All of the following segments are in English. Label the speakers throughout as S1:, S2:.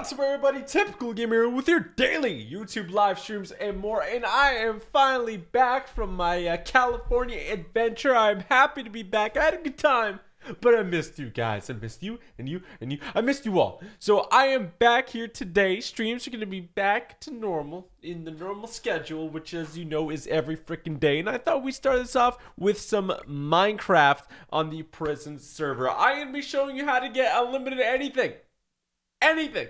S1: What's up, everybody? Typical Gamer with your daily YouTube live streams and more. And I am finally back from my uh, California adventure. I'm happy to be back. I had a good time, but I missed you guys. I missed you and you and you. I missed you all. So I am back here today. Streams are going to be back to normal in the normal schedule, which, as you know, is every freaking day. And I thought we start this off with some Minecraft on the prison server. I'm going to be showing you how to get unlimited anything anything.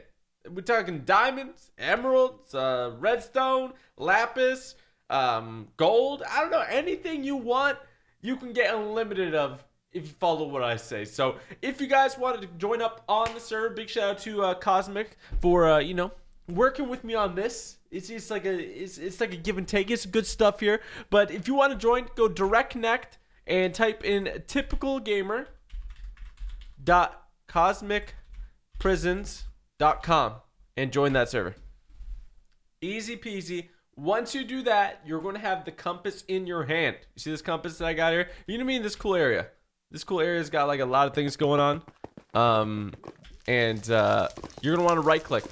S1: We're talking diamonds, emeralds, uh, redstone, lapis, um, gold. I don't know anything you want. You can get unlimited of if you follow what I say. So if you guys wanted to join up on the server, big shout out to uh, Cosmic for uh, you know working with me on this. It's, it's like a it's, it's like a give and take. It's good stuff here. But if you want to join, go direct connect and type in typical gamer dot cosmic prisons.com and join that server. Easy peasy. Once you do that, you're going to have the compass in your hand. You see this compass that I got here? You're going to be in this cool area. This cool area's got like a lot of things going on. Um, and uh, you're going to want to right click.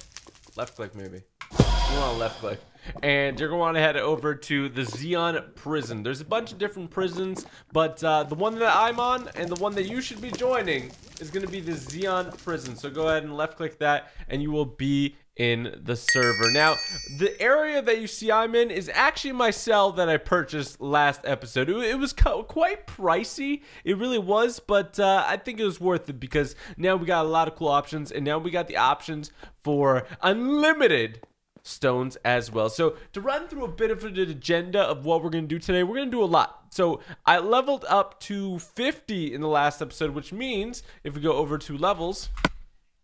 S1: Left click maybe. You want to left click. And you're going to want to head over to the Xeon prison. There's a bunch of different prisons, but uh, the one that I'm on and the one that you should be joining is going to be the Xeon prison. So go ahead and left click that and you will be in the server. Now, the area that you see I'm in is actually my cell that I purchased last episode. It, it was quite pricey. It really was, but uh, I think it was worth it because now we got a lot of cool options and now we got the options for unlimited stones as well. So to run through a bit of an agenda of what we're going to do today, we're going to do a lot. So I leveled up to 50 in the last episode, which means if we go over to levels,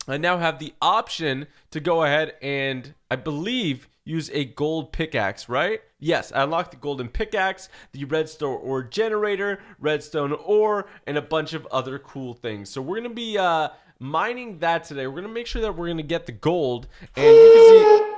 S1: I now have the option to go ahead and I believe use a gold pickaxe, right? Yes, I unlocked the golden pickaxe, the redstone ore generator, redstone ore, and a bunch of other cool things. So we're going to be uh, mining that today. We're going to make sure that we're going to get the gold. And you can see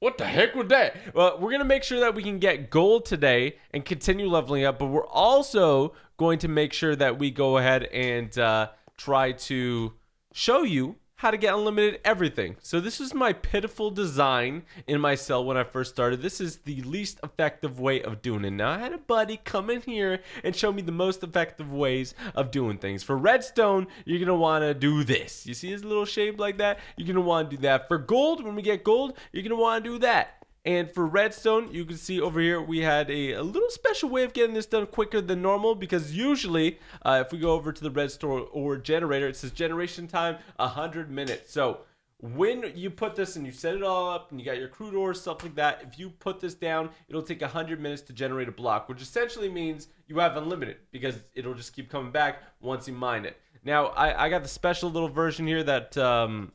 S1: what the heck was that? Well, we're going to make sure that we can get gold today and continue leveling up, but we're also going to make sure that we go ahead and uh, try to show you how to get unlimited everything. So this is my pitiful design in my cell when I first started. This is the least effective way of doing it. Now I had a buddy come in here and show me the most effective ways of doing things. For redstone, you're want to do this. You see this little shape like that? You're want to do that. For gold, when we get gold, you're want to do that. And for redstone, you can see over here, we had a, a, little special way of getting this done quicker than normal because usually, uh, if we go over to the redstone ore generator, it says generation time 100 minutes. So when you put this and you set it all up and you got your crude ore, stuff like that, if you put this down, it'll take 100 minutes to generate a block, which essentially means you have unlimited because it'll just keep coming back once you mine it. Now, I, I got the special little version here that... Um,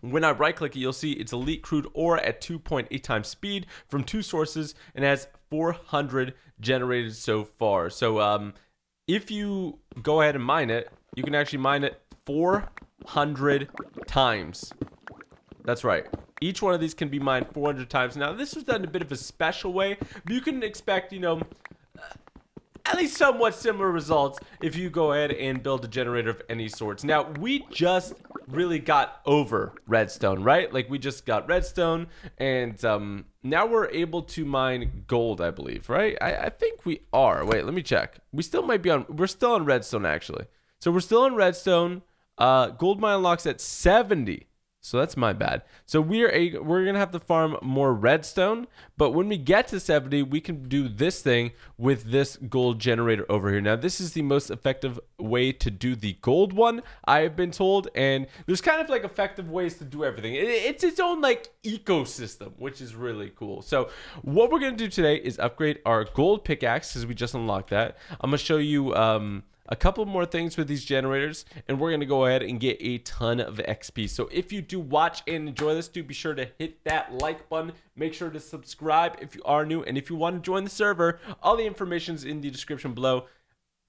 S1: when I right click it, you'll see it's Elite Crude Ore at 2.8 times speed from two sources and has 400 generated so far. So um, if you go ahead and mine it, you can actually mine it 400 times. That's right. Each one of these can be mined 400 times. Now, this was done in a bit of a special way, but you can expect, you know, at least somewhat similar results if you go ahead and build a generator of any sorts. Now, we just really got over redstone, right? Like we just got redstone and um, now we're able to mine gold, I believe, right? I, I think we are. Wait, let me check. We still might be on, we're still on redstone actually. So we're still on redstone. Uh, gold mine unlocks at 70. So that's my bad. So we're a, we're gonna have to farm more redstone, but when we get to 70, we can do this thing with this gold generator over here. Now this is the most effective way to do the gold one, I've been told, and there's kind of like effective ways to do everything. It's its own like ecosystem, which is really cool. So what we're gonna do today is upgrade our gold pickaxe because we just unlocked that. I'm gonna show you um, a couple more things with these generators and we're going to go ahead and get a ton of XP. So if you do watch and enjoy this, do be sure to hit that like button. Make sure to subscribe if you are new. And if you want to join the server, all the information is in the description below.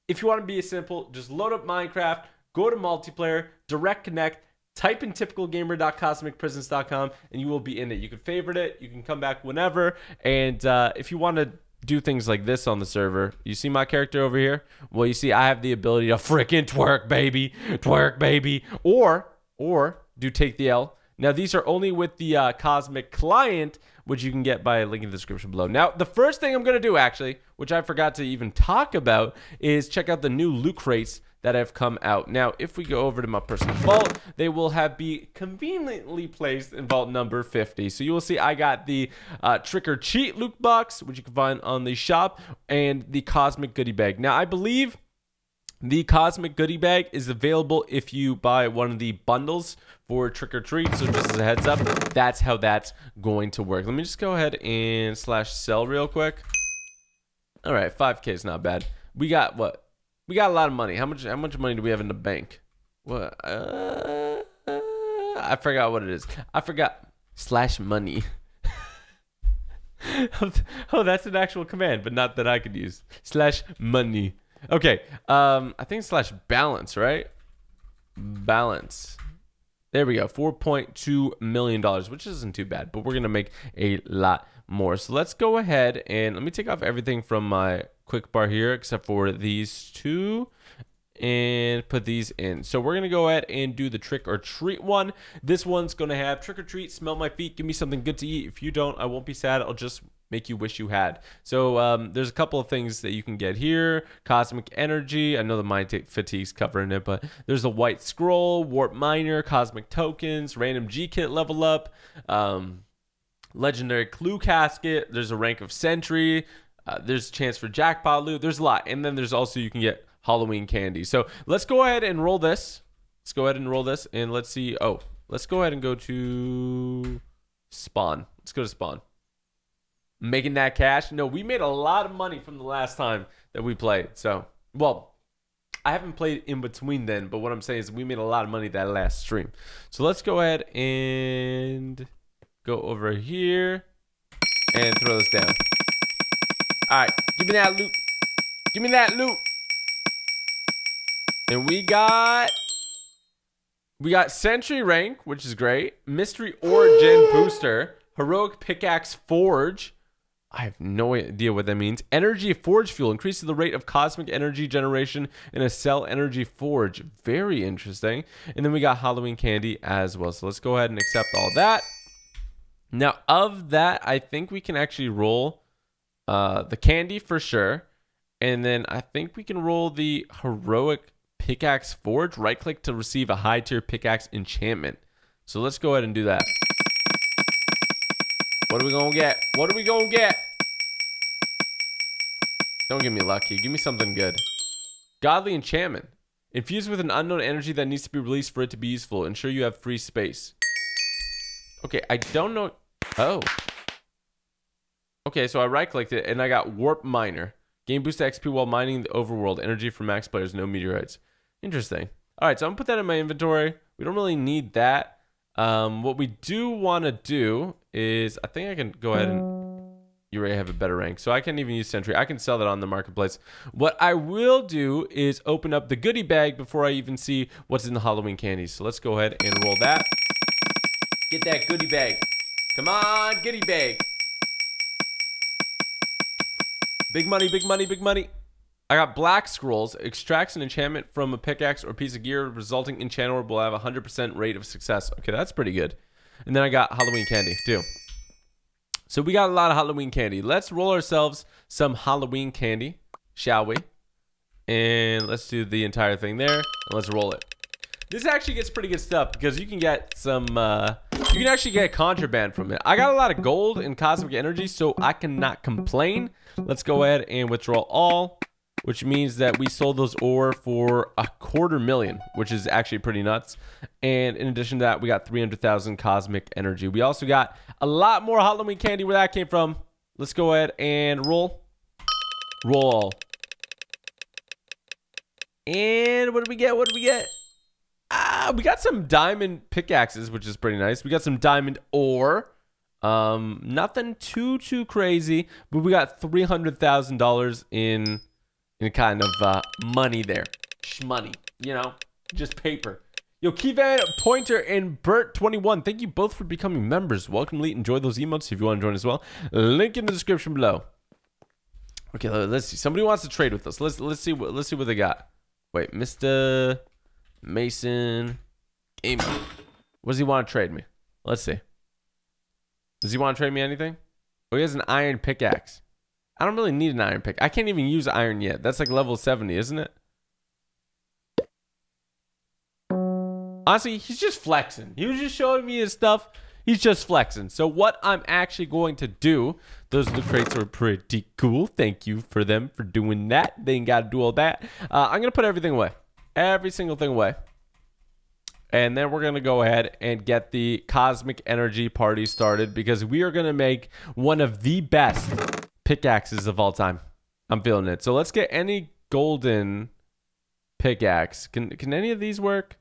S1: If you want to be simple, just load up Minecraft, go to multiplayer, direct connect, type in typicalgamer.cosmicprisons.com and you will be in it. You can favorite it. You can come back whenever. And uh, if you want to do things like this on the server. You see my character over here? Well, you see I have the ability to freaking twerk, baby. Twerk, baby. Or, or do take the L. Now, these are only with the uh, Cosmic client, which you can get by link in the description below. Now, the first thing I'm going to do, actually, which I forgot to even talk about, is check out the new loot crates that have come out. Now, if we go over to my personal vault, they will have be conveniently placed in vault number 50. So you will see I got the uh, trick or treat loot box, which you can find on the shop, and the cosmic goodie bag. Now, I believe the cosmic goodie bag is available if you buy one of the bundles for trick or treat. So just as a heads up, that's how that's going to work. Let me just go ahead and slash sell real quick. All right, 5k is not bad. We got what? We got a lot of money. How much? How much money do we have in the bank? What? Uh, uh, I forgot what it is. I forgot. Slash money. oh, that's an actual command, but not that I could use. Slash money. Okay. Um, I think slash balance, right? Balance. There we go. $4.2 million, which isn't too bad, but we're going to make a lot more. So let's go ahead and let me take off everything from my quick bar here, except for these two and put these in. So we're to go ahead and do the trick or treat one. This one's to have trick or treat, smell my feet, give me something good to eat. If you don't, I won't be sad. I'll just make you wish you had. So um, there's a couple of things that you can get here. Cosmic Energy. I know the Mind Fatigue's covering it, but there's a White Scroll, Warp Miner, Cosmic Tokens, Random G-Kit level up, um, Legendary Clue Casket. There's a rank of Sentry. Uh, there's a chance for Jackpot Loot. There's a lot. And then there's also, you can get Halloween candy. So let's go ahead and roll this. Let's go ahead and roll this. And let's see. Oh, let's go ahead and go to spawn. Let's go to spawn making that cash. No, we made a lot of money from the last time that we played. So, well, I haven't played in between then, but what I'm saying is we made a lot of money that last stream. So let's go ahead and go over here and throw this down. All right, give me that loot. Give me that loot. And we got we got Sentry rank, which is great. Mystery Origin booster, Heroic Pickaxe Forge, I have no idea what that means. Energy forge fuel increases the rate of cosmic energy generation in a cell energy forge. Very interesting. And then we got Halloween candy as well. So let's go ahead and accept all that. Now, of that, I think we can actually roll uh, the candy for sure. And then I think we can roll the heroic pickaxe forge. Right click to receive a high tier pickaxe enchantment. So let's go ahead and do that. What are we gonna get? What are we gonna get? Don't give me lucky. Give me something good. Godly enchantment. Infused with an unknown energy that needs to be released for it to be useful. Ensure you have free space. Okay, I don't know. Oh. Okay, so I right-clicked it, and I got Warp Miner. Game boost XP while mining the overworld. Energy for max players, no meteorites. Interesting. All right, so I'm to put that in my inventory. We don't really need that. Um, what we do want to do is, I think I can go ahead and you already have a better rank. So I can't even use Sentry. I can sell that on the marketplace. What I will do is open up the goodie bag before I even see what's in the Halloween candies. So let's go ahead and roll that. Get that goodie bag. Come on, goodie bag. Big money, big money, big money. I got Black Scrolls. Extracts an enchantment from a pickaxe or piece of gear, resulting enchantment will have a 100% rate of success. Okay, that's pretty good. And then I got Halloween candy, too. So we got a lot of Halloween candy. Let's roll ourselves some Halloween candy, shall we? And let's do the entire thing there. Let's roll it. This actually gets pretty good stuff because you can get some, uh, you can actually get contraband from it. I got a lot of gold and cosmic energy, so I cannot complain. Let's go ahead and withdraw all which means that we sold those ore for a quarter million, which is actually pretty nuts. And in addition to that, we got 300,000 cosmic energy. We also got a lot more Halloween candy where that came from. Let's go ahead and roll. Roll. And what did we get? What did we get? Ah, we got some diamond pickaxes, which is pretty nice. We got some diamond ore. Um, nothing too, too crazy, but we got $300,000 in in kind of uh, money there. Shmoney, you know, just paper. Yo, Kevan, Pointer, and Bert21, thank you both for becoming members. Welcome, Elite. Enjoy those emotes if you want to join as well. Link in the description below. Okay, let's see. Somebody wants to trade with us. Let's let's see what let's see what they got. Wait, Mr. Mason Gamer. What does he want to trade me? Let's see. Does he want to trade me anything? Oh, he has an iron pickaxe. I don't really need an iron pick. I can't even use iron yet. That's like level 70, isn't it? Honestly, he's just flexing. He was just showing me his stuff. He's just flexing. So what I'm actually going to do, those the crates are pretty cool. Thank you for them for doing that. They ain't got to do all that. Uh, I'm going to put everything away. Every single thing away. And then we're going to go ahead and get the cosmic energy party started because we are going to make one of the best pickaxes of all time. I'm feeling it. So let's get any golden pickaxe. Can can any of these work?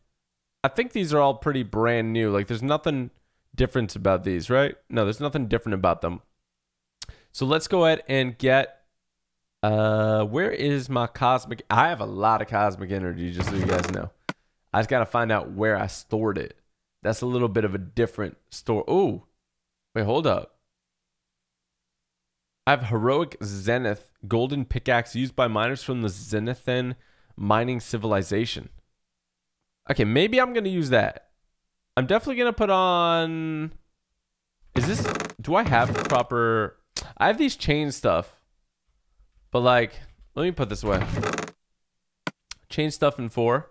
S1: I think these are all pretty brand new. Like there's nothing different about these, right? No, there's nothing different about them. So let's go ahead and get uh where is my cosmic I have a lot of cosmic energy just so you guys know. I just got to find out where I stored it. That's a little bit of a different store. Oh. Wait, hold up. I have heroic zenith golden pickaxe used by miners from the Zenithan mining civilization. Okay, maybe I'm gonna use that. I'm definitely gonna put on. Is this? Do I have proper? I have these chain stuff, but like, let me put this away. Change stuff in four,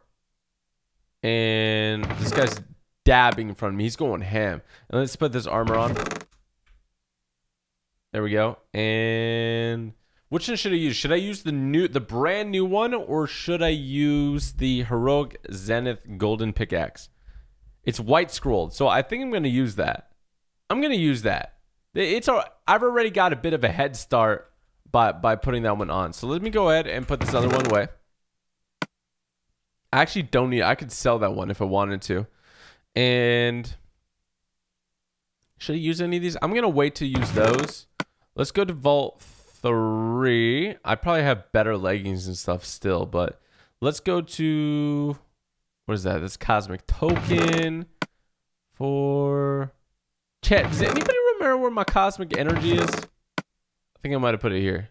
S1: and this guy's dabbing in front of me. He's going ham. And let's put this armor on. There we go. And which one should I use? Should I use the new, the brand new one, or should I use the heroic zenith golden pickaxe? It's white scrolled, so I think I'm going to use that. I'm going to use that. It's a, I've already got a bit of a head start by by putting that one on. So let me go ahead and put this other one away. I actually don't need. I could sell that one if I wanted to, and should I use any of these? I'm gonna wait to use those Let's go to Vault 3. I probably have better leggings and stuff still, but let's go to... What is that? This Cosmic Token for... Chat, does anybody remember where my Cosmic Energy is? I think I might have put it here.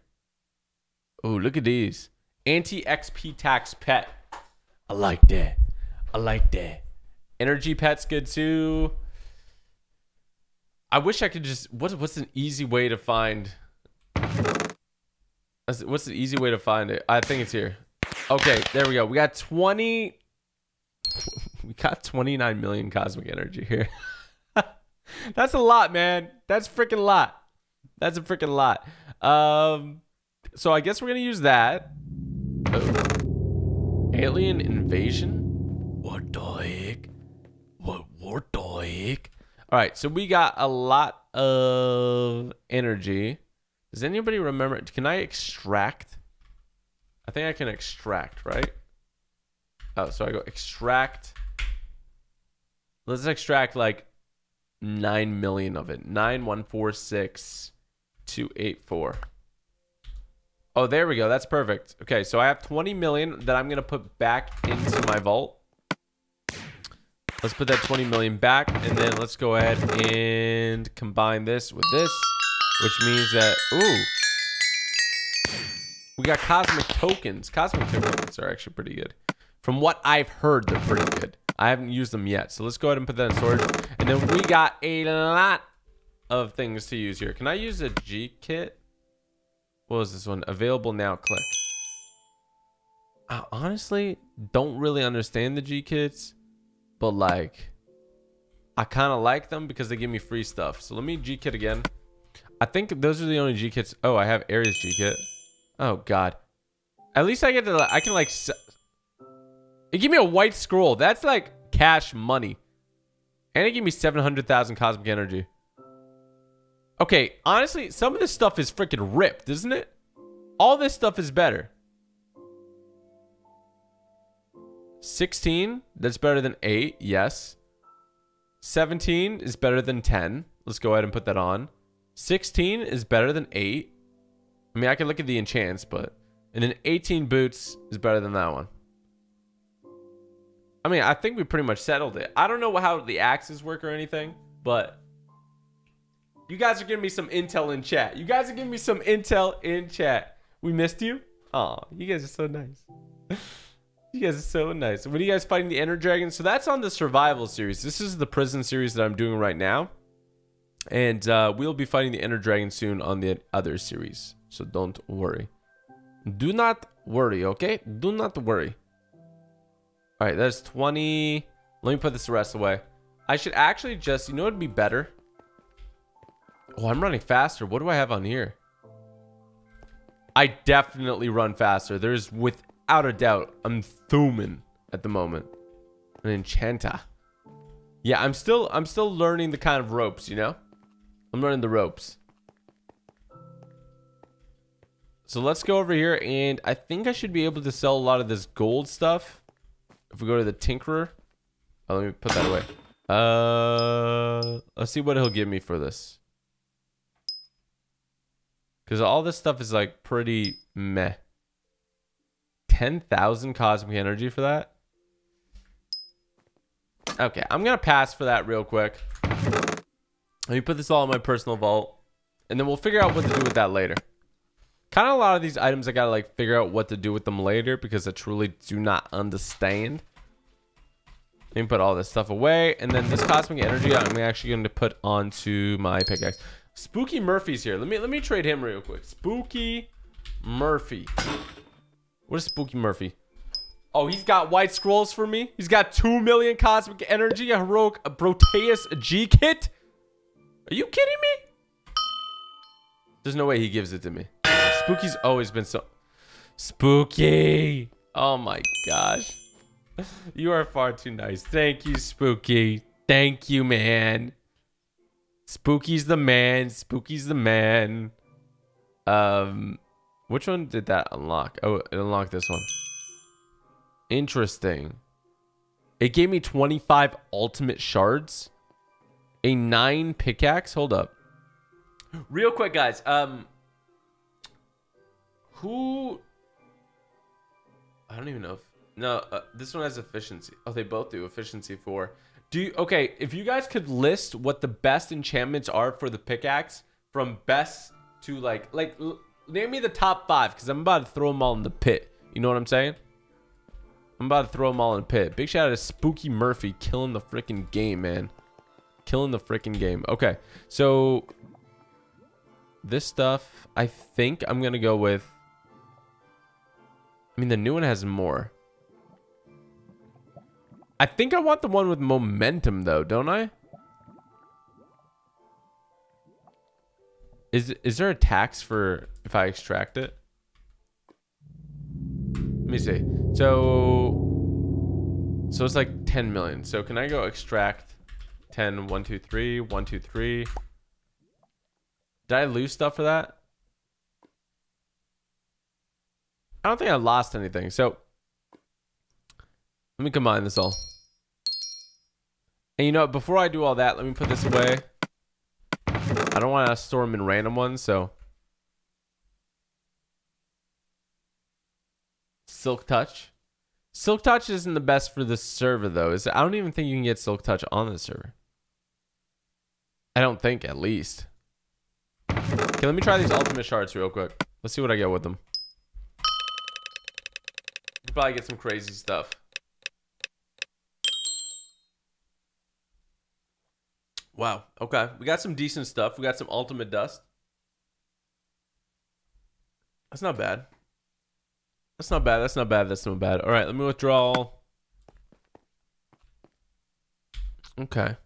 S1: Oh, look at these. Anti-XP tax pet. I like that. I like that. Energy pet's good too. I wish I could just what what's an easy way to find what's the easy way to find it? I think it's here. Okay, there we go. We got 20 we got 29 million cosmic energy here. That's a lot, man. That's freaking lot. That's a freaking lot. Um so I guess we're to use that. Oh. Alien invasion? What the heck? What what the heck? All right, so we got a lot of energy. Does anybody remember? Can I extract? I think I can extract, right? Oh, so I go extract. Let's extract like 9 million of it. 9146284. Oh, there we go. That's perfect. Okay, so I have 20 million that I'm going to put back into my vault. Let's put that 20 million back and then let's go ahead and combine this with this, which means that, ooh, we got cosmic tokens. Cosmic tokens are actually pretty good. From what I've heard, they're pretty good. I haven't used them yet. So let's go ahead and put that in storage. And then we got a lot of things to use here. Can I use a G kit? What was this one? Available now, click. I honestly don't really understand the G kits but like I kind of like them because they give me free stuff. So let me G kit again. I think those are the only G kits. Oh, I have Ares G kit. Oh God. At least I get to. I can like. It give me a white scroll. That's like cash money. And it gave me 700,000 cosmic energy. Okay, honestly, some of this stuff is freaking ripped, isn't it? All this stuff is better. 16, that's better than 8, yes. 17 is better than 10. Let's go ahead and put that on. 16 is better than 8. I mean, I can look at the enchants, but... And then 18 boots is better than that one. I mean, I think we pretty much settled it. I don't know how the axes work or anything, but... You guys are giving me some intel in chat. You guys are giving me some intel in chat. We missed you? Oh, you guys are so nice. You guys are so nice. When are you guys fighting the Ender Dragon? So that's on the survival series. This is the prison series that I'm doing right now. And uh, we'll be fighting the Ender Dragon soon on the other series. So don't worry. Do not worry, okay? Do not worry. All right, that's 20. Let me put this rest away. I should actually just, you know what would be better? Oh, I'm running faster. What do I have on here? I definitely run faster. There's without a doubt, I'm Thuman at the moment. An enchanta. Yeah, I'm still I'm still learning the kind of ropes, you know? I'm learning the ropes. So let's go over here and I think I should be able to sell a lot of this gold stuff. If we go to the Tinkerer. Oh, let me put that away. Uh, let's see what he'll give me for this. Because all this stuff is like pretty meh. 10,000 cosmic energy for that? Okay, I'm going to pass for that real quick. Let me put this all in my personal vault. And then we'll figure out what to do with that later. Kind of a lot of these items I got to like figure out what to do with them later because I truly do not understand. Let me put all this stuff away. And then this cosmic energy I'm actually going to put onto my pickaxe. Spooky Murphy's here. Let me let me trade him real quick. Spooky Murphy. What is Spooky Murphy? Oh, he's got white scrolls for me. He's got 2 million cosmic energy, a heroic a Proteus G kit. Are you kidding me? There's no way he gives it to me. Spooky's always been so spooky. Oh my gosh. You are far too nice. Thank you, Spooky. Thank you, man. Spooky's the man. Spooky's the man. Um, which one did that unlock? Oh, it unlocked this one. Interesting. It gave me 25 ultimate shards. A 9 pickaxe. Hold up. Real quick, guys. Um, who... I don't even know if... No, uh, this one has efficiency. Oh, they both do. Efficiency 4. Do you okay? If you guys could list what the best enchantments are for the pickaxe, from best to like like name me the top five, because I'm about to throw them all in the pit. You know what I'm saying? I'm about to throw them all in the pit. Big shout out to Spooky Murphy killing the freaking game, man. Killing the freaking game. Okay, so this stuff, I think I'm gonna go with. I mean, the new one has more. I think I want the one with momentum though, don't I? Is is there a tax for if I extract it? Let me see. So so it's like 10 million. So can I go extract 10 1 2 3 1 2 3 Did I lose stuff for that? I don't think I lost anything. So let me combine this all. And you know, before I do all that, let me put this away. I don't want to store them in random ones, so. Silk Touch. Silk Touch isn't the best for the server, though. Is I don't even think you can get Silk Touch on the server. I don't think, at least. Okay, let me try these ultimate shards real quick. Let's see what I get with them. Probably get some crazy stuff. Wow. Okay. We got some decent stuff. We got some ultimate dust. That's not bad. That's not bad. That's not bad. That's not bad. All right. Let me withdraw. Okay.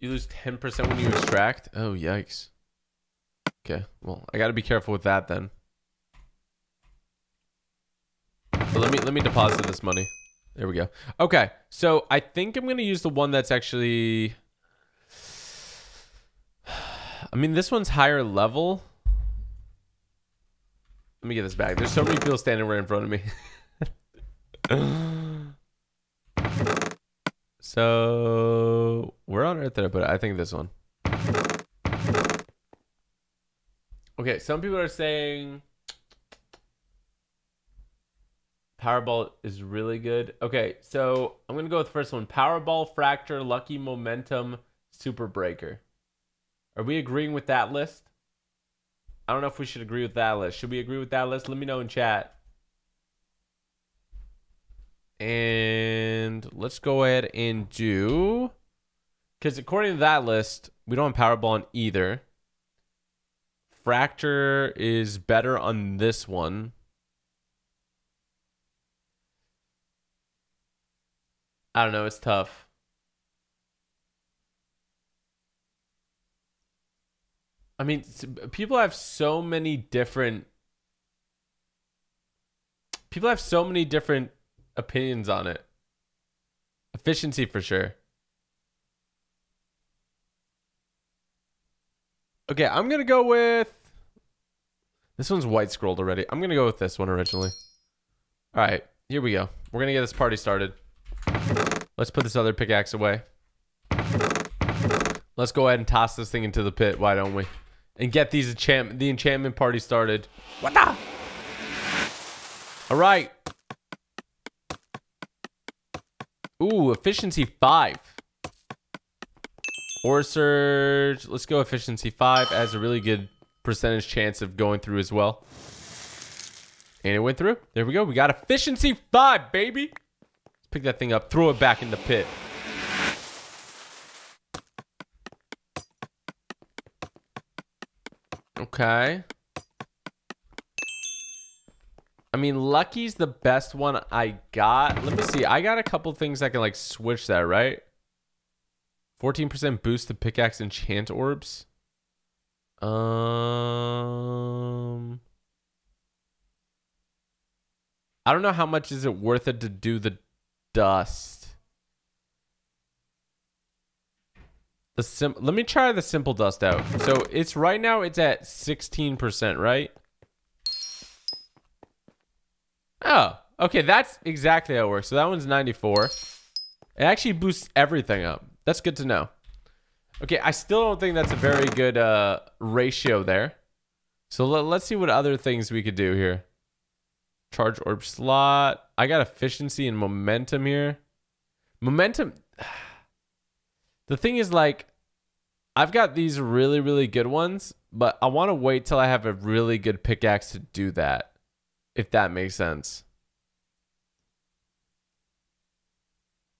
S1: You lose 10% when you extract? Oh, yikes. Okay. Well, I got to be careful with that then. So let me let me deposit this money. There we go. Okay, so I think I'm gonna use the one that's actually. I mean, this one's higher level. Let me get this back. There's so many people standing right in front of me. so where on earth did I put it? I think this one. Okay, some people are saying Powerball is really good. Okay, so I'm gonna go with the first one. Powerball, Fracture, Lucky Momentum, Super Breaker. Are we agreeing with that list? I don't know if we should agree with that list. Should we agree with that list? Let me know in chat. And let's go ahead and do because according to that list, we don't have Powerball on either. Fracture is better on this one. I don't know. It's tough. I mean, people have so many different. People have so many different opinions on it. Efficiency for sure. Okay, I'm gonna go with. This one's white scrolled already. I'm gonna go with this one originally. All right, here we go. We're gonna get this party started. Let's put this other pickaxe away. Let's go ahead and toss this thing into the pit. Why don't we? And get these enchant the enchantment party started. What the? All right. Ooh, efficiency five. Ore surge. Let's go efficiency five. Has a really good percentage chance of going through as well. And it went through. There we go. We got efficiency five, baby. Pick that thing up. Throw it back in the pit. Okay. I mean, Lucky's the best one I got. Let me see. I got a couple things that can like switch that, right? 14% boost to pickaxe enchant orbs. Um I don't know how much is it worth it to do the dust. The sim Let me try the simple dust out. So it's right now it's at 16%, right? Oh, okay, that's exactly how it works. So that one's 94. It actually boosts everything up. That's good to know. Okay, I still don't think that's a very good uh, ratio there. So let, let's see what other things we could do here. Charge orb slot. I got efficiency and momentum here. Momentum. The thing is, like, I've got these really, really good ones, but I want to wait till I have a really good pickaxe to do that, if that makes sense.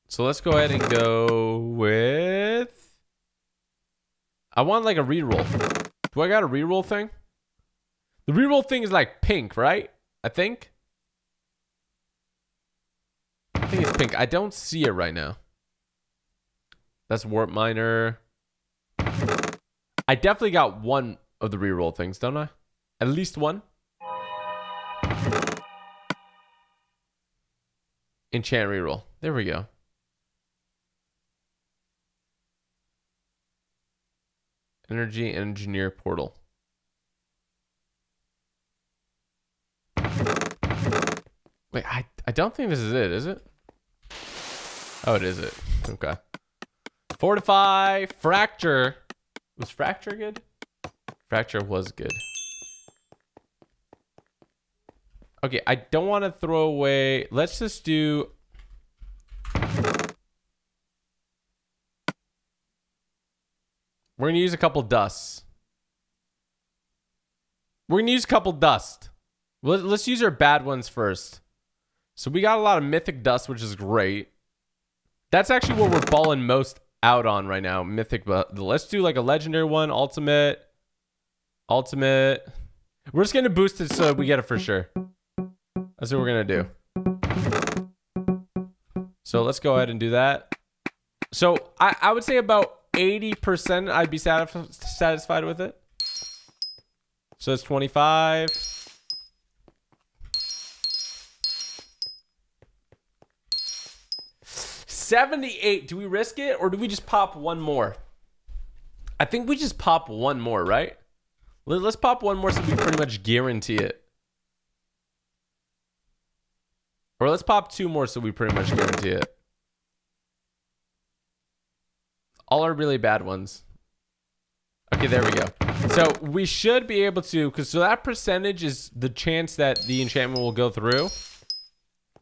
S1: So let's go ahead and go with... I want like a reroll. Do I got a reroll thing? The reroll thing is like pink, right? I think. I think it's pink. I don't see it right now. That's warp miner. I definitely got one of the reroll things, don't I? At least one. Enchant reroll. There we go. Energy Engineer Portal. Wait, I, I don't think this is it, is it? Oh, it is it. Okay. Fortify, Fracture. Was Fracture good? Fracture was good. Okay, I don't want to throw away. Let's just do We're going to use a couple dusts. We're going to use a couple dust. Let's use our bad ones first. So we got a lot of mythic dust, which is great. That's actually what we're balling most out on right now. Mythic, but let's do like a legendary one, ultimate, ultimate. We're just to boost it so we get it for sure. That's what we're to do. So let's go ahead and do that. So I, I would say about 80% I'd be satisf satisfied with it. So it's 25. Seventy-eight. Do we risk it or do we just pop one more? I think we just pop one more, right? Let's pop one more so we pretty much guarantee it. Or let's pop two more so we pretty much guarantee it. All are really bad ones. Okay, there we go. So we should be able to, because so that percentage is the chance that the enchantment will go through.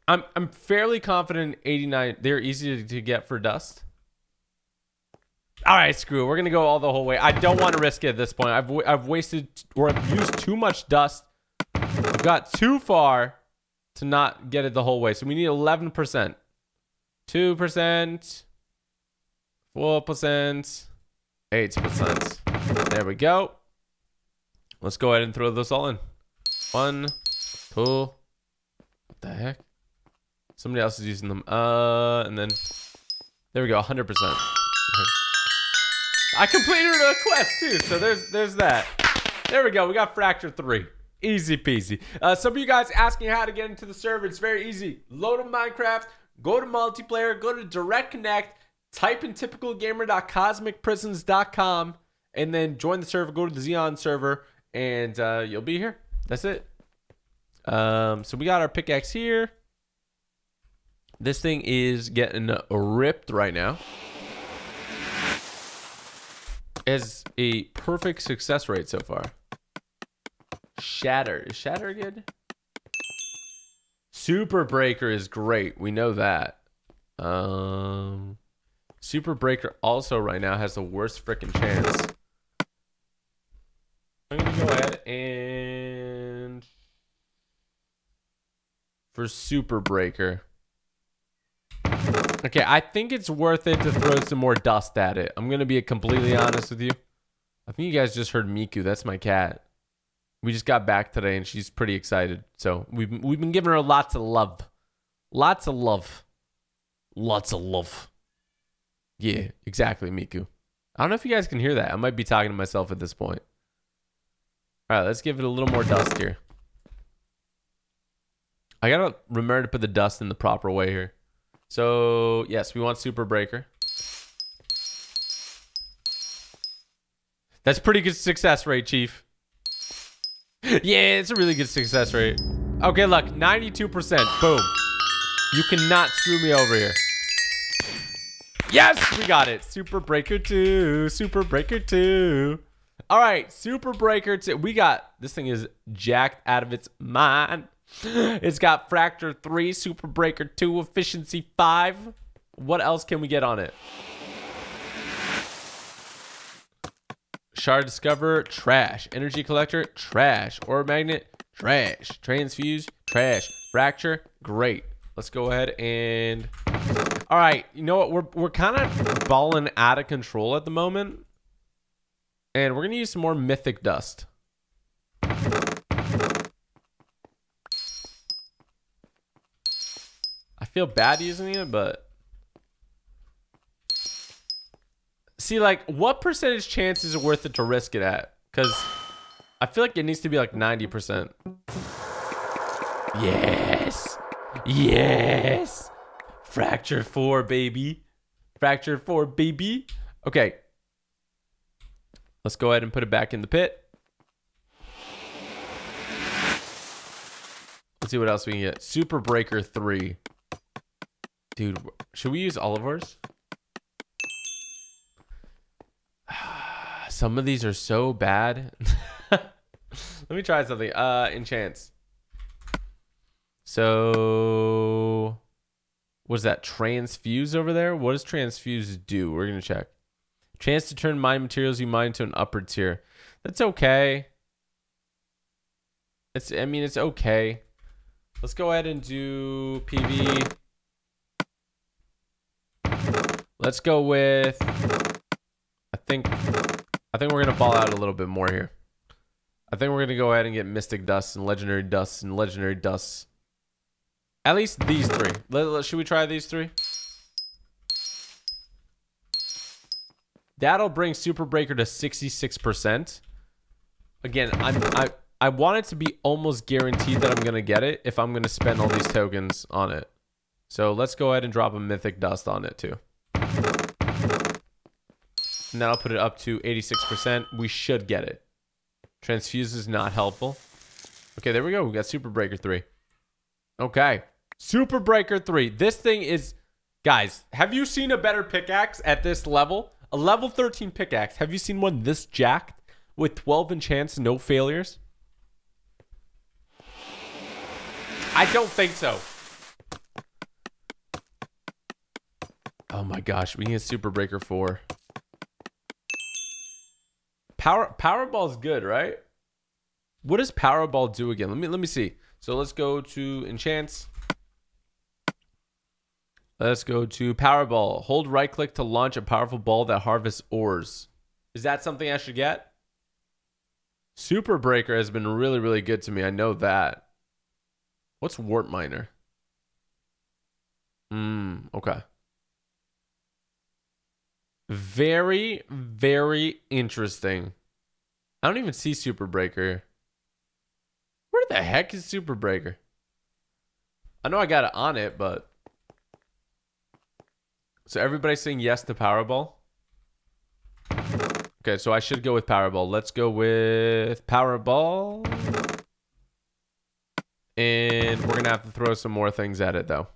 S1: I'm I'm fairly confident 89. They're easy to, to get for dust. All right, screw it. We're gonna go all the whole way. I don't want to risk it at this point. I've I've wasted or I've used too much dust. I've got too far to not get it the whole way. So we need 11%. 2%. 4%. 8%. There we go. Let's go ahead and throw those all in. One, two. What the heck? Somebody else is using them. Uh, and then there we go, 100%. I completed a quest too, so there's there's that. There we go. We got Fracture 3. Easy peasy. Uh, some of you guys asking how to get into the server. It's very easy. Load up Minecraft, go to multiplayer, go to Direct Connect, type in typicalgamer.cosmicprisons.com, and then join the server. Go to the Xeon server, and uh, you'll be here. That's it. Um, so we got our pickaxe here. This thing is getting ripped right now. Has a perfect success rate so far. Shatter. Is Shatter good? Super Breaker is great. We know that. Um, Super Breaker also right now has the worst freaking chance. I'm going to go ahead and... For Super Breaker. Okay, I think it's worth it to throw some more dust at it. I'm going to be completely honest with you. I think you guys just heard Miku. That's my cat. We just got back today and she's pretty excited. So we've, we've been giving her lots of love. Lots of love. Lots of love. Yeah, exactly, Miku. I don't know if you guys can hear that. I might be talking to myself at this point. All right, let's give it a little more dust here. I got to remember to put the dust in the proper way here. So, yes, we want Super Breaker. That's pretty good success rate, Chief. yeah, it's a really good success rate. Okay, look, 92%. Boom. You cannot screw me over here. Yes, we got it. Super Breaker 2. Super Breaker 2. All right, Super Breaker 2. We got, this thing is jacked out of its mind. It's got Fracture 3, Super Breaker 2, Efficiency 5. What else can we get on it? Shard Discover, trash. Energy Collector, trash. Ore Magnet, trash. Transfuse, trash. Fracture, great. Let's go ahead and... All right, you know what? We're, we're kind of balling out of control at the moment. And we're going to use some more Mythic Dust. Feel bad using it, but see, like, what percentage chance is it worth it to risk it at? Because I feel like it needs to be like 90%. Yes. Yes. Fracture 4, baby. Fracture 4, baby. Okay. Let's go ahead and put it back in the pit. Let's see what else we can get. Super Breaker 3. Dude, should we use all of ours? Some of these are so bad. Let me try something. Uh, enchants. So, was that transfuse over there? What does transfuse do? We're gonna check. Chance to turn mine materials you mine to an upper tier. That's okay. It's. I mean, it's okay. Let's go ahead and do PV. Let's go with. I think. I think we're gonna ball out a little bit more here. I think we're gonna go ahead and get Mystic Dust and Legendary Dust and Legendary Dusts. At least these three. Let, let, should we try these three? That'll bring Super Breaker to 66%. Again, I'm, I I want it to be almost guaranteed that I'm gonna get it if I'm gonna spend all these tokens on it. So let's go ahead and drop a Mythic Dust on it too. And that'll put it up to 86%. We should get it. Transfuse is not helpful. Okay, there we go. We got Super Breaker 3. Okay. Super Breaker 3. This thing is... Guys, have you seen a better pickaxe at this level? A level 13 pickaxe. Have you seen one this jacked? With 12 enchants, no failures? I don't think so. Oh my gosh, we need a Super Breaker 4. Power Powerball is good, right? What does Powerball do again? Let me let me see. So let's go to enchants. Let's go to Powerball. Hold right click to launch a powerful ball that harvests ores. Is that something I should get? Super Breaker has been really, really good to me. I know that. What's Warp Miner? Hmm, okay. Very, very interesting. I don't even see Super Breaker. Where the heck is Super Breaker? I know I got it on it, but so everybody's saying yes to Powerball. Okay, so I should go with Powerball. Let's go with Powerball. And we're going to have to throw some more things at it, though.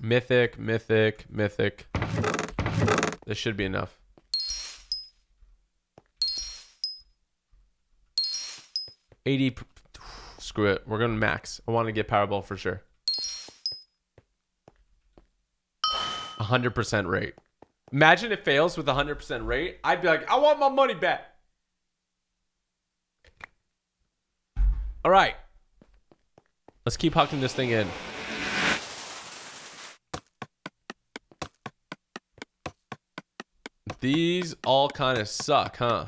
S1: Mythic, Mythic, Mythic. This should be enough. Eighty. Screw it. We're going to max. I want to get Powerball for sure. 100% rate. Imagine it fails with 100% rate. I'd be like, I want my money back. All right. Let's keep hucking this thing in. These all kind of suck, huh?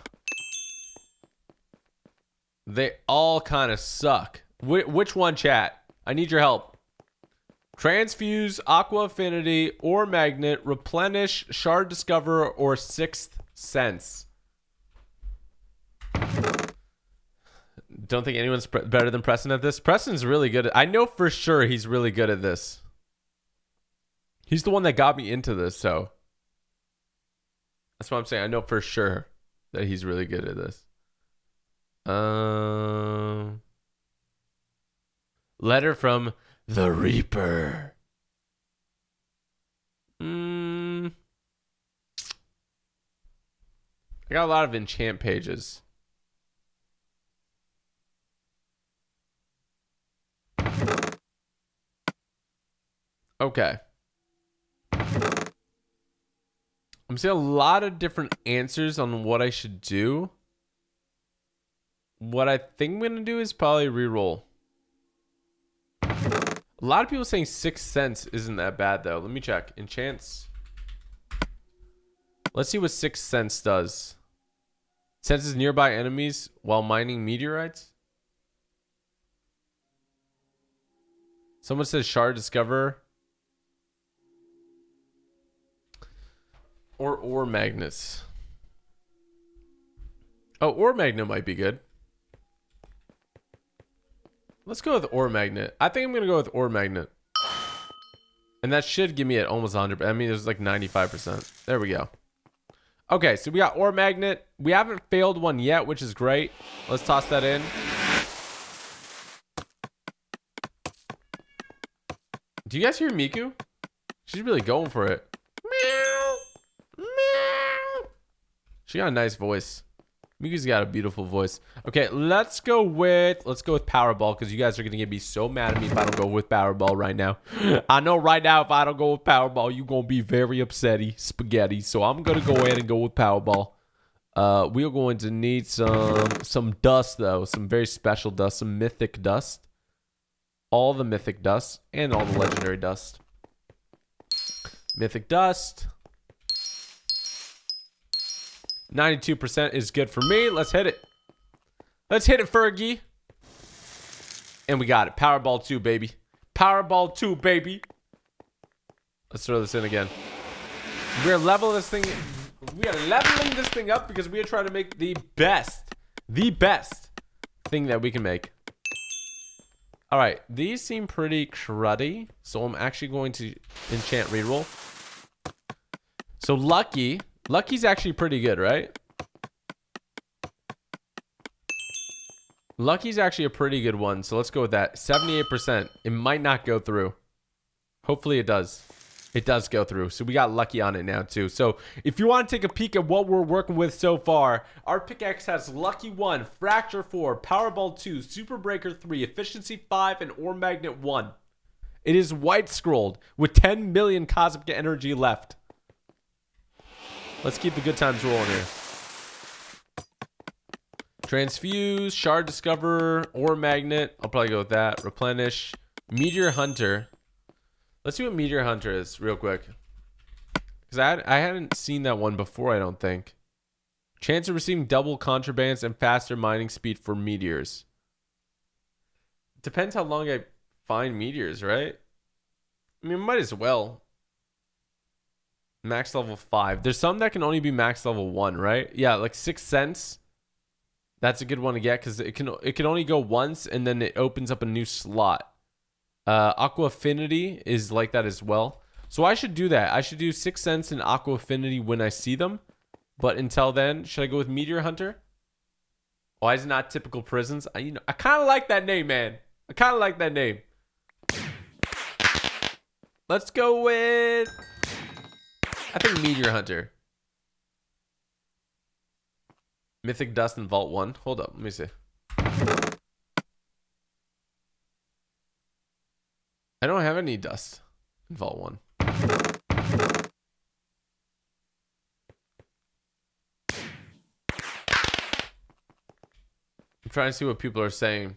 S1: They all kind of suck. Wh which one, chat? I need your help. Transfuse, Aqua Affinity, or Magnet, Replenish, Shard Discoverer, or Sixth Sense. Don't think anyone's better than Preston at this. Preston's really good. At, I know for sure he's really good at this. He's the one that got me into this, so. That's what I'm saying. I know for sure that he's really good at this. Um, letter from the Reaper. Mm. I got a lot of enchant pages. Okay. I'm seeing a lot of different answers on what I should do. What I think I'm going to do is probably reroll. A lot of people saying Sixth Sense isn't that bad though. Let me check. Enchants. Let's see what Sixth Sense does. Senses nearby enemies while mining meteorites. Someone says Shard Discover. Or Ore Magnets. Oh, Ore Magnet might be good. Let's go with ore magnet. I think I'm going to go with ore magnet. And that should give me at almost 100. I mean, was like 95%. There we go. Okay, so we got ore magnet. We haven't failed one yet, which is great. Let's toss that in. Do you guys hear Miku? She's really going for it. She got a nice voice. Miku's got a beautiful voice. Okay, let's go with let's go with Powerball because you guys are gonna get me so mad at me if I don't go with Powerball right now. I know right now if I don't go with Powerball, you're gonna be very upsetty spaghetti. So I'm gonna go ahead and go with Powerball. Uh, we are going to need some some dust though, some very special dust, some mythic dust, all the mythic dust, and all the legendary dust. Mythic dust. 92% is good for me. Let's hit it. Let's hit it, Fergie. And we got it. Powerball 2, baby. Powerball 2, baby. Let's throw this in again. We're leveling this thing. We are leveling this thing up because we are trying to make the best, the best thing that we can make. All right, these seem pretty cruddy, so I'm actually going to enchant reroll. So lucky Lucky's actually pretty good, right? Lucky's actually a pretty good one, so let's go with that. 78%. It might not go through. Hopefully it does. It does go through. So we got lucky on it now too. So if you want to take a peek at what we're working with so far, our pickaxe has Lucky 1, Fracture 4, Powerball 2, Super Breaker 3, Efficiency 5, and Ore Magnet 1. It is white scrolled with 10 million cosmic energy left. Let's keep the good times rolling here. Transfuse, Shard Discoverer, or Magnet. I'll probably go with that. Replenish. Meteor Hunter. Let's see what Meteor Hunter is real quick. Because I, had, I hadn't seen that one before, I don't think. Chance of receiving double contrabands and faster mining speed for meteors. Depends how long I find meteors, right? I mean, might as well. Max level 5. There's some that can only be max level 1, right? Yeah, like Sixth Sense. That's a good one to get because it can it can only go once and then it opens up a new slot. Uh, Aqua Affinity is like that as well. So I should do that. I should do Sixth Sense and Aqua Affinity when I see them. But until then, should I go with Meteor Hunter? Why is it not typical prisons? I, you know, I kind of like that name, man. I kind of like that name. Let's go with... I think Meteor Hunter. Mythic Dust in Vault 1. Hold up. Let me see. I don't have any dust in Vault 1. I'm trying to see what people are saying.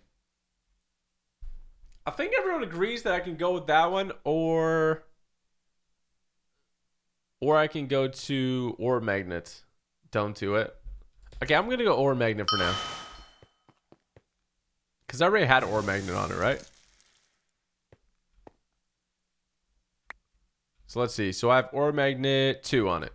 S1: I think everyone agrees that I can go with that one or or I can go to ore magnet. Don't do it. Okay, I'm gonna go ore magnet for now. Cause I already had ore magnet on it, right? So let's see. So I have ore magnet two on it.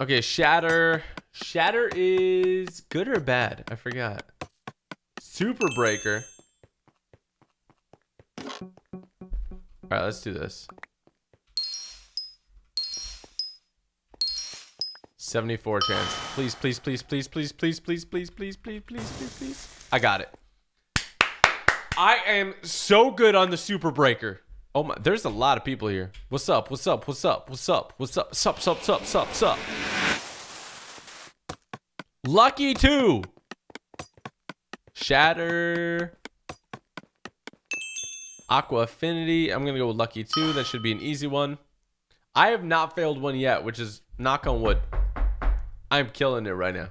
S1: Okay, shatter. Shatter is good or bad? I forgot. Super breaker. All right, let's do this. 74 chance. Please, please, please, please, please, please, please, please, please, please, please, please, please. I got it. I am so good on the super breaker. Oh my, there's a lot of people here. What's up? What's up? What's up? What's up? What's up? Sup, sup, sup, sup, sup. Lucky two. Shatter. Aqua Affinity. I'm going to go with Lucky 2. That should be an easy one. I have not failed one yet, which is knock on wood. I'm killing it right now.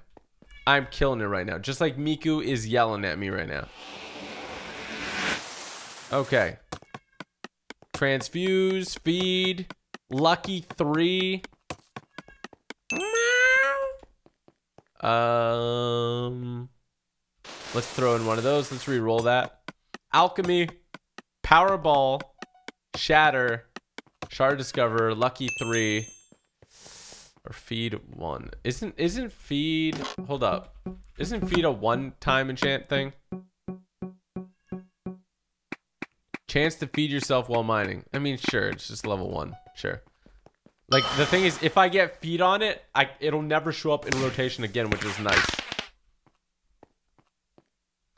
S1: I'm killing it right now. Just like Miku is yelling at me right now. Okay. Transfuse, feed, lucky 3. Um, let's throw in one of those. Let's re-roll that. Alchemy. Powerball, Shatter, Shard Discover, Lucky 3, or Feed 1. Isn't isn't Feed... Hold up. Isn't Feed a one-time enchant thing? Chance to feed yourself while mining. I mean, sure, it's just level 1. Sure. Like, the thing is, if I get feed on it, I it'll never show up in rotation again, which is nice.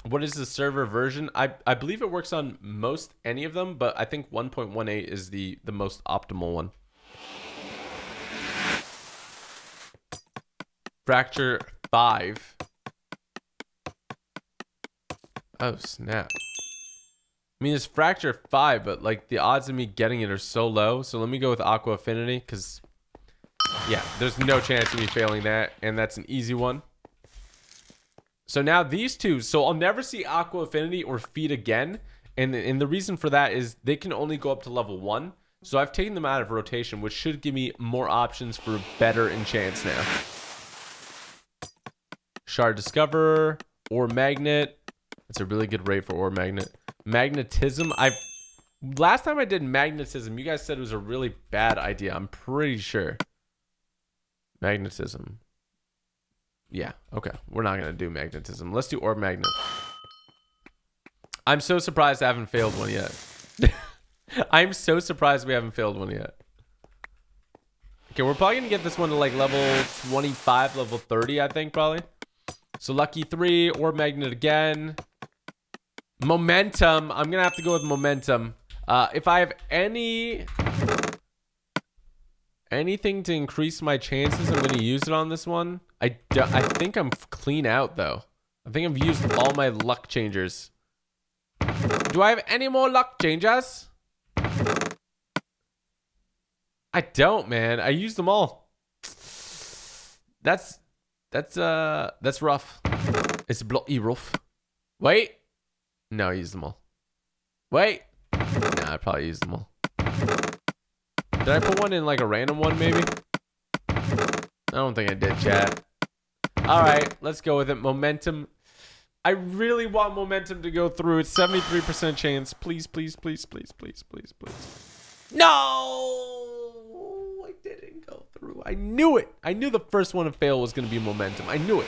S1: What is the server version? I, I believe it works on most any of them, but I think 1.18 is the, the most optimal one. Fracture 5. Oh, snap. I mean, it's Fracture 5, but like the odds of me getting it are so low. So let me go with Aqua Affinity because, yeah, there's no chance of me failing that. And that's an easy one. So now these two, so I'll never see Aqua Affinity or Feed again. And, and the reason for that is they can only go up to level 1. So I've taken them out of rotation, which should give me more options for better enchants now. Shard Discoverer, Ore Magnet. That's a really good rate for Ore Magnet. Magnetism. I Last time I did Magnetism, you guys said it was a really bad idea. I'm pretty sure. Magnetism. Yeah, okay. We're not going to do magnetism. Let's do ore magnet. I'm so surprised I haven't failed one yet. I'm so surprised we haven't failed one yet. Okay, we're probably going to get this one to like level 25, level 30, I think, probably. So lucky three, ore magnet again. Momentum. I'm going to have to go with momentum. Uh, if I have any anything to increase my chances, I'm going to use it on this one. I, I think I'm clean out, though. I think I've used all my luck changers. Do I have any more luck changers? I don't, man. I used them all. That's that's uh that's rough. It's bloody rough. Wait. No, I used them all. Wait. Nah, I probably used them all. Did I put one in like a random one maybe? I don't think I did, chat. All right, let's go with it. Momentum. I really want momentum to go through. It's 73% chance. Please, please, please, please, please, please, please. No! I didn't go through. I knew it. I knew the first one to fail was going to be momentum. I knew it.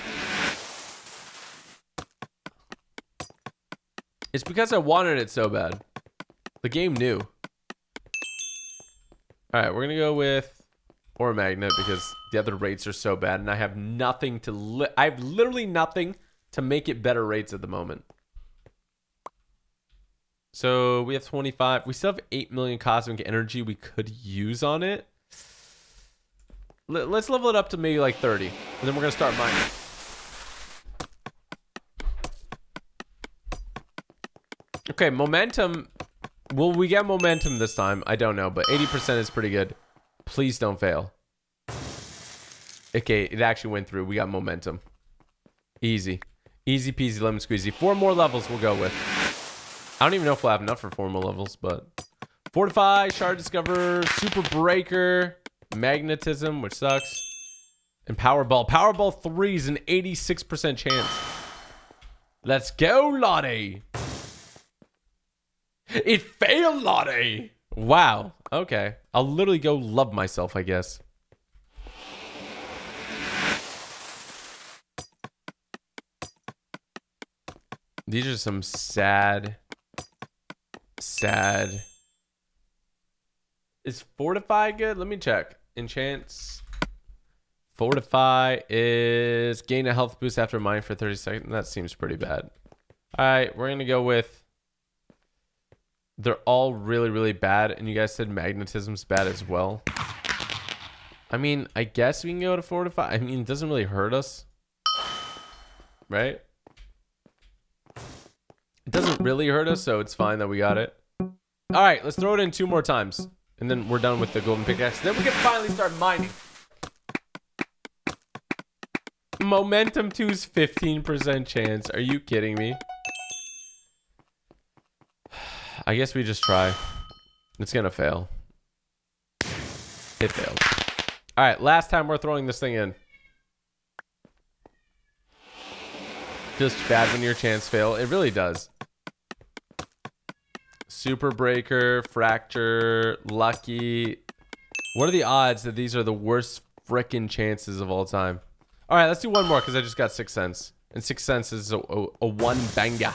S1: It's because I wanted it so bad. The game knew. All right, we're going to go with Ore Magnet because the other rates are so bad and I have nothing to li I have literally nothing to make it better rates at the moment. So we have 25. We still have 8 million cosmic energy we could use on it. Let's level it up to maybe like 30. And then we're going to start mining. Okay, momentum. Will we get momentum this time? I don't know, but 80% is pretty good. Please don't fail. Okay, it actually went through. We got momentum. Easy. Easy peasy lemon squeezy. Four more levels we'll go with. I don't even know if we'll have enough for four more levels, but... Fortify, Shard Discover, Super Breaker, Magnetism, which sucks. And Powerball. Powerball 3 is an 86% chance. Let's go, Lottie. It failed, Lottie. Wow. Okay. I'll literally go love myself, I guess. These are some sad, sad. Is Fortify good? Let me check. Enchants. Fortify is gain a health boost after mine for 30 seconds. That seems pretty bad. All right, we're going to go with they're all really, really bad. And you guys said magnetism's bad as well. I mean, I guess we can go to fortify. I mean, it doesn't really hurt us. Right? It doesn't really hurt us, so it's fine that we got it. All right, let's throw it in two more times. And then we're done with the golden pickaxe. Then we can finally start mining. Momentum 2's 15% chance. Are you kidding me? I guess we just try. It's gonna fail. It failed. All right, last time we're throwing this thing in. Just bad when your chance fail. It really does. Super Breaker, Fracture, Lucky. What are the odds that these are the worst freaking chances of all time? All right, let's do one more because I just got Sixth Sense. And Sixth Sense is a, a, a one banger.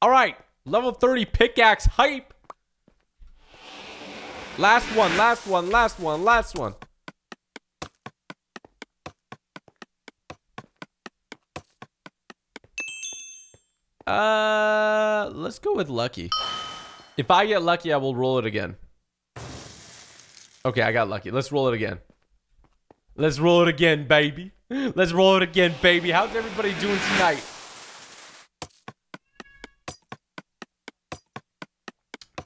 S1: All right. Level 30 pickaxe hype. Last one, last one, last one, last one. Uh, let's go with lucky. If I get lucky, I will roll it again. Okay, I got lucky. Let's roll it again. Let's roll it again, baby. Let's roll it again, baby. How's everybody doing tonight?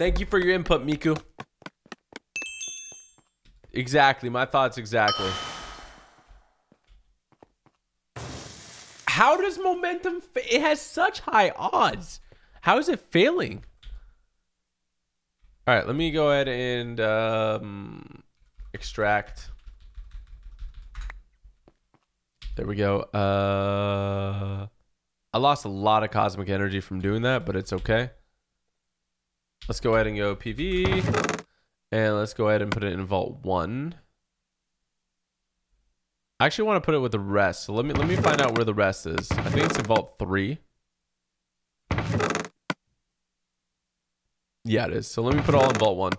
S1: Thank you for your input, Miku. Exactly. My thoughts exactly. How does momentum... It has such high odds. How is it failing? All right, let me go ahead and um, extract. There we go. Uh, I lost a lot of cosmic energy from doing that, but it's okay. Let's go ahead and go PV. And let's go ahead and put it in Vault 1. I actually want to put it with the rest. So let me let me find out where the rest is. I think it's in Vault 3. Yeah, it is. So let me put all in Vault 1.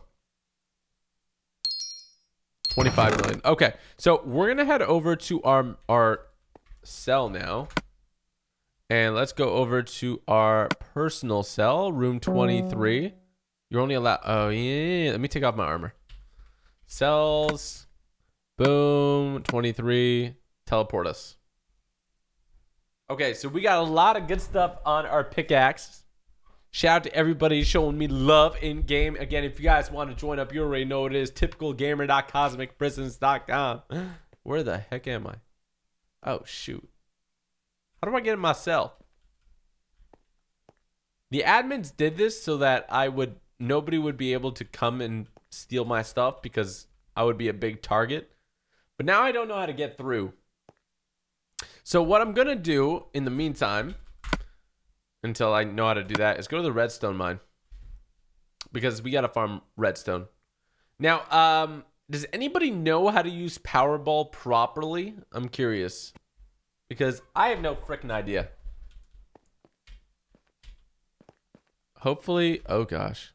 S1: 25 million. Okay. So we're going to head over to our our cell now. And let's go over to our personal cell, room 23. You're only allowed. Oh, yeah. Let me take off my armor. Cells. Boom. 23. Teleport us. Okay, so we got a lot of good stuff on our pickaxe. Shout out to everybody showing me love in game. Again, if you guys want to join up, you already know it is. Typicalgamer.cosmicprisons.com. Where the heck am I? Oh, shoot. How do I get in my cell? The admins did this so that I would nobody would be able to come and steal my stuff because I would be a big target. But now I don't know how to get through. So what I'm going to do in the meantime until I know how to do that is go to the redstone mine because we got to farm redstone. Now, um does anybody know how to use Powerball properly? I'm curious because I have no freaking idea. Hopefully, oh gosh.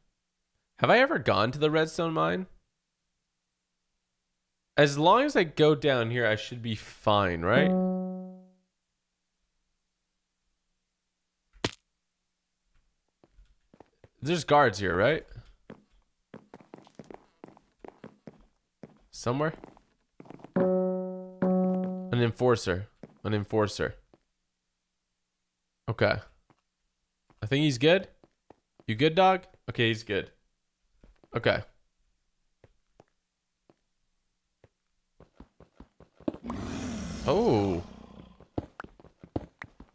S1: Have I ever gone to the redstone mine? As long as I go down here, I should be fine, right? There's guards here, right? Somewhere? An enforcer. An enforcer. Okay. I think he's good. You good, dog? Okay, he's good. Okay. Oh.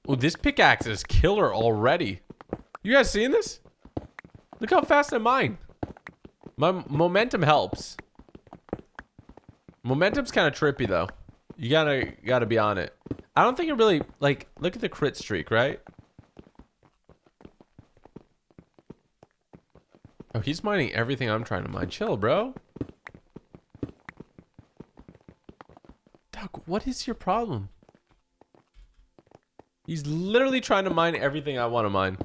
S1: Oh, this pickaxe is killer already. You guys seeing this? Look how fast I mine. My momentum helps. Momentum's kind of trippy though. You gotta gotta be on it. I don't think it really like look at the crit streak, right? Oh, he's mining everything I'm trying to mine. Chill, bro. Doug, what is your problem? He's literally trying to mine everything I want to mine.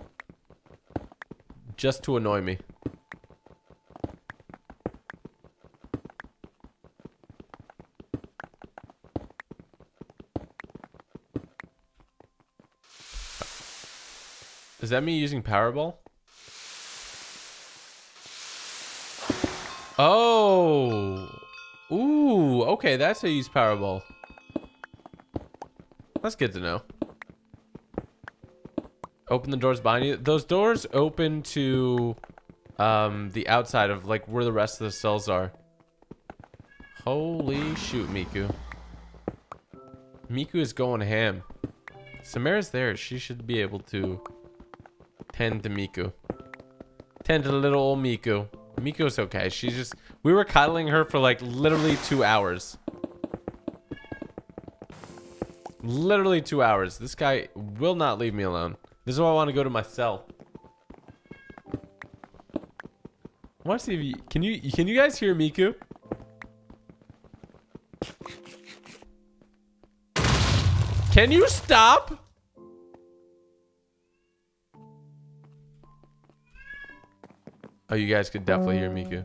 S1: Just to annoy me. Is that me using Powerball? Oh. Ooh, okay, that's how you use Powerball. That's good to know. Open the doors behind you. Those doors open to um, the outside of like where the rest of the cells are. Holy shoot, Miku. Miku is going ham. Samara's there. She should be able to tend to Miku. Tend to little old Miku. Miku's okay. She's just... We were cuddling her for like literally two hours. Literally two hours. This guy will not leave me alone. This is why I want to go to my cell. I want to see if you... Can you, can you guys hear Miku? Can you stop? Oh, you guys could definitely hear Miku.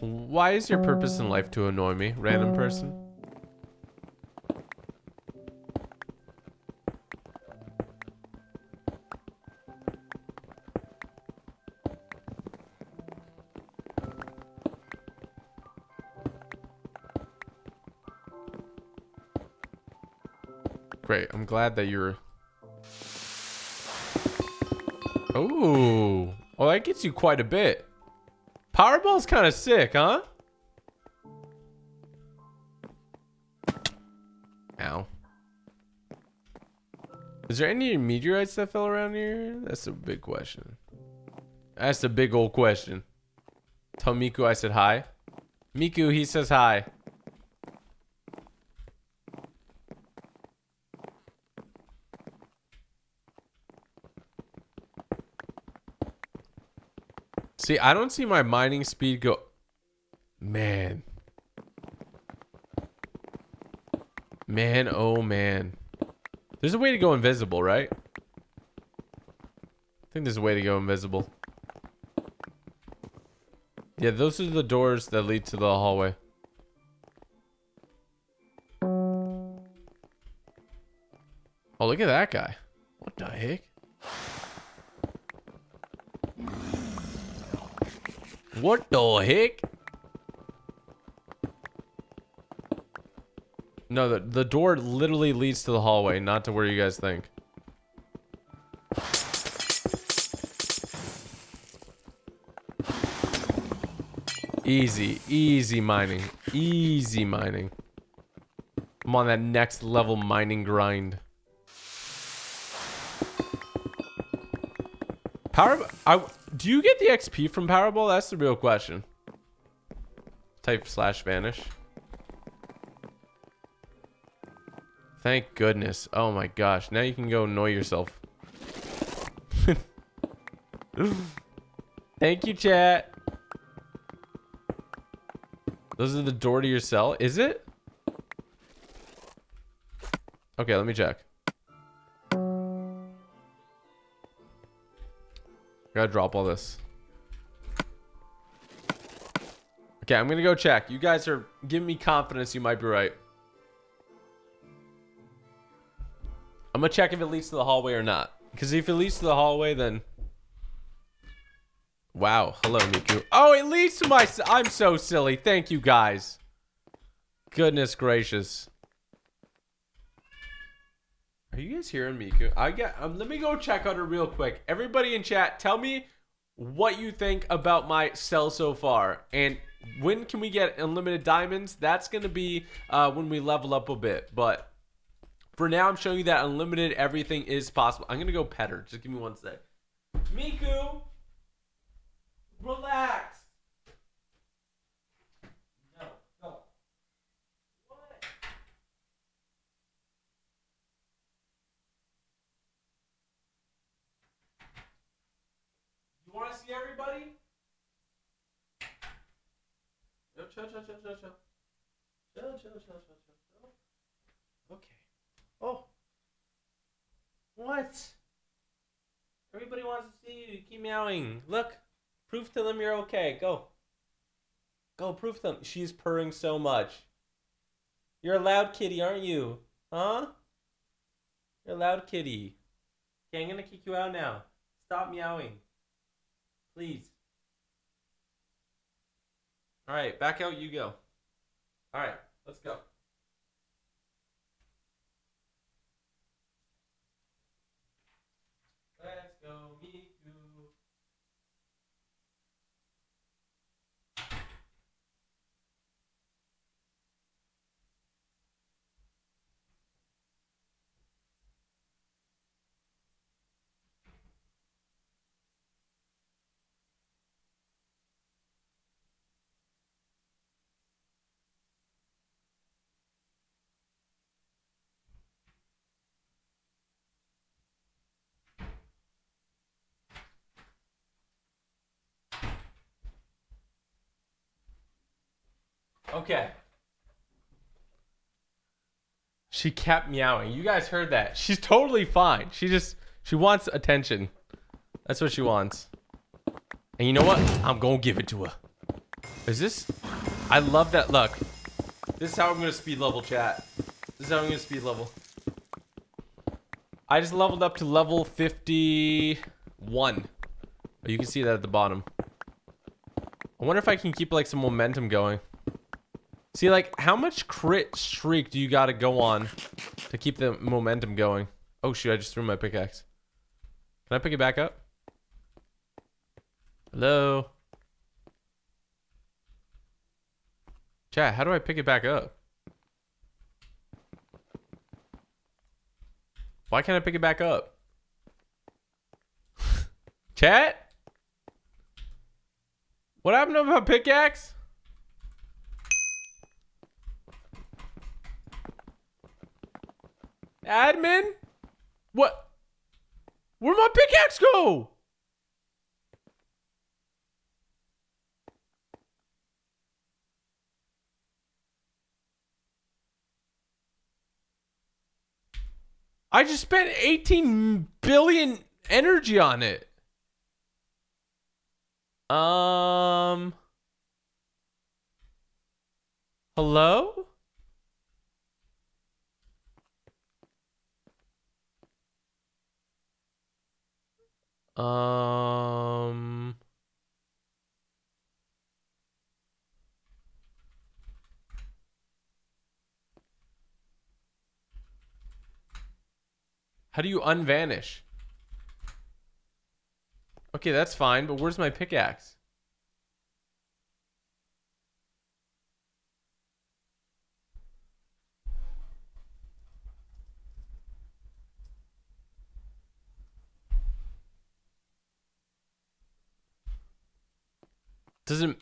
S1: Why is your purpose in life to annoy me, random person? I'm glad that you're... Oh. Well, that gets you quite a bit. Powerball's kind of sick, huh? Ow. Is there any meteorites that fell around here? That's a big question. That's a big old question. Tell Miku I said hi. Miku, he says hi. See, I don't see my mining speed go... Man. Man, oh man. There's a way to go invisible, right? I think there's a way to go invisible. Yeah, those are the doors that lead to the hallway. Oh, look at that guy. What the heck? What the heck? No, the, the door literally leads to the hallway, not to where you guys think. Easy, easy mining. Easy mining. I'm on that next level mining grind. Power, I, do you get the XP from Powerball? That's the real question. Type slash vanish. Thank goodness. Oh my gosh. Now you can go annoy yourself. Thank you, chat. Those are the door to your cell. Is it? Okay, let me check. Gotta drop all this. Okay, I'm gonna go check. You guys are giving me confidence you might be right. I'm gonna check if it leads to the hallway or not. Because if it leads to the hallway, then... Wow. Hello, Miku. Oh, it leads to my... I'm so silly. Thank you, guys. Goodness gracious. Are you guys hearing Miku? I get. Um, let me go check on her real quick. Everybody in chat, tell me what you think about my cell so far. And when can we get unlimited diamonds? That's going to be uh, when we level up a bit. But for now, I'm showing you that unlimited everything is possible. I'm going to go pet her. Just give me one sec. Miku! Relax! No, no. What? You want to see everybody? Chill, chill, chill, chill, chill. Chill, chill, chill, chill, chill, chill. Okay. Oh. What? Everybody wants to see you. Keep meowing. Look. Prove to them you're okay. Go. Go prove to them. She's purring so much. You're a loud kitty, aren't you? Huh? You're a loud kitty. Okay, I'm gonna kick you out now. Stop meowing. Please. Alright, back out you go. Alright, let's go. Let's go, Miku. Okay. She kept meowing. You guys heard that. She's totally fine. She just she wants attention. That's what she wants. And you know what? I'm gonna give it to her. Is this? I love that. Look. This is how I'm gonna speed level chat. This is how I'm gonna speed level. I just leveled up to level 51. Oh, you can see that at the bottom. I wonder if I can keep like some momentum going. See, like, how much crit streak do you got to go on to keep the momentum going? Oh, shoot, I just threw my pickaxe. Can I pick it back up? Hello? Chat, how do I pick it back up? Why can't I pick it back up? Chat? What happened to my pickaxe? Admin? What? Where'd my pickaxe go? I just spent 18 billion energy on it. Um. Hello? Um. How do you unvanish? Okay, that's fine, but where's my pickaxe? Doesn't.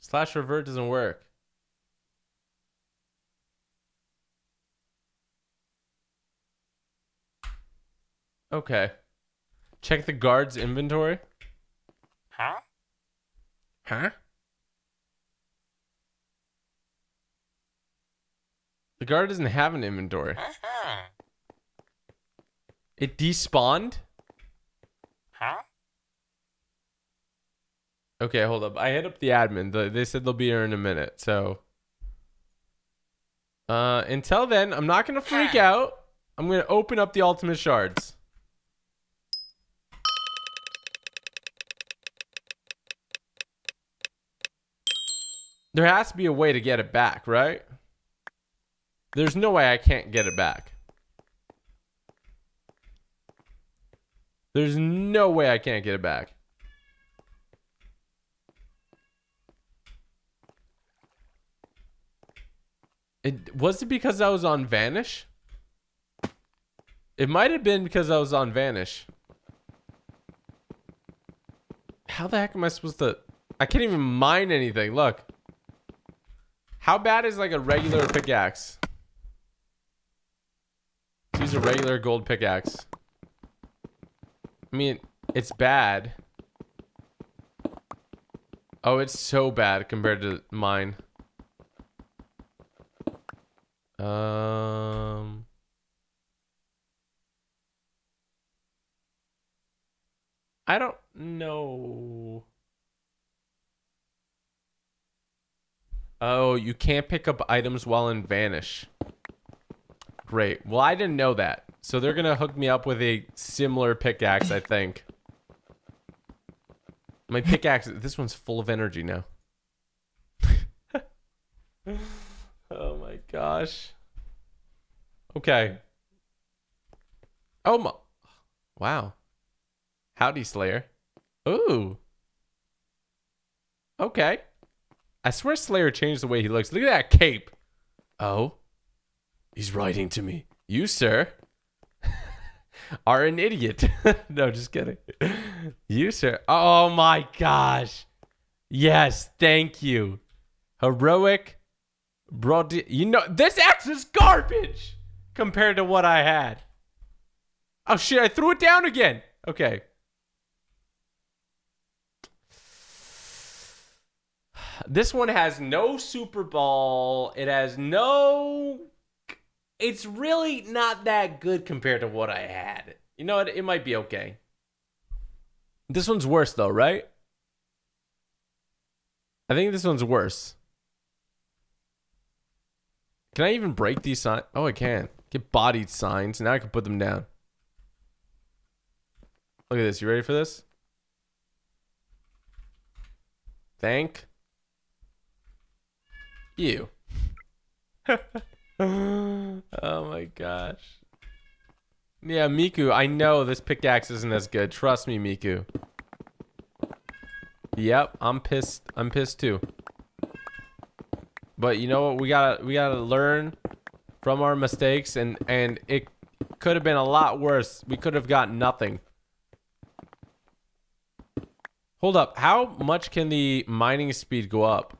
S1: Slash revert doesn't work. Okay. Check the guard's inventory.
S2: Huh?
S1: Huh? The guard doesn't have an inventory.
S2: Uh-huh.
S1: It despawned?
S2: Huh?
S1: Okay, hold up. I hit up the admin. They said they'll be here in a minute. So, uh, until then, I'm not gonna freak out. I'm gonna open up the ultimate shards. There has to be a way to get it back, right? There's no way I can't get it back. There's no way I can't get it back. It was it because I was on Vanish? It might have been because I was on Vanish. How the heck am I supposed to I can't even mine anything. Look. How bad is like a regular pickaxe? Use a regular gold pickaxe. I mean, it's bad. Oh, it's so bad compared to mine. Um. I don't know. Oh, you can't pick up items while in Vanish. Great. Well, I didn't know that. So they're going to hook me up with a similar pickaxe, I think. My pickaxe, this one's full of energy now. oh my gosh. Okay. Oh my. Wow. Howdy, Slayer. Ooh. Okay. I swear Slayer changed the way he looks. Look at that cape. Oh. He's writing to me. You, sir, are an idiot. no, just kidding. You, sir. Oh my gosh. Yes, thank you. Heroic. Bro, you know, this X is garbage compared to what I had. Oh shit, I threw it down again. Okay. This one has no Super Bowl. It has no. It's really not that good compared to what I had. You know what? It might be okay. This one's worse, though, right? I think this one's worse. Can I even break these signs? Oh, I can. Get bodied signs. Now I can put them down. Look at this. You ready for this? Thank you. oh my gosh. Yeah, Miku, I know this pickaxe isn't as good. Trust me, Miku. Yep, I'm pissed. I'm pissed too. But you know what? We gotta we gotta learn from our mistakes, and and it could have been a lot worse. We could have got nothing. Hold up. How much can the mining speed go up?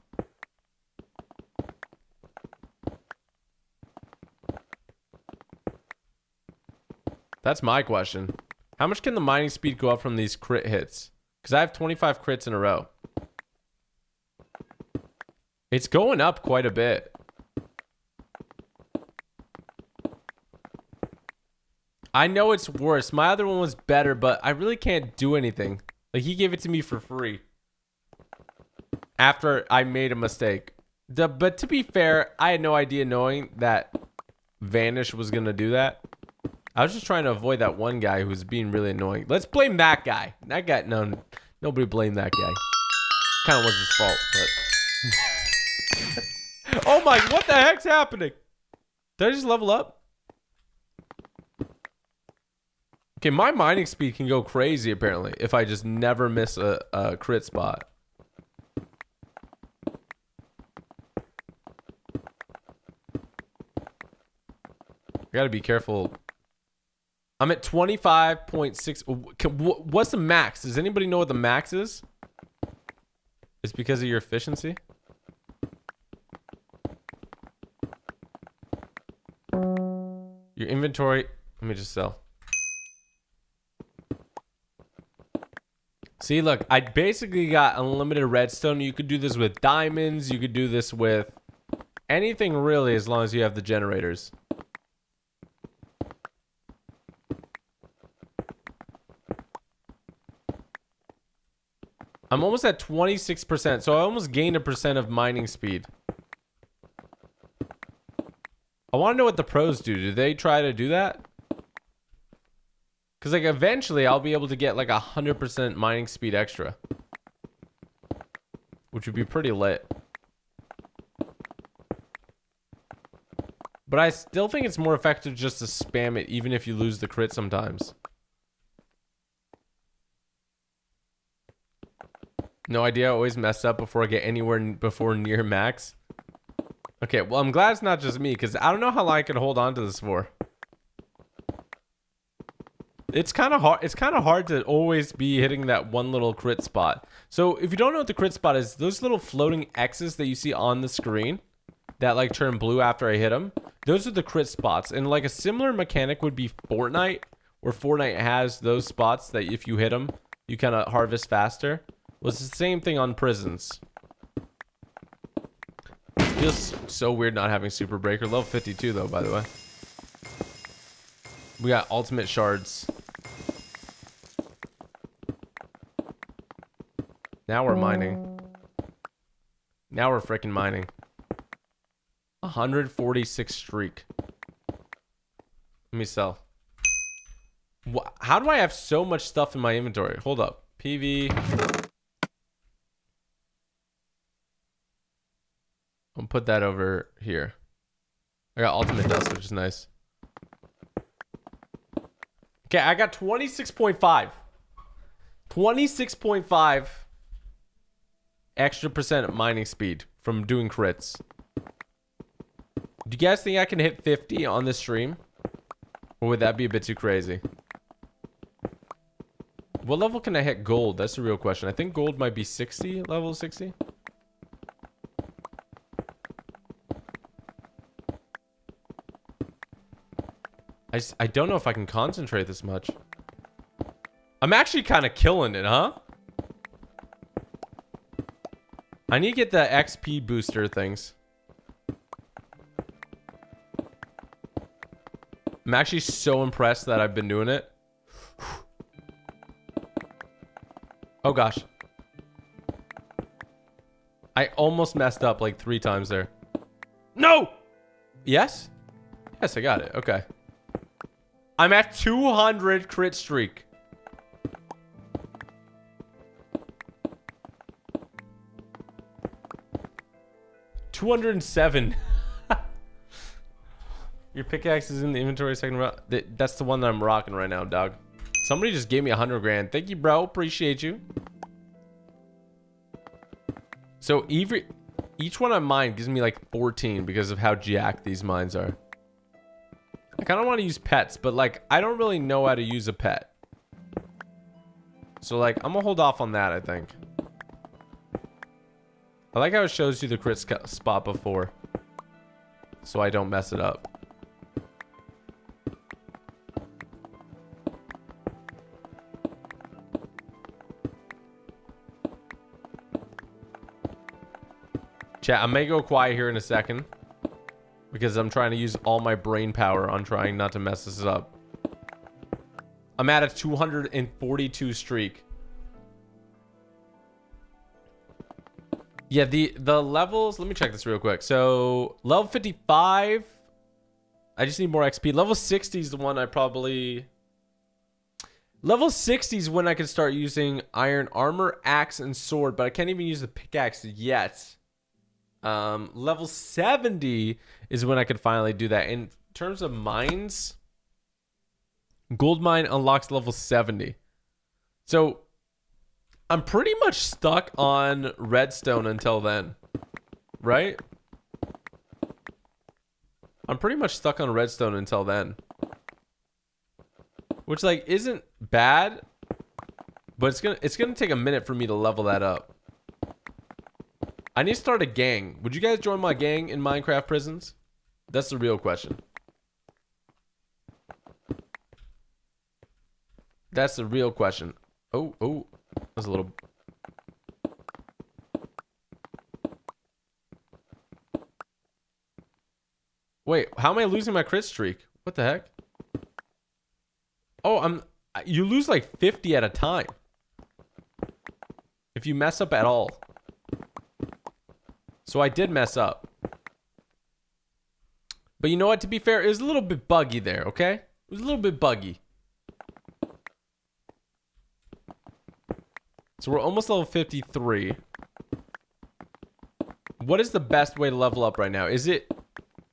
S1: That's my question. How much can the mining speed go up from these crit hits? Because I have 25 crits in a row. It's going up quite a bit. I know it's worse. My other one was better, but I really can't do anything. Like, he gave it to me for free. After I made a mistake. The, but to be fair, I had no idea knowing that Vanish was going to do that. I was just trying to avoid that one guy who was being really annoying. Let's blame that guy. That guy, no, nobody blame that guy. Kind of was his fault, but. oh my, what the heck's happening? Did I just level up? Okay, my mining speed can go crazy apparently if I just never miss a, a crit spot. I gotta be careful I'm at 25.6. What's the max? Does anybody know what the max is? It's because of your efficiency? Your inventory. Let me just sell. See, look, I basically got unlimited redstone. You could do this with diamonds. You could do this with anything really as long as you have the generators. I'm almost at 26%, so I almost gained a percent of mining speed. I want to know what the pros do. Do they try to do that? Because, like, eventually I'll be able to get, like, a 100% mining speed extra. Which would be pretty lit. But I still think it's more effective just to spam it, even if you lose the crit sometimes. No idea. I always mess up before I get anywhere before near max. Okay, well, I'm glad it's not just me because I don't know how long I can hold on to this for. It's kind of hard. It's kind of hard to always be hitting that one little crit spot. So if you don't know what the crit spot is, those little floating X's that you see on the screen that like turn blue after I hit them, those are the crit spots. And like a similar mechanic would be Fortnite, where Fortnite has those spots that if you hit them, you kind of harvest faster. It's the same thing on prisons. Feels so weird not having Super Breaker. Level 52 though, by the way. We got ultimate shards. Now we're mining. Now we're freaking mining. 146 streak. Let me sell. How do I have so much stuff in my inventory? Hold up. PV. I'll put that over here. I got ultimate dust, which is nice. Okay, I got 26.5. 26.5 extra percent mining speed from doing crits. Do you guys think I can hit 50 on this stream? Or would that be a bit too crazy? What level can I hit gold? That's the real question. I think gold might be 60, level 60. I, I don't know if I can concentrate this much. I'm actually kind of killing it, huh? I need to get the XP booster things. I'm actually so impressed that I've been doing it. Oh gosh. I almost messed up like three times there. No! Yes? Yes, I got it. Okay. I'm at 200 crit streak. Two hundred and seven. Your pickaxe is in the inventory second round. That's the one that I'm rocking right now, dog. Somebody just gave me a hundred grand. Thank you, bro. Appreciate you. So every each one on mine gives me like 14 because of how jacked these mines are. I kind of want to use pets, but like I don't really know how to use a pet. So like I'm gonna hold off on that. I think. I like how it shows you the crit spot before, so I don't mess it up. Chat, I may go quiet here in a second because I'm trying to use all my brain power on trying not to mess this up. I'm at a 242 streak. Yeah, the the levels, let me check this real quick. So, level 55 I just need more XP. Level 60 is the one I probably Level 60 is when I can start using iron armor, axe, and sword, but I can't even use the pickaxe yet. Um, level 70 is when I could finally do that. In terms of mines, gold mine unlocks level 70. So I'm pretty much stuck on redstone until then, right? I'm pretty much stuck on redstone until then. which like isn't bad, but it's gonna it's gonna take a minute for me to level that up. I need to start a gang. Would you guys join my gang in Minecraft prisons? That's the real question. That's the real question. Oh, oh, that's a little. Wait, how am I losing my crit streak? What the heck? Oh, I'm. You lose like 50 at a time. If you mess up at all. So I did mess up. But you know what? To be fair, it was a little bit buggy there, okay? It was a little bit buggy. So we're almost level 53. What is the best way to level up right now? Is it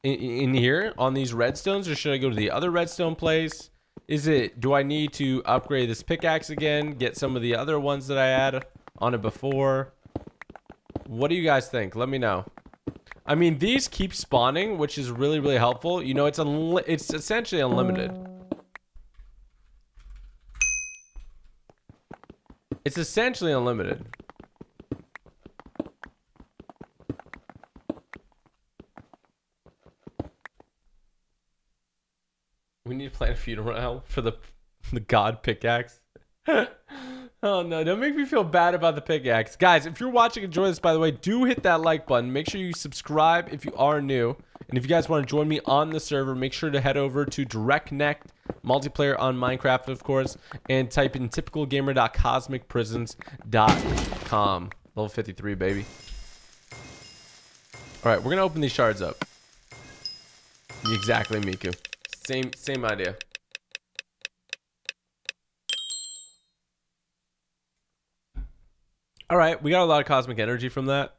S1: in, in here on these redstones or should I go to the other redstone place? Is it, do I need to upgrade this pickaxe again? Get some of the other ones that I had on it before? What do you guys think? Let me know. I mean, these keep spawning, which is really, really helpful. You know, it's it's essentially unlimited. It's essentially unlimited. We need to plan a funeral for the the god pickaxe. oh no, don't make me feel bad about the pickaxe. Guys, if you're watching enjoy this, by the way, do hit that like button. Make sure you subscribe if you are new. And if you guys want to join me on the server, make sure to head over to Direct Connect multiplayer on Minecraft, of course, and type in typicalgamer.cosmicprisons.com. Level 53, baby. All right, we're gonna open these shards up. Exactly, Miku. Same, same idea. All right, we got a lot of cosmic energy from that.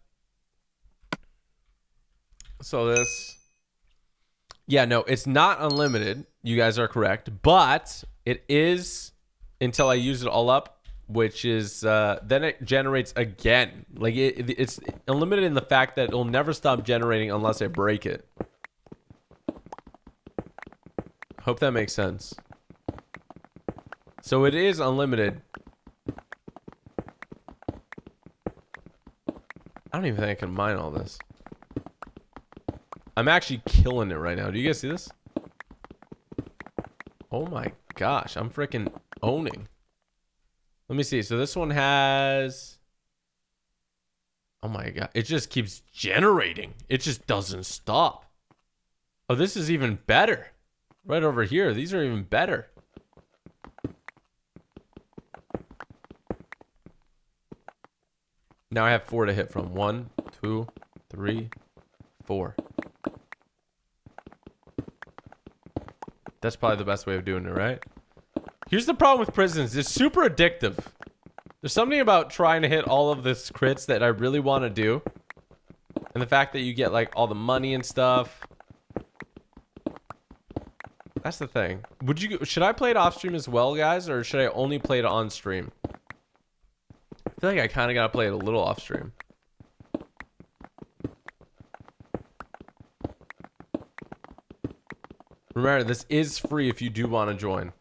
S1: So this, yeah, no, it's not unlimited. You guys are correct, but it is until I use it all up, which is uh, then it generates again. Like it, it's unlimited in the fact that it'll never stop generating unless I break it. Hope that makes sense. So it is unlimited. I don't even think I can mine all this. I'm actually killing it right now. Do you guys see this? Oh my gosh, I'm freaking owning. Let me see. So this one has... Oh my god. It just keeps generating. It just doesn't stop. Oh, this is even better. Right over here. These are even better. Now I have four to hit from. One, two, three, four. That's probably the best way of doing it, right? Here's the problem with prisons. It's super addictive. There's something about trying to hit all of this crits that I really want to do. And the fact that you get like all the money and stuff. That's the thing. Would you should I play it off stream as well, guys, or should I only play it on stream? I feel like I kind of got to play it a little off stream. Remember, this is free if you do want to join.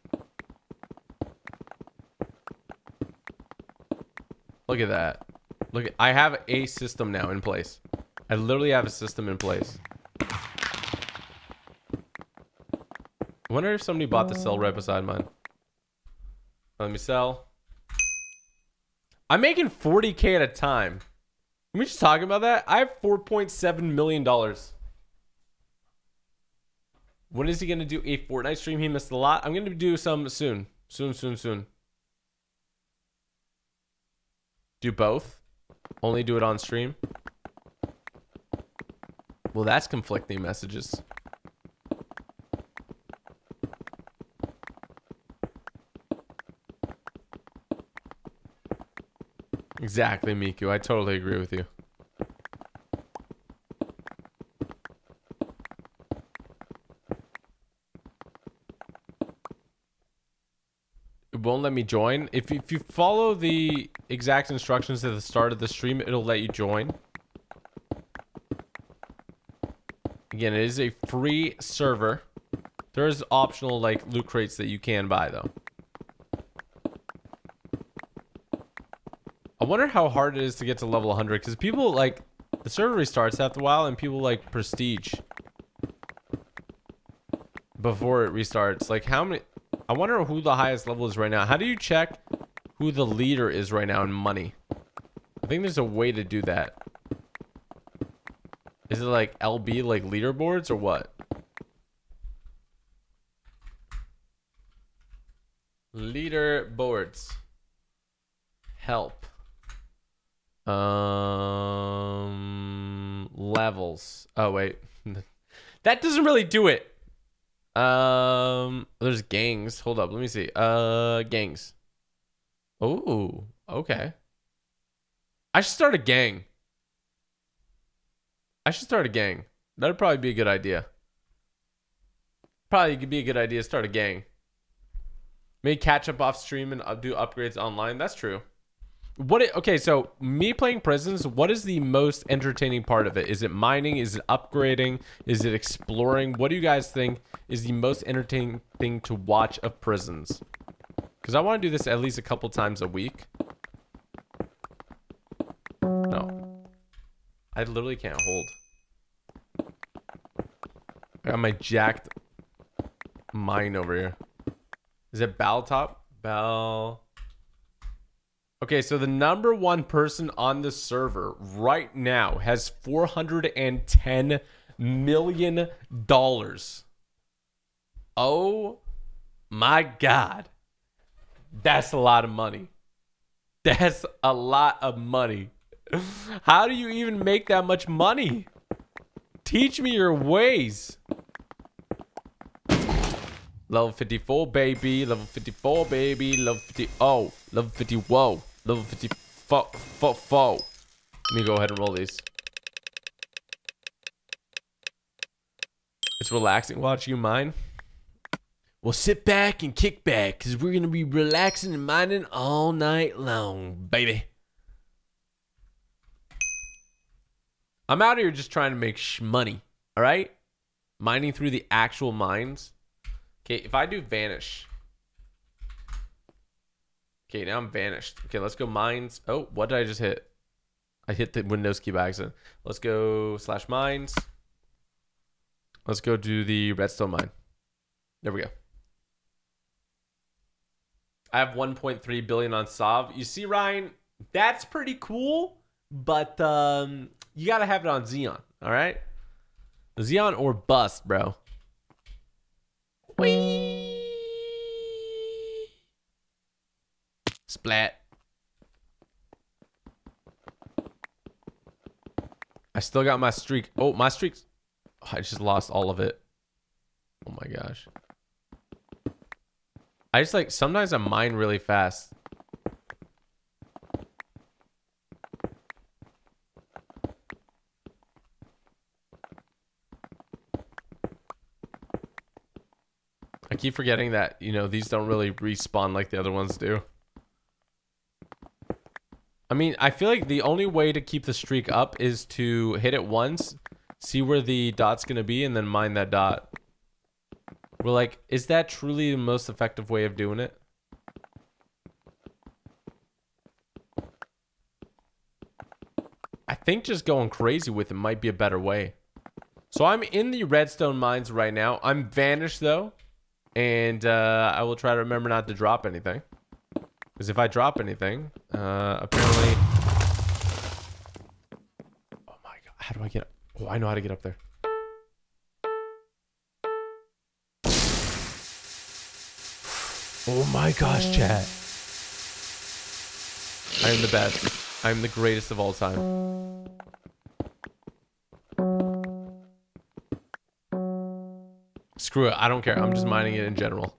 S1: Look at that. Look, at, I have a system now in place. I literally have a system in place. I wonder if somebody bought the cell right oh. beside mine. Let me sell. I'm making 40k at a time. Can we just talk about that? I have 4.7 million dollars. When is he gonna do a Fortnite stream? He missed a lot. I'm gonna do some soon. Soon, soon, soon. Do both? Only do it on stream? Well, that's conflicting messages. Exactly, Miku. I totally agree with you. It won't let me join. If, if you follow the exact instructions at the start of the stream, it'll let you join. Again, it is a free server. There's optional like loot crates that you can buy though. I wonder how hard it is to get to level 100 because people like the server restarts after a while and people like prestige before it restarts. Like how many? I wonder who the highest level is right now. How do you check who the leader is right now in money? I think there's a way to do that. Is it like LB like leaderboards or what? Leaderboards. Help. Um levels. Oh wait. that doesn't really do it. Um there's gangs. Hold up, let me see. Uh gangs. Oh, okay. I should start a gang. I should start a gang. That'd probably be a good idea. Probably could be a good idea to start a gang. Maybe catch up off stream and do upgrades online. That's true. What? It, okay, so me playing prisons. What is the most entertaining part of it? Is it mining? Is it upgrading? Is it exploring? What do you guys think is the most entertaining thing to watch of prisons? Because I want to do this at least a couple times a week. No. I literally can't hold. I got my jacked mine over here. Is it Bal top? Bal. Okay, so the number one person on the server right now has $410 million. Oh my God. That's a lot of money. That's a lot of money. How do you even make that much money? Teach me your ways. Level 54, baby. Level 54, baby. Level 50. Oh, level 50. Whoa. Level 54. Fo, fo. Let me go ahead and roll these. It's relaxing watching you mine. Well, sit back and kick back because we're going to be relaxing and mining all night long, baby. I'm out here just trying to make money, all right? Mining through the actual mines. Okay, if I do vanish. Okay, now I'm vanished. Okay, let's go mines. Oh, what did I just hit? I hit the Windows key by accident. Let's go slash mines. Let's go do the redstone mine. There we go. I have 1.3 billion on Sov. You see, Ryan, that's pretty cool, but um, you gotta have it on Xeon. All right, Xeon or bust, bro. Whee! Splat. I still got my streak. Oh, my streaks. I just lost all of it. Oh my gosh. I just like sometimes I mine really fast. I keep forgetting that, you know, these don't really respawn like the other ones do. I mean, I feel like the only way to keep the streak up is to hit it once, see where the dot's going to be, and then mine that dot. We're like, is that truly the most effective way of doing it? I think just going crazy with it might be a better way. So I'm in the redstone mines right now. I'm vanished though. And uh, I will try to remember not to drop anything. Because if I drop anything, uh, apparently... Oh my god, how do I get... Up? Oh, I know how to get up there. Oh my gosh, chat. I am the best. I am the greatest of all time. Screw it. I don't care. I'm just mining it in general.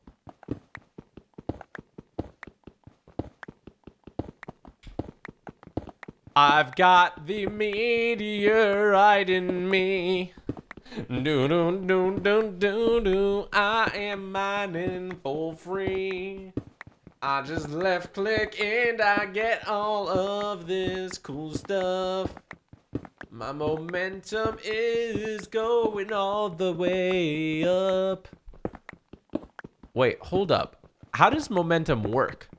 S1: I've got the meteorite in me. Do do do do do do. I am mining for free. I just left click and I get all of this cool stuff. My momentum is going all the way up. Wait, hold up. How does momentum work?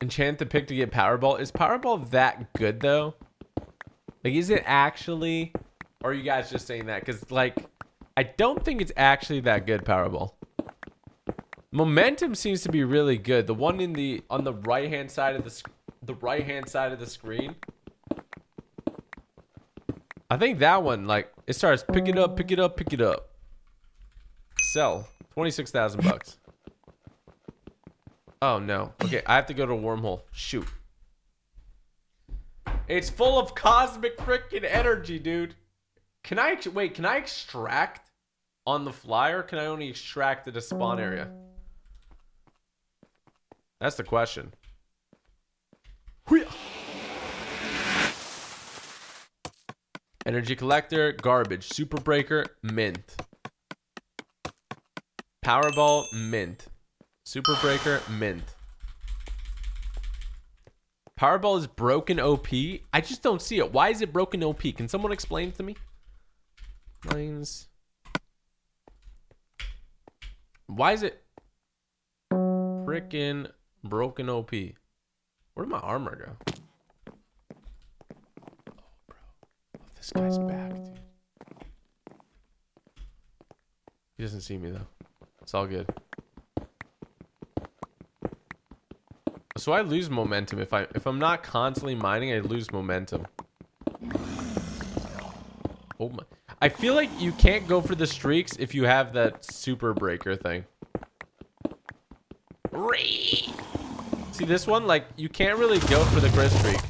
S1: Enchant the pick to get Powerball. Is Powerball that good though? Like, is it actually? Or are you guys just saying that? Because like, I don't think it's actually that good. Powerball. Momentum seems to be really good. The one in the on the right hand side of the the right hand side of the screen. I think that one like it starts pick it up, pick it up, pick it up. Sell twenty six thousand bucks. Oh no. Okay, I have to go to a wormhole. Shoot. It's full of cosmic freaking energy, dude. Can I wait? Can I extract on the fly, or can I only extract at a spawn area? That's the question. Energy collector, garbage. Super breaker, mint. Powerball, mint. Super breaker, mint. Powerball is broken OP. I just don't see it. Why is it broken OP? Can someone explain to me? Lines. Why is it freaking broken OP? Where did my armor go? Oh, bro. Oh, this guy's back, dude. He doesn't see me though. It's all good. So I lose momentum if I if I'm not constantly mining, I lose momentum. Oh my! I feel like you can't go for the streaks if you have that super breaker thing. See this one? Like you can't really go for the crit streak.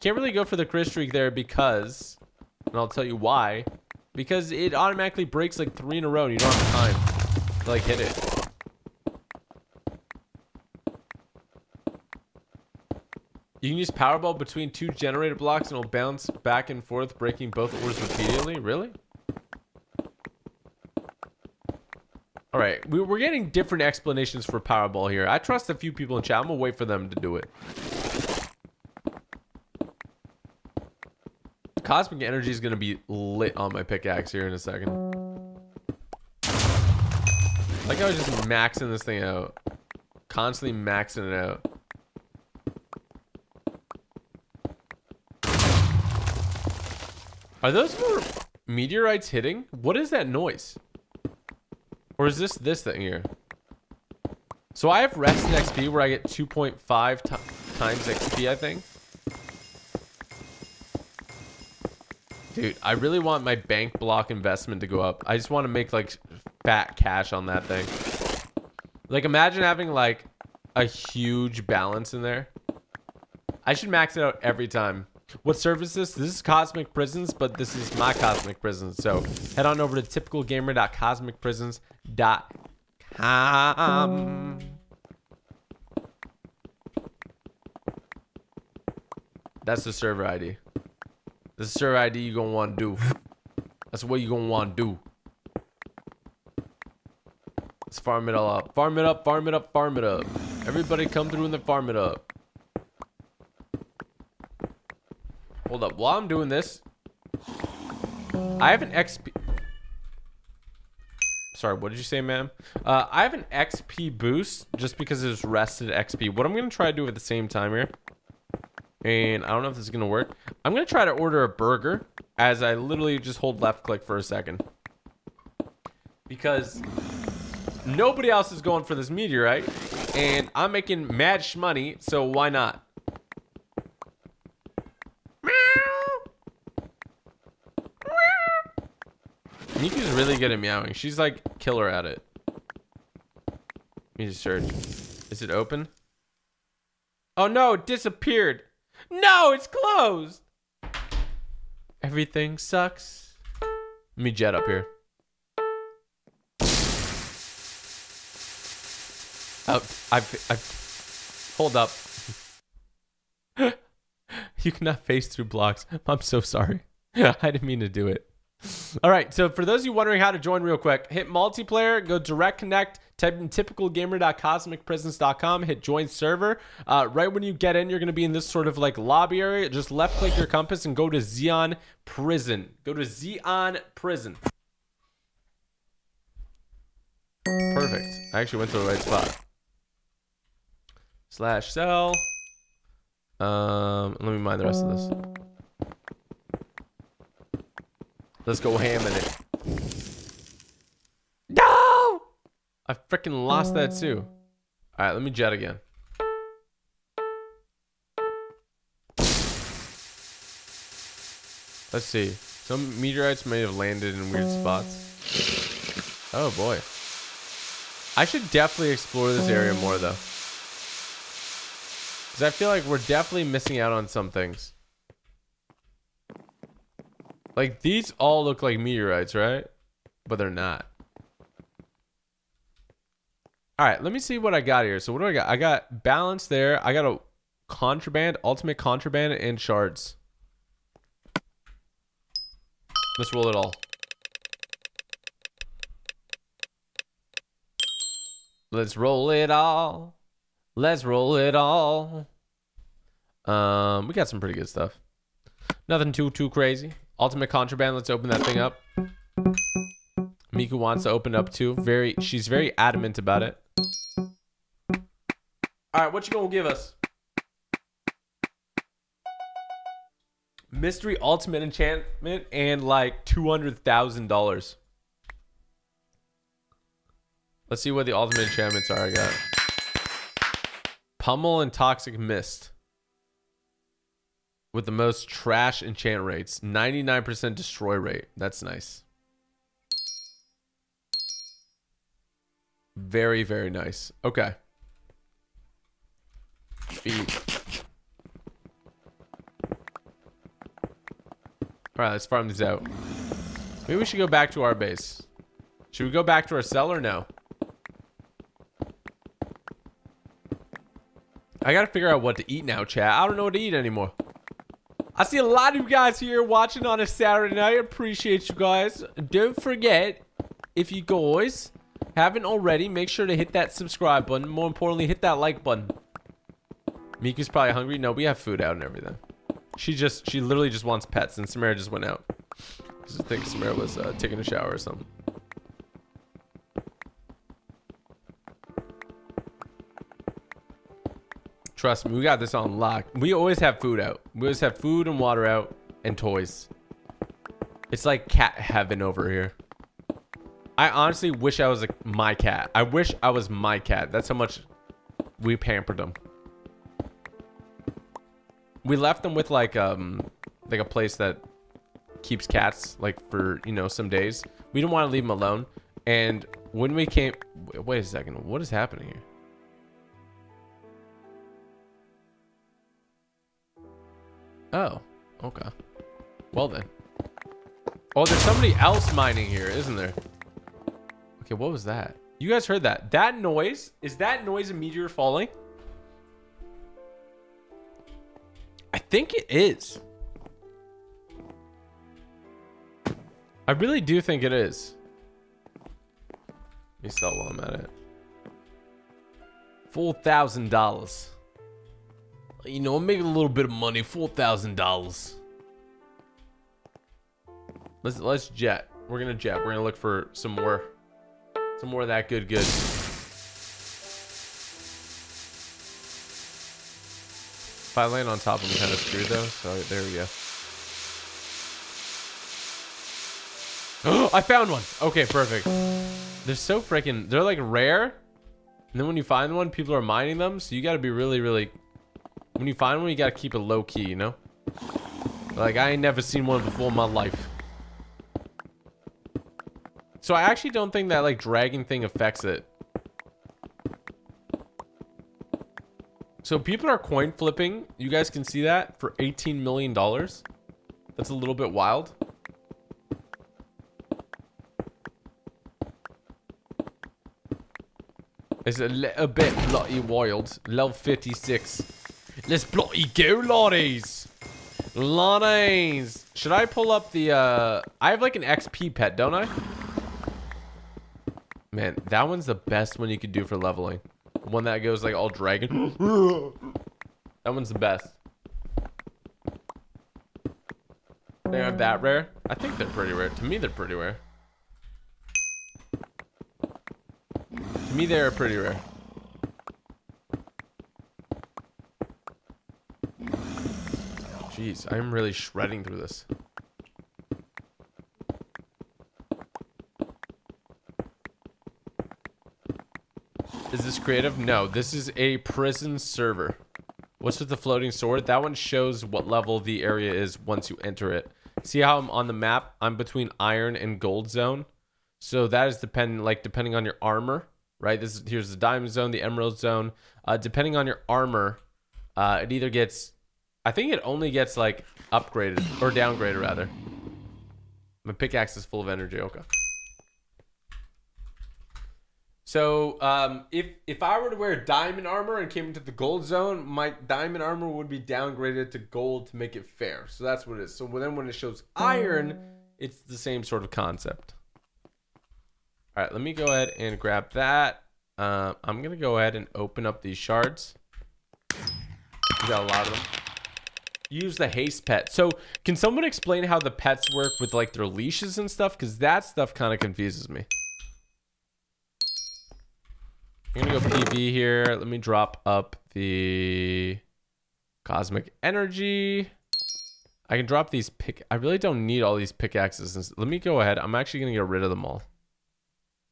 S1: Can't really go for the crit streak there because, and I'll tell you why. Because it automatically breaks like three in a row and you don't have time to like hit it. You can use Powerball between two generator blocks and it'll bounce back and forth, breaking both ores repeatedly. Really? All right, we- we're getting different explanations for Powerball here. I trust a few people in chat. I'm gonna wait for them to do it. Cosmic energy is gonna be lit on my pickaxe here in a second. Like I was just maxing this thing out, constantly maxing it out. Are those more meteorites hitting? What is that noise? Or is this this thing here? So I have rested XP where I get 2.5 times XP, I think. Dude, I really want my bank block investment to go up. I just want to make like fat cash on that thing. Like imagine having like a huge balance in there. I should max it out every time. What server is this? This is Cosmic Prisons, but this is my Cosmic Prisons. So head on over to typicalgamer.cosmicprisons.com. That's the server ID. This is the server ID you're gonna want to do. That's what you're gonna want to do. Let's farm it all up. Farm it up, farm it up, farm it up. Everybody come through and farm it up. Hold up. While I'm doing this, I have an XP. Sorry, what did you say, ma'am? Uh, I have an XP boost just because it's rested XP. What I'm going to try to do at the same time here, and I don't know if this is going to work. I'm going to try to order a burger as I literally just hold left click for a second. Because nobody else is going for this meteorite, and I'm making mad money, so why not? Miku's really good at meowing. She's like killer at it. Let me just search. Is it open? Oh no, it disappeared. No, it's closed. Everything sucks. Let me jet up here. Oh, I've, I've, hold up. you cannot face through blocks. I'm so sorry. I didn't mean to do it. All right, so for those of you wondering how to join real quick, hit multiplayer, go direct connect, type in typicalgamer.cosmicprisons.com, hit join server. Uh, right when you get in, you're going to be in this sort of like lobby area. Just left click your compass and go to Xeon Prison. Go to Xeon Prison. Perfect. I actually went to the right spot. slash sell. Um, let me mine the rest of this. Let's go ham in it. No! I freaking lost that too. All right, let me jet again. Let's see. Some meteorites may have landed in weird spots. Oh boy. I should definitely explore this area more though. Because I feel like we're definitely missing out on some things. Like these all look like meteorites, right? But they're not. All right, let me see what I got here. So what do I got? I got balance there. I got a contraband, ultimate contraband, and shards. Let's roll it all. Let's roll it all. Let's roll it all. Um, we got some pretty good stuff. Nothing too too crazy. Ultimate contraband. Let's open that thing up. Miku wants to open up too. Very, she's very adamant about it. All right, what you gonna give us? Mystery ultimate enchantment and like two hundred thousand dollars. Let's see what the ultimate enchantments are. I got pummel and toxic mist with the most trash enchant rates. Ninety nine percent destroy rate. That's nice. Very very nice. Okay. All right, let's farm these out. Maybe we should go back to our base. Should we go back to our cell or no? I gotta figure out what to eat now, chat. I don't know what to eat anymore. I see a lot of you guys here watching on a Saturday night. Appreciate you guys. Don't forget, if you guys haven't already, make sure to hit that subscribe button. More importantly, hit that like button. Miku's probably hungry. No, we have food out and everything. She just, she literally just wants pets, and Samara just went out. I think Samara was uh, taking a shower or something. Trust me, we got this on lock. We always have food out. We always have food and water out and toys. It's like cat heaven over here. I honestly wish I was like my cat. I wish I was my cat. That's how much we pampered them. We left them with like um like a place that keeps cats like for you know some days. We didn't want to leave them alone. And when we came, wait a second, what is happening here? Oh, okay. Well then. Oh, there's somebody else mining here, isn't there? Okay, what was that? You guys heard that? That noise? Is that noise a meteor falling? I think it is. I really do think it is. Let me sell while I'm at it. Four thousand dollars. You know, make a little bit of money. Four thousand dollars. Let's let's jet. We're gonna jet. We're gonna look for some more, some more of that good good. If I land on top, I'm kind of screwed though. So there we go. I found one. Okay, perfect. They're so freaking. They're like rare, and then when you find one, people are mining them. So you got to be really, really. When you find one, you got to keep it low key. You know. Like I ain't never seen one before in my life. So I actually don't think that like dragging thing affects it. So people are coin flipping. You guys can see that for 18 million dollars. That's a little bit wild. It's a little bit bloody wild. Level 56. Let's bloody go, lotties. Lotties. Should I pull up the, uh... I have like an XP pet, don't I? Man, that one's the best one you could do for leveling. One that goes like all dragon. that one's the best. They are that rare? I think they're pretty rare. To me, they're pretty rare. To me, they are pretty rare. Jeez, I'm really shredding through this. Is this creative? No, this is a prison server. What's with the floating sword? That one shows what level the area is once you enter it. See how I'm on the map? I'm between iron and gold zone. So that is depending, like depending on your armor, right? This is here's the diamond zone, the emerald zone. Uh, depending on your armor, uh, it either gets, I think it only gets like upgraded or downgraded rather. My pickaxe is full of energy. Okay. So um, if if I were to wear diamond armor and came into the gold zone, my diamond armor would be downgraded to gold to make it fair. So that's what it is. So then when it shows iron, it's the same sort of concept. All right, let me go ahead and grab that. Uh, I'm gonna go ahead and open up these shards. We got a lot of them. Use the haste pet. So can someone explain how the pets work with like their leashes and stuff? Because that stuff kind of confuses me. I'm gonna go PV here. Let me drop up the cosmic energy. I can drop these pick. I really don't need all these pickaxes. Let me go ahead. I'm actually gonna get rid of them all.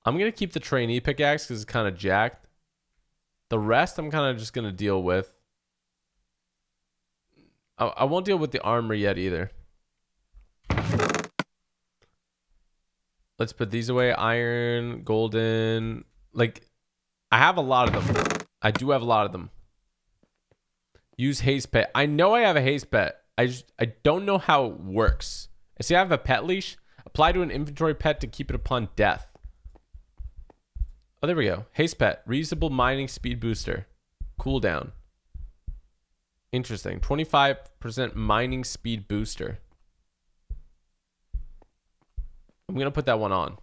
S1: I'm gonna keep the trainee pickaxe because it's kind of jacked. The rest I'm kind of just gonna deal with. I, won't deal with the armor yet either. Let's put these away. Iron, golden. Like I have a lot of them. I do have a lot of them. Use haste pet. I know I have a haste pet. I just I don't know how it works. See I have a pet leash. Apply to an inventory pet to keep it upon death. Oh, there we go. Haste pet. Reusable mining speed booster. Cooldown. Interesting. 25% mining speed booster. I'm going to put that one on.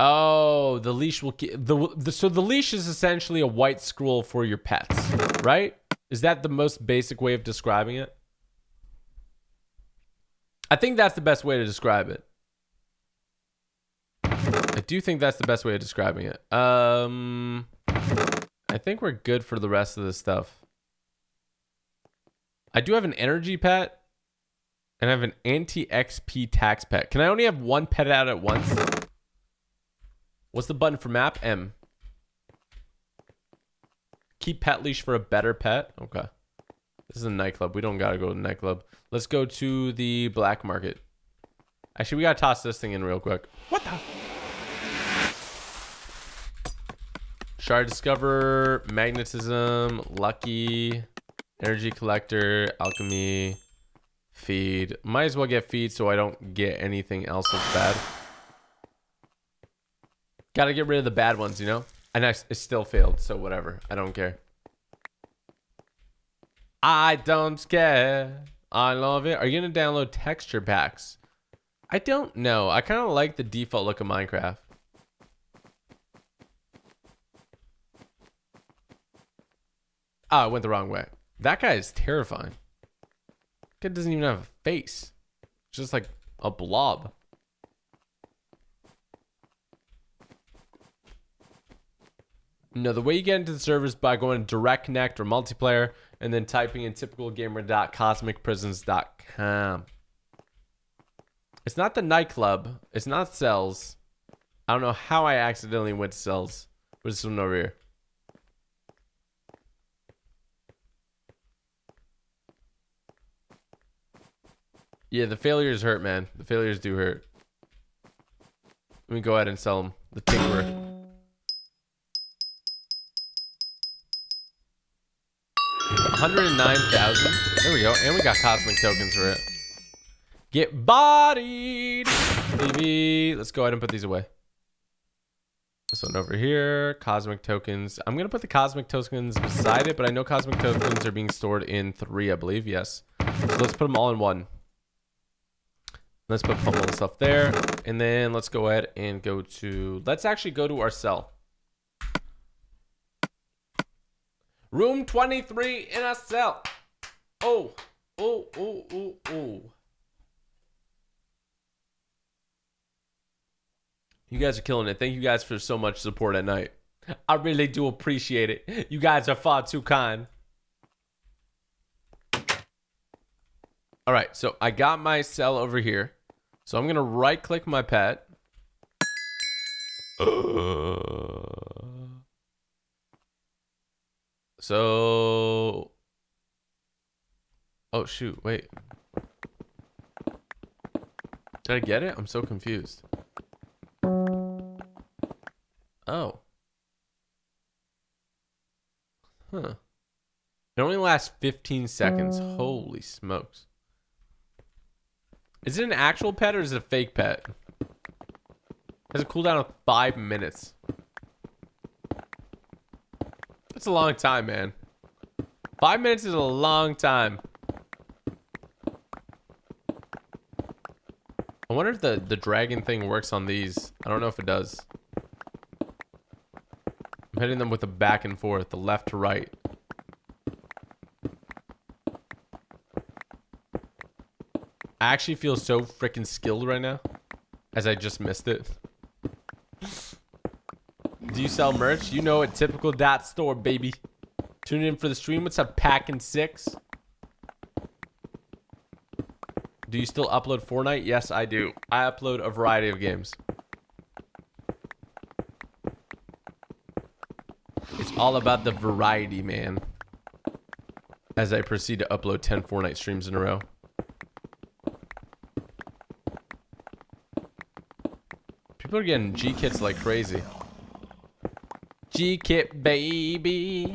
S1: Oh, the leash will the, the so the leash is essentially a white scroll for your pets, right? Is that the most basic way of describing it? I think that's the best way to describe it. I do think that's the best way of describing it. Um I think we're good for the rest of this stuff. I do have an energy pet and I have an anti-XP tax pet. Can I only have one pet out at once? What's the button for map? M. Keep pet leash for a better pet. Okay. This is a nightclub. We don't gotta go to the nightclub. Let's go to the black market. Actually, we gotta toss this thing in real quick. What the? Shard Discover, Magnetism, Lucky, Energy Collector, Alchemy, Feed. Might as well get Feed so I don't get anything else that's bad. Gotta get rid of the bad ones, you know? And I, it still failed, so whatever. I don't care. I don't care. I love it. Are you gonna download texture packs? I don't know. I kind of like the default look of Minecraft. Oh, it went the wrong way. That guy is terrifying. Kid doesn't even have a face. Just like a blob. No, the way you get into the server is by going direct connect or multiplayer and then typing in typicalgamer.cosmicprisons.com. It's not the nightclub. It's not cells. I don't know how I accidentally went to cells. But this one over here. Yeah, the failures hurt, man. The failures do hurt. Let me go ahead and sell them. The Tinkerer. 109,000. There we go. And we got cosmic tokens for it. Get bodied. PV. Let's go ahead and put these away. This one over here. Cosmic tokens. I'm going to put the cosmic tokens beside it, but I know cosmic tokens are being stored in three, I believe. Yes. So let's put them all in one. Let's put all the stuff there. And then let's go ahead and go to... Let's actually go to our cell. Room 23 in a cell. Oh, oh, oh, oh, oh. You guys are killing it. Thank you guys for so much support at night. I really do appreciate it. You guys are far too kind. All right, so I got my cell over here. So I'm gonna right click my pet. So Oh shoot, wait. Did I get it? I'm so confused. Oh. Huh. It only lasts 15 seconds. Holy smokes. Is it an actual pet or is it a fake pet? Has a cooldown of five minutes. That's a long time, man. Five minutes is a long time. I wonder if the, the dragon thing works on these. I don't know if it does. I'm hitting them with the back and forth, the left to right. I actually feel so freaking skilled right now. As I just missed it. Do you sell merch? You know it. Typical dot store, baby. Tune in for the stream. What's up, Pack and Six? Do you still upload Fortnite? Yes, I do. I upload a variety of games. It's all about the variety, man. As I proceed to upload 10 Fortnite streams in a row. People are getting G kits like crazy. G kit, baby.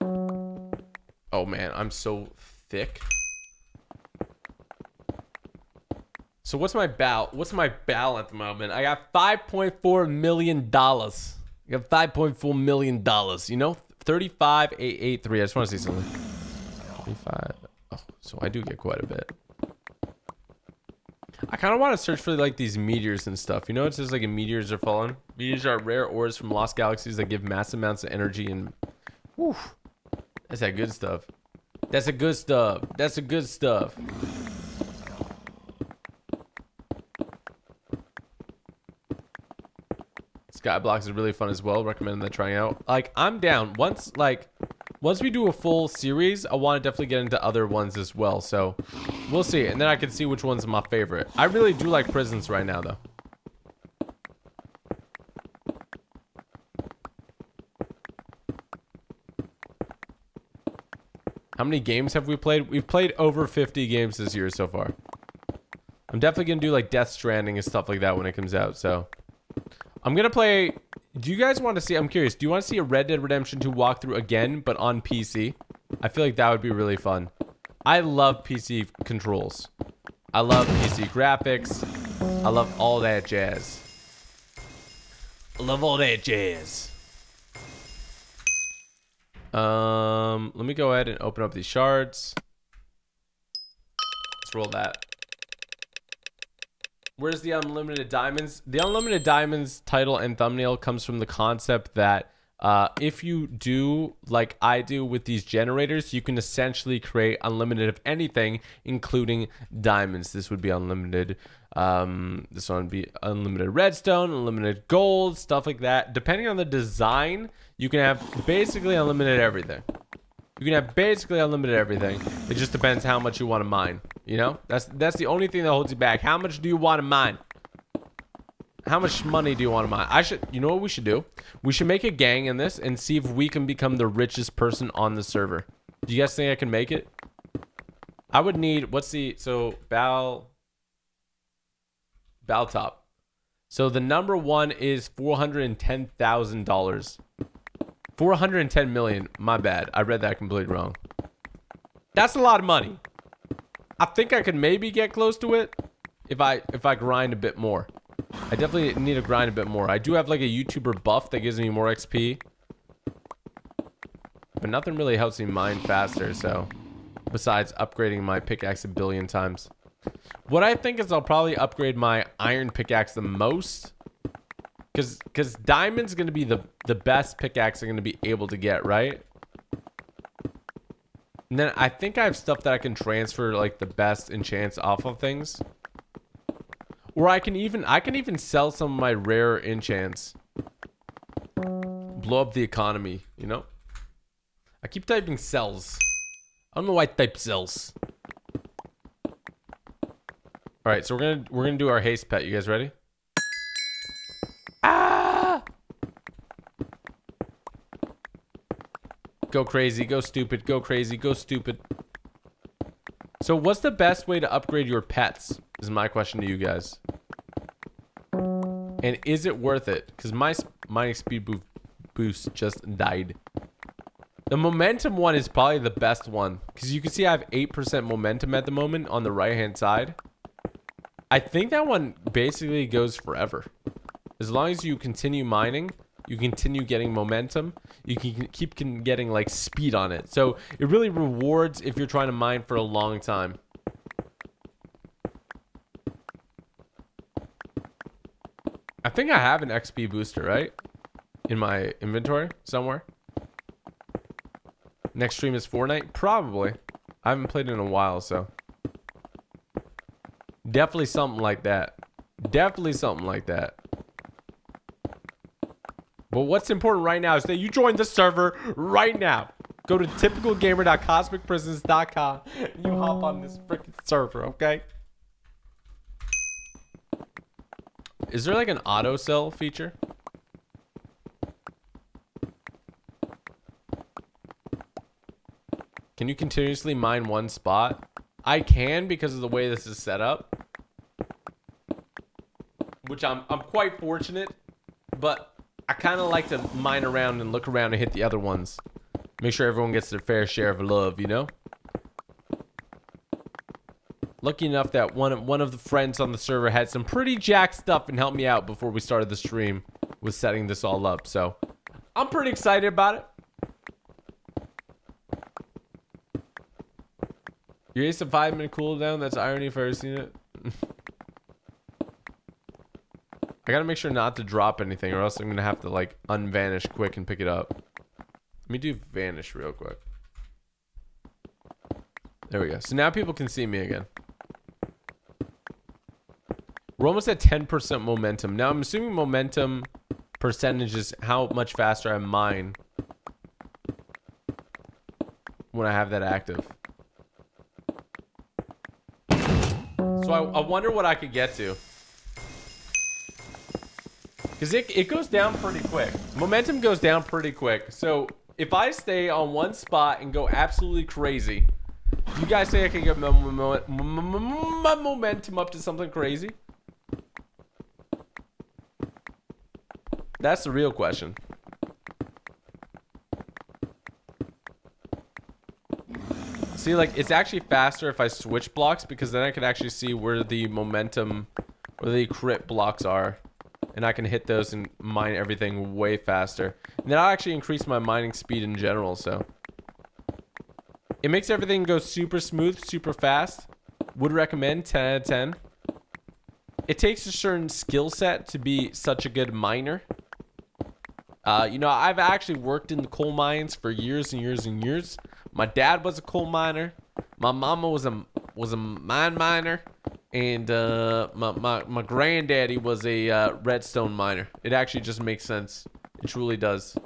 S1: Oh man, I'm so thick. So what's my bow? What's my bow at the moment? I got 5.4 million dollars. I got 5.4 million dollars. You know, 35,883. I just want to see something. 35. Oh, so I do get quite a bit. I kind of want to search for like these meteors and stuff. You know, it says like meteors are falling. Meteors are rare ores from lost galaxies that give massive amounts of energy and. Whew, that's that good stuff. That's a good stuff. That's a good stuff. Skyblocks is really fun as well. Recommend that trying out. Like, I'm down. Once, like, once we do a full series, I want to definitely get into other ones as well. So, we'll see. And then I can see which one's my favorite. I really do like prisons right now, though. How many games have we played? We've played over 50 games this year so far. I'm definitely going to do like Death Stranding and stuff like that when it comes out. So I'm to play. Do you guys want to see? I'm curious. Do you want to see a Red Dead Redemption 2 walkthrough again, but on PC? I feel like that would be really fun. I love PC controls. I love PC graphics. I love all that jazz. I love all that jazz. Um, let me go ahead and open up these shards. Let's roll that. Where's the unlimited diamonds? The unlimited diamonds title and thumbnail comes from the concept that uh, if you do like I do with these generators, you can essentially create unlimited of anything, including diamonds. This would be unlimited. Um, this one would be unlimited redstone, unlimited gold, stuff like that. Depending on the design, you can have basically unlimited everything. You can have basically unlimited everything. It just depends how much you want to mine. You know, that's that's the only thing that holds you back. How much do you want to mine? How much money do you want to mine? I should, you know what we should do? We should make a gang in this and see if we can become the richest person on the server. Do you guys think I can make it? I would need, what's the, so Bal, Baltop. So the number one is $410,000. 410 million. My bad. I read that completely wrong. That's a lot of money. I think I could maybe get close to it if I if I grind a bit more. I definitely need to grind a bit more. I do have like a YouTuber buff that gives me more XP. But nothing really helps me mine faster, so besides upgrading my pickaxe a billion times. What I think is I'll probably upgrade my iron pickaxe the most Cause, cause diamond's gonna be the the best pickaxe I'm gonna be able to get, right? And then I think I have stuff that I can transfer like the best enchants off of things. Or I can even I can even sell some of my rare enchants. Blow up the economy, you know? I keep typing cells. I don't know why I type cells. All right, so we're gonna we're gonna do our haste pet. You guys ready? Ah! Go crazy, go stupid, go crazy, go stupid. So what's the best way to upgrade your pets? Is my question to you guys. And is it worth it? Because my mining speed boost boost just died. The momentum one is probably the best one. Because you can see I have 8% momentum at the moment on the right hand side. I think that one basically goes forever. As long as you continue mining, you continue getting momentum, you can keep getting like speed on it. So it really rewards if you're trying to mine for a long time. I think I have an XP booster, right? In my inventory somewhere. Next stream is Fortnite? Probably. I haven't played in a while, so. Definitely something like that. Definitely something like that. But what's important right now is that you join the server right now. Go to typicalgamer.cosmicprisons.com and you hop on this freaking server, okay? Is there like an auto sell feature? Can you continuously mine one spot? I can because of the way this is set up. Which I'm I'm quite fortunate, but I kind of like to mine around and look around and hit the other ones. Make sure everyone gets their fair share of love, you know? Lucky enough that one one of the friends on the server had some pretty jack stuff and helped me out before we started the stream with setting this all up. So, I'm pretty excited about it. You're a five minute cooldown? That's irony if I've ever seen it. I gotta make sure not to drop anything or else I'm gonna have to like unvanish quick and pick it up. Let me do vanish real quick. There we go. So now people can see me again. We're almost at 10% momentum. Now I'm assuming momentum percentage is how much faster I mine when I have that active. So I, I wonder what I could get to. Because it, it goes down pretty quick. Momentum goes down pretty quick. So if I stay on one spot and go absolutely crazy, you guys say I can get my, my, my momentum up to something crazy? That's the real question. See, like, it's actually faster if I switch blocks because then I can actually see where the momentum, where the crit blocks are. And I can hit those and mine everything way faster. And that'll actually increase my mining speed in general, so. It makes everything go super smooth, super fast. Would recommend 10 out of 10. It takes a certain skill set to be such a good miner. Uh, you know, I've actually worked in the coal mines for years and years and years. My dad was a coal miner. My mama was a was a mine miner, and uh, my my my granddaddy was a uh, redstone miner. It actually just makes sense. It truly does.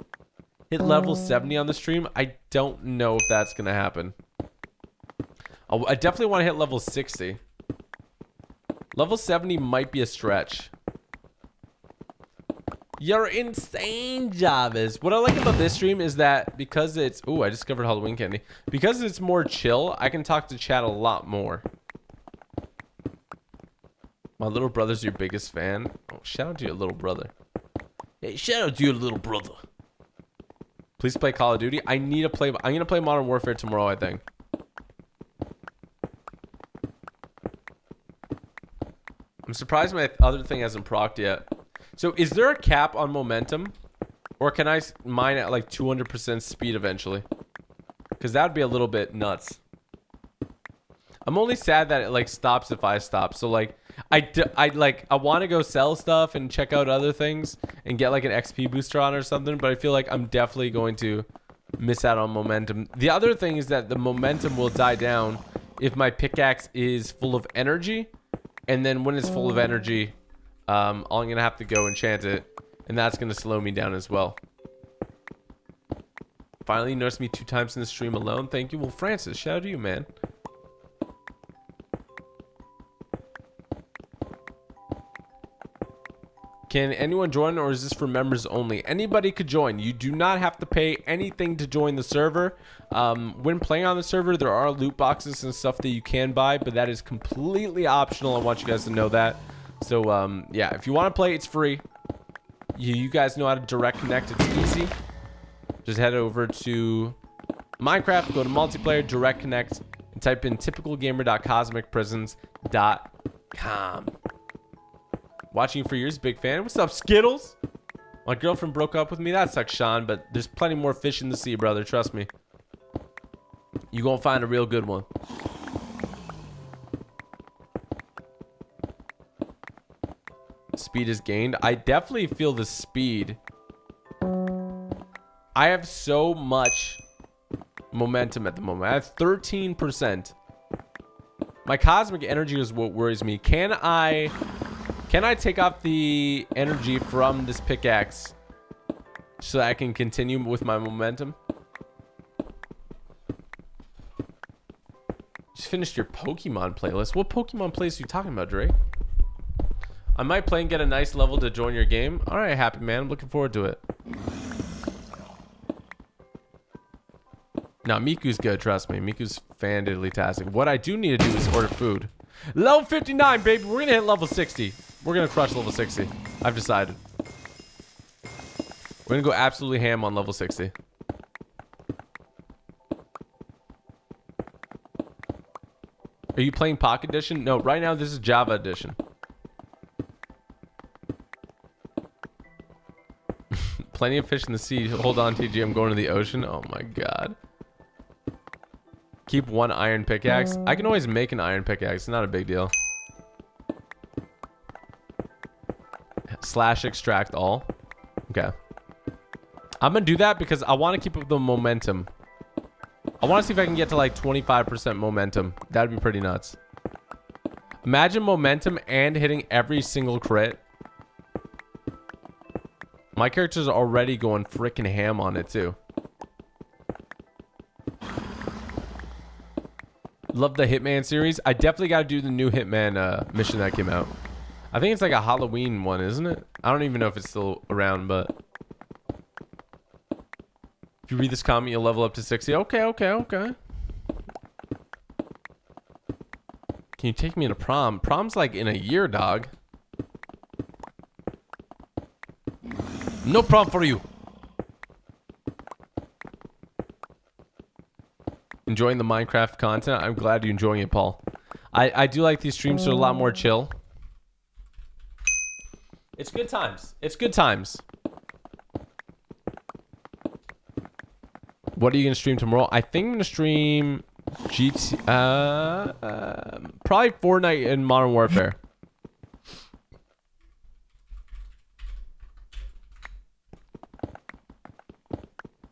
S1: Hit level 70 on the stream. I don't know if that's gonna happen. I'll, I definitely want to hit level 60. Level 70 might be a stretch. You're insane, Javis. What I like about this stream is that because it's... Oh, I discovered Halloween candy. Because it's more chill, I can talk to chat a lot more. My little brother's your biggest fan. Oh, shout out to your little brother. Hey, shout out to your little brother. Please play Call of Duty. I need to play... I'm to play Modern Warfare tomorrow, I think. I'm surprised my other thing hasn't procced yet. So is there a cap on momentum? Or can I mine at like 200% speed eventually? Because that would be a little bit nuts. I'm only sad that it like stops if I stop. So like I, I like I want to go sell stuff and check out other things and get like an XP booster on or something. But I feel like I'm definitely going to miss out on momentum. The other thing is that the momentum will die down if my pickaxe is full of energy. And then when it's full of energy, um, I'm to have to go enchant it. And that's going to slow me down as well. Finally noticed me two times in the stream alone. Thank you. Well, Francis, shout out to you, man. Can anyone join or is this for members only? Anybody could join. You do not have to pay anything to join the server. Um, when playing on the server, there are loot boxes and stuff that you can buy, but that is completely optional. I want you guys to know that. So, um, yeah, if you want to play, it's free. You, you guys know how to direct connect. It's easy. Just head over to Minecraft, go to multiplayer, direct connect, and type in typicalgamer.cosmicprisons.com. Watching for years, big fan. What's up, Skittles? My girlfriend broke up with me. That sucks, Sean, but there's plenty more fish in the sea, brother. Trust me. You gonna find a real good one. Speed is gained. I definitely feel the speed. I have so much momentum at the moment. I have 13%. My cosmic energy is what worries me. Can I can I take off the energy from this pickaxe so I can continue with my momentum? Just finished your Pokemon playlist. What Pokemon playlist are you talking about, Dre? I might play and get a nice level to join your game. All right, happy man. I'm looking forward to it. Now, Miku's good, trust me. Miku's fantastic. What I do need to do is order food. Level 59, baby. We're going to hit level 60. We're going to crush level 60. I've decided. We're going to go absolutely ham on level 60. Are you playing Pocket Edition? No, right now this is Java Edition. Plenty of fish in the sea. Hold on, TG. I'm going to the ocean. Oh my god. Keep one iron pickaxe. I can always make an iron pickaxe. It's not a big deal. Slash extract all. Okay. I'm going to do that because I want to keep up the momentum. I want to see if I can get to like 25% momentum. That'd be pretty nuts. Imagine momentum and hitting every single crit. My character's already going freaking ham on it too. Love the Hitman series. I definitely got to do the new Hitman uh, mission that came out. I think it's like a Halloween one, isn't it? I don't even know if it's still around, but... If you read this comment, you'll level up to 60. Okay, okay, okay. Can you take me to prom? Prom's like in a year, dog. No prom for you. Enjoying the Minecraft content? I'm glad you're enjoying it, Paul. I, I do like these streams. They're a lot more chill. It's good times. It's good times. What are you going to stream tomorrow? I think I'm going to stream GT... Uh, uh, probably Fortnite and Modern Warfare.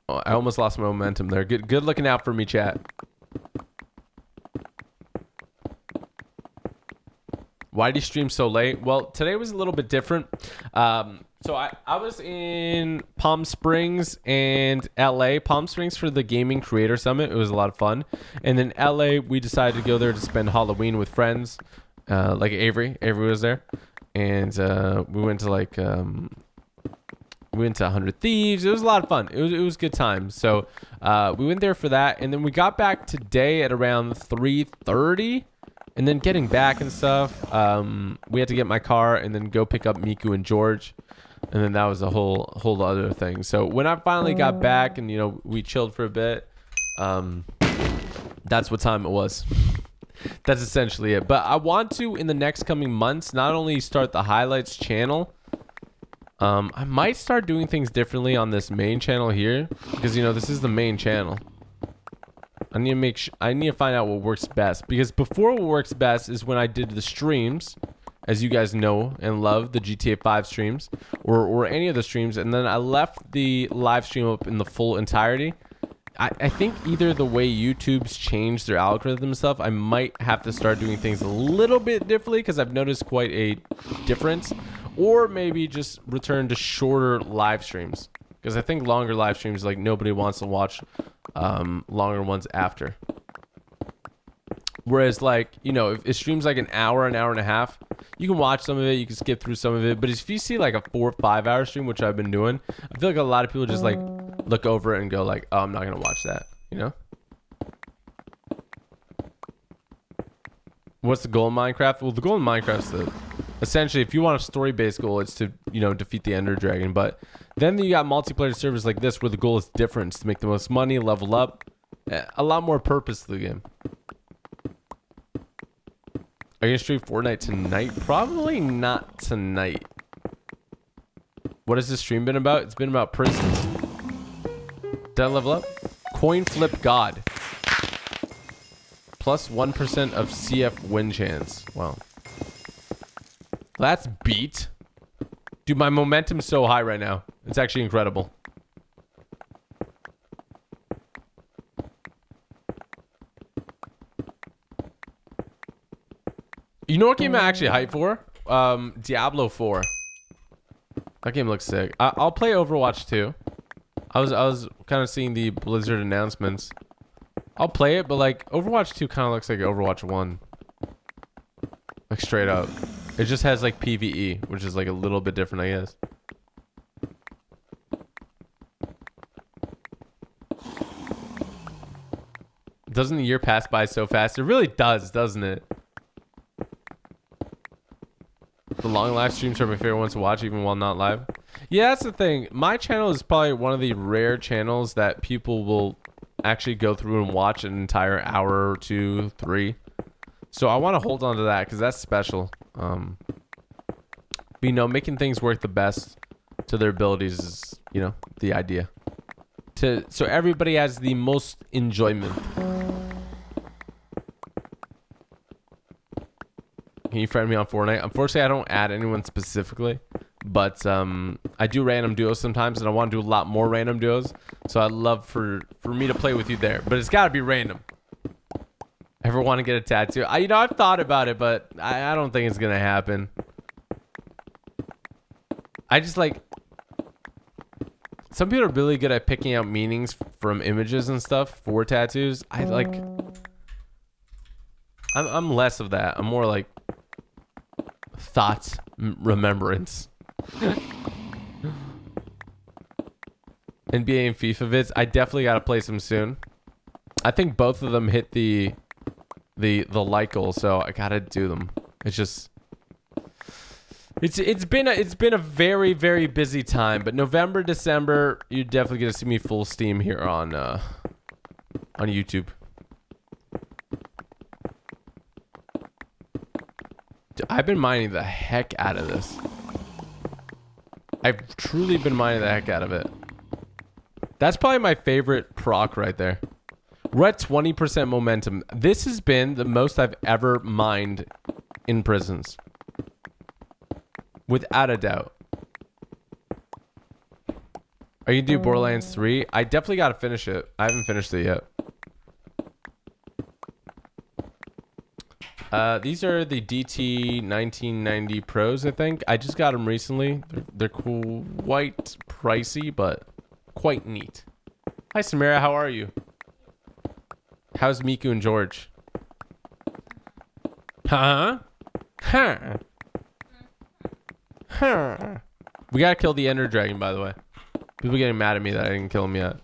S1: Oh, I almost lost my momentum there. Good, good looking out for me, chat. Why do you stream so late? Well, today was a little bit different. Um, so I, I was in Palm Springs and LA. Palm Springs for the Gaming Creator Summit. It was a lot of fun. And then LA, we decided to go there to spend Halloween with friends. Uh, like Avery. Avery was there. And uh, we went to like um, we went to 100 Thieves. It was a lot of fun. It was it was good times. So uh, we went there for that, and then we got back today at around 3:30, and then getting back and stuff. Um, we had to get my car and then go pick up Miku and George, and then that was a whole whole other thing. So when I finally got back and you know we chilled for a bit, um, that's what time it was. that's essentially it. But I want to in the next coming months not only start the highlights channel um, I might start doing things differently on this main channel here because you know this is the main channel. I need to make sure, I need to find out what works best because before what works best is when I did the streams, as you guys know and love the GTA 5 streams or or any of the streams, and then I left the live stream up in the full entirety. I, I think either the way YouTube's changed their algorithm stuff, I might have to start doing things a little bit differently because I've noticed quite a difference or maybe just return to shorter live streams. Because I think longer live streams like nobody wants to watch um, longer ones after. Whereas like you know if it streams like an hour, an hour and a half, you can watch some of it, you can skip through some of it. But if you see like a four or five hour stream, which I've been doing, I feel like a lot of people just like look over it and go like, oh, I'm not gonna watch that. You know. What's the goal in Minecraft? Well, the goal in Minecraft is essentially, if you want a story-based goal, it's to you know defeat the Ender Dragon. But then you got multiplayer servers like this where the goal is different: to make the most money, level up, eh, a lot more purpose to the game. Are you gonna stream Fortnite tonight? Probably not tonight. What has this stream been about? It's been about prisons. Did I level up? Coin flip god. Plus 1 of CF win chance. Wow. That's beat. Dude, my momentum's so high right now. It's actually incredible. You know what game I'm actually hyped for? Um, Diablo 4. That game looks sick. I I'll play Overwatch 2. I was I was kind of seeing the Blizzard announcements. I'll play it, but like Overwatch 2 kind of looks like Overwatch 1. Like straight up. It just has like PvE, which is like a little bit different, I guess. Doesn't the year pass by so fast? It really does, doesn't it? The long live streams are my favorite ones to watch, even while not live. Yeah, that's the thing. My channel is probably one of the rare channels that people will actually go through and watch an entire hour or two, three. So I want to hold on to that because that's special. Um, but, you know, making things work the best to their abilities is, you know, the idea. To so everybody has the most enjoyment. Can you friend me on Fortnite? Unfortunately, I don't add anyone specifically, but um, I do random duos sometimes, and I want to do a lot more random duos. So I'd love for for me to play with you there, but it's got to be random. Ever want to get a tattoo? I, you know, I've thought about it, but I, I don't think it's gonna happen. I just like some people are really good at picking out meanings from images and stuff for tattoos. I like. I'm I'm less of that. I'm more like thoughts, remembrance. NBA and FIFA vids. I definitely got to play some soon. I think both of them hit the the the like goal, so I gotta do them. It's just it's it's been a, it's been a very very busy time, but November December you're definitely gonna see me full steam here on uh on YouTube. I've been mining the heck out of this. I've truly been mining the heck out of it. That's probably my favorite proc right there. We're at 20% momentum. This has been the most I've ever mined in prisons. Without a doubt. Are you gonna do Borderlands 3? I definitely gotta finish it. I haven't finished it yet. Uh, these are the DT 1990 Pros, I think. I just got them recently. They're, they're quite pricey, but quite neat. Hi, Samira. How are you? How's Miku and George? Huh? Huh? Huh? We gotta kill the Ender Dragon, by the way. People getting mad at me that I didn't kill him yet.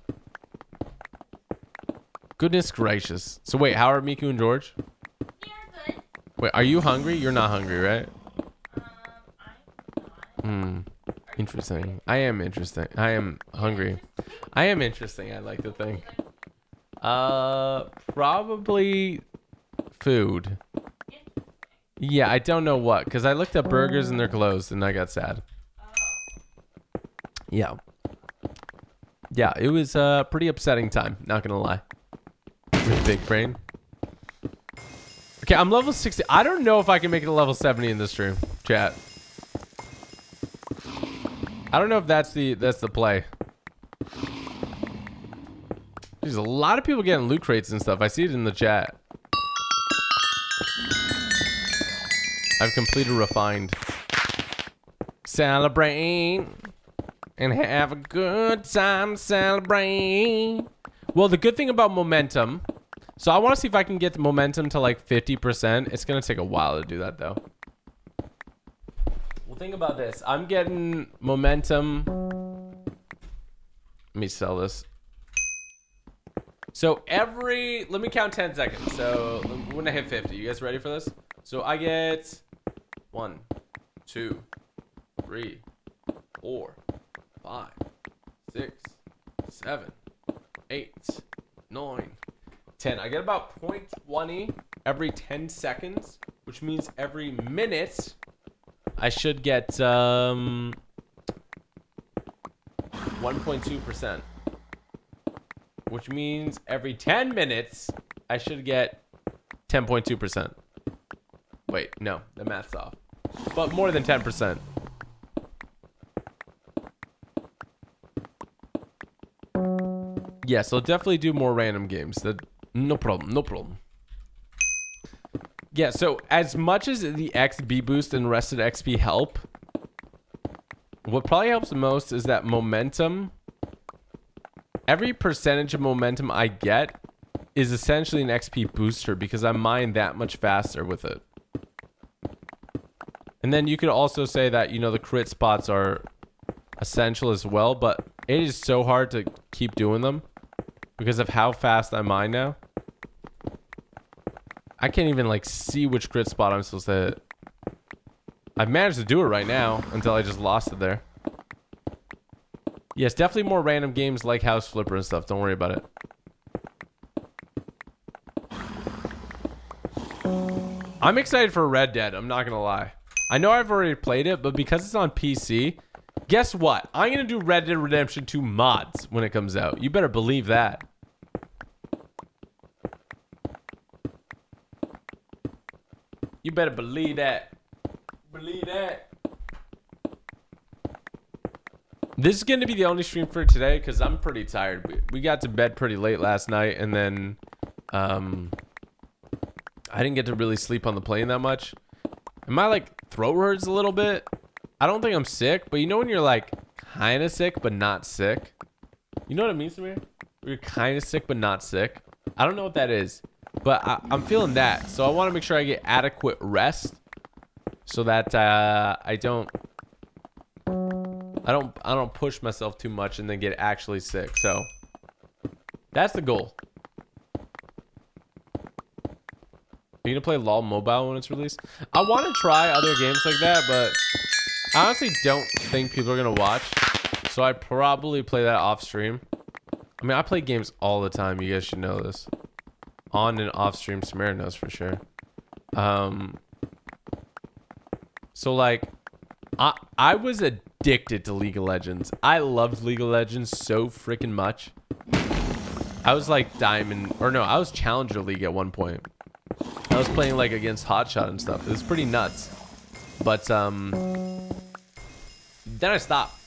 S1: Goodness gracious. So wait, how are Miku and George? Wait, are you hungry? You're not hungry, right? Hmm. Interesting. I am interesting. I am hungry. I am interesting, I like to think. Uh, probably food. Yeah, I don't know what, because I looked at burgers and they're closed and I got sad. Yeah. Yeah, it was a pretty upsetting time, not gonna lie. With big brain. Okay, I'm level 60. I don't know if I can make it to level 70 in this stream, chat. I don't know if that's the that's the play. There's a lot of people getting loot crates and stuff. I see it in the chat. I've completed refined. Celebrate and have a good time celebrate. Well, the good thing about momentum. So I want to see if I can get the momentum to like 50%. It's going to take a while to do that though. Well, think about this. I'm getting momentum. Let me sell this. So every, let me count 10 seconds. So when I hit 50, you guys ready for this? So I get one, two, three, four, five, six, seven, eight, nine, ten. I get about 0.20 every 10 seconds, which means every minute I should get um 1.2%. Which means every 10 minutes I should get 10.2%. Wait, no, the math's off. But more than 10%. Yeah, so definitely do more random games. That no problem, no problem. Yeah, so as much as the XP boost and rested XP help, what probably helps the most is that momentum. Every percentage of momentum I get is essentially an XP booster because I mine that much faster with it. And then you could also say that, you know, the crit spots are essential as well, but it is so hard to keep doing them because of how fast I mine now. I can't even like see which crit spot I'm supposed to hit. I've managed to do it right now until I just lost it there. Yes, definitely more random games like House Flipper and stuff. Don't worry about it. I'm excited for Red Dead. I'm not going to lie. I know I've already played it, but because it's on PC, guess what? I'm going to do Red Dead Redemption 2 mods when it comes out. You better believe that. You better believe that. Believe that. This is going to be the only stream for today because I'm pretty tired. We, we got to bed pretty late last night and then um, I didn't get to really sleep on the plane that much. And my like throat hurts a little bit. I don't think I'm sick, but you know when you're like kind of sick but not sick? You know what it means to me? You're kind of sick but not sick. I don't know what that is, but I, am feeling that. So I want to make sure I get adequate rest so that uh, I don't I don't I don't push myself too much and then get actually sick. So that's the goal. Are you gonna play LOL Mobile when it's released? I want to try other games like that, but I honestly don't think people are gonna watch. So I probably play that off stream. I mean, I play games all the time. You guys should know this. On and off stream, Samara knows for sure. Um. So like, I I was addicted to League of Legends. I loved League of Legends so freaking much. I was like diamond, or no, I was challenger league at one point. I was playing like against Hotshot and stuff. It was pretty nuts. But um, then I stopped.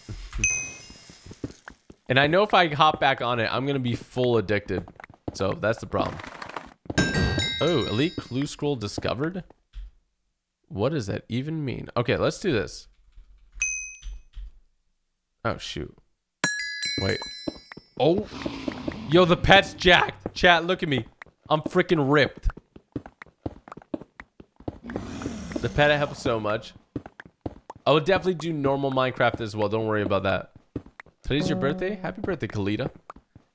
S1: and I know if I hop back on it, I'm gonna be full addicted. So that's the problem. Oh, elite clue scroll discovered. What does that even mean? Okay, let's do this. Oh, shoot. Wait. Oh. Yo, the pet's jacked. Chat, look at me. I'm freaking ripped. The pet helps so much. I would definitely do normal Minecraft as well. Don't worry about that. Today's your birthday? Happy birthday, Kalita.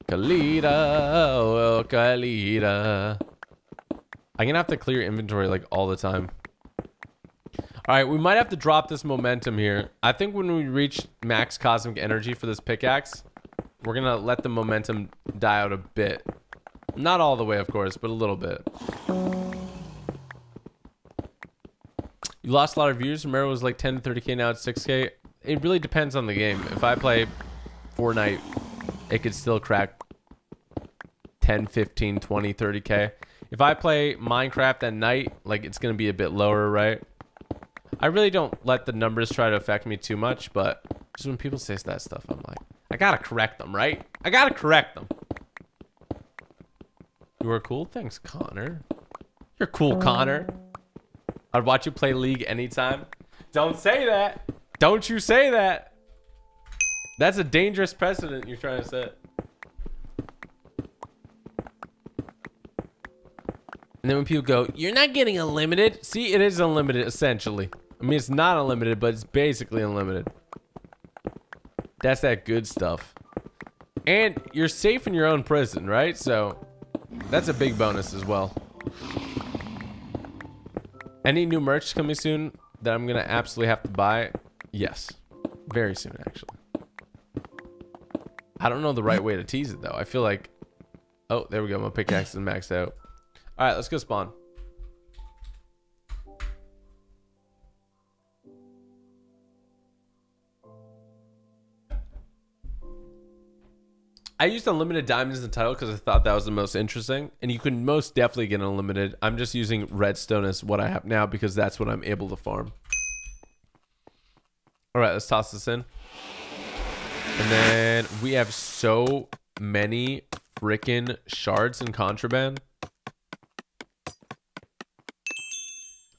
S1: Kalita, oh, Kalita. I'm gonna have to clear inventory like all the time. All right, we might have to drop this momentum here. I think when we reach max cosmic energy for this pickaxe, we're gonna let the momentum die out a bit. Not all the way, of course, but a little bit. You lost a lot of views. Remember, it was like 10 to 30k. Now it's 6k. It really depends on the game. If I play Fortnite, it could still crack 10, 15, 20, 30k. If I play Minecraft at night, like it's going to be a bit lower, right? I really don't let the numbers try to affect me too much, but just when people say that stuff, I'm like, I gotta correct them, right? I gotta correct them. You are cool? Thanks, Connor. You're cool, Connor. I'd watch you play League anytime. Don't say that. Don't you say that. That's a dangerous precedent you're trying to set. And then when people go, you're not getting unlimited. See, it is unlimited essentially. I mean, it's not unlimited, but it's basically unlimited. That's that good stuff. And you're safe in your own prison, right? So that's a big bonus as well. Any new merch coming soon that I'm going to absolutely have to buy? Yes. Very soon, actually. I don't know the right way to tease it, though. I feel like... Oh, there we go. My pickaxe is maxed out. All right, let's go spawn. I used unlimited diamonds in the title because I thought that was the most interesting, and you can most definitely get unlimited. I'm just using redstone as what I have now because that's what I'm able to farm. All right, let's toss this in. And then we have so many freaking shards and contraband.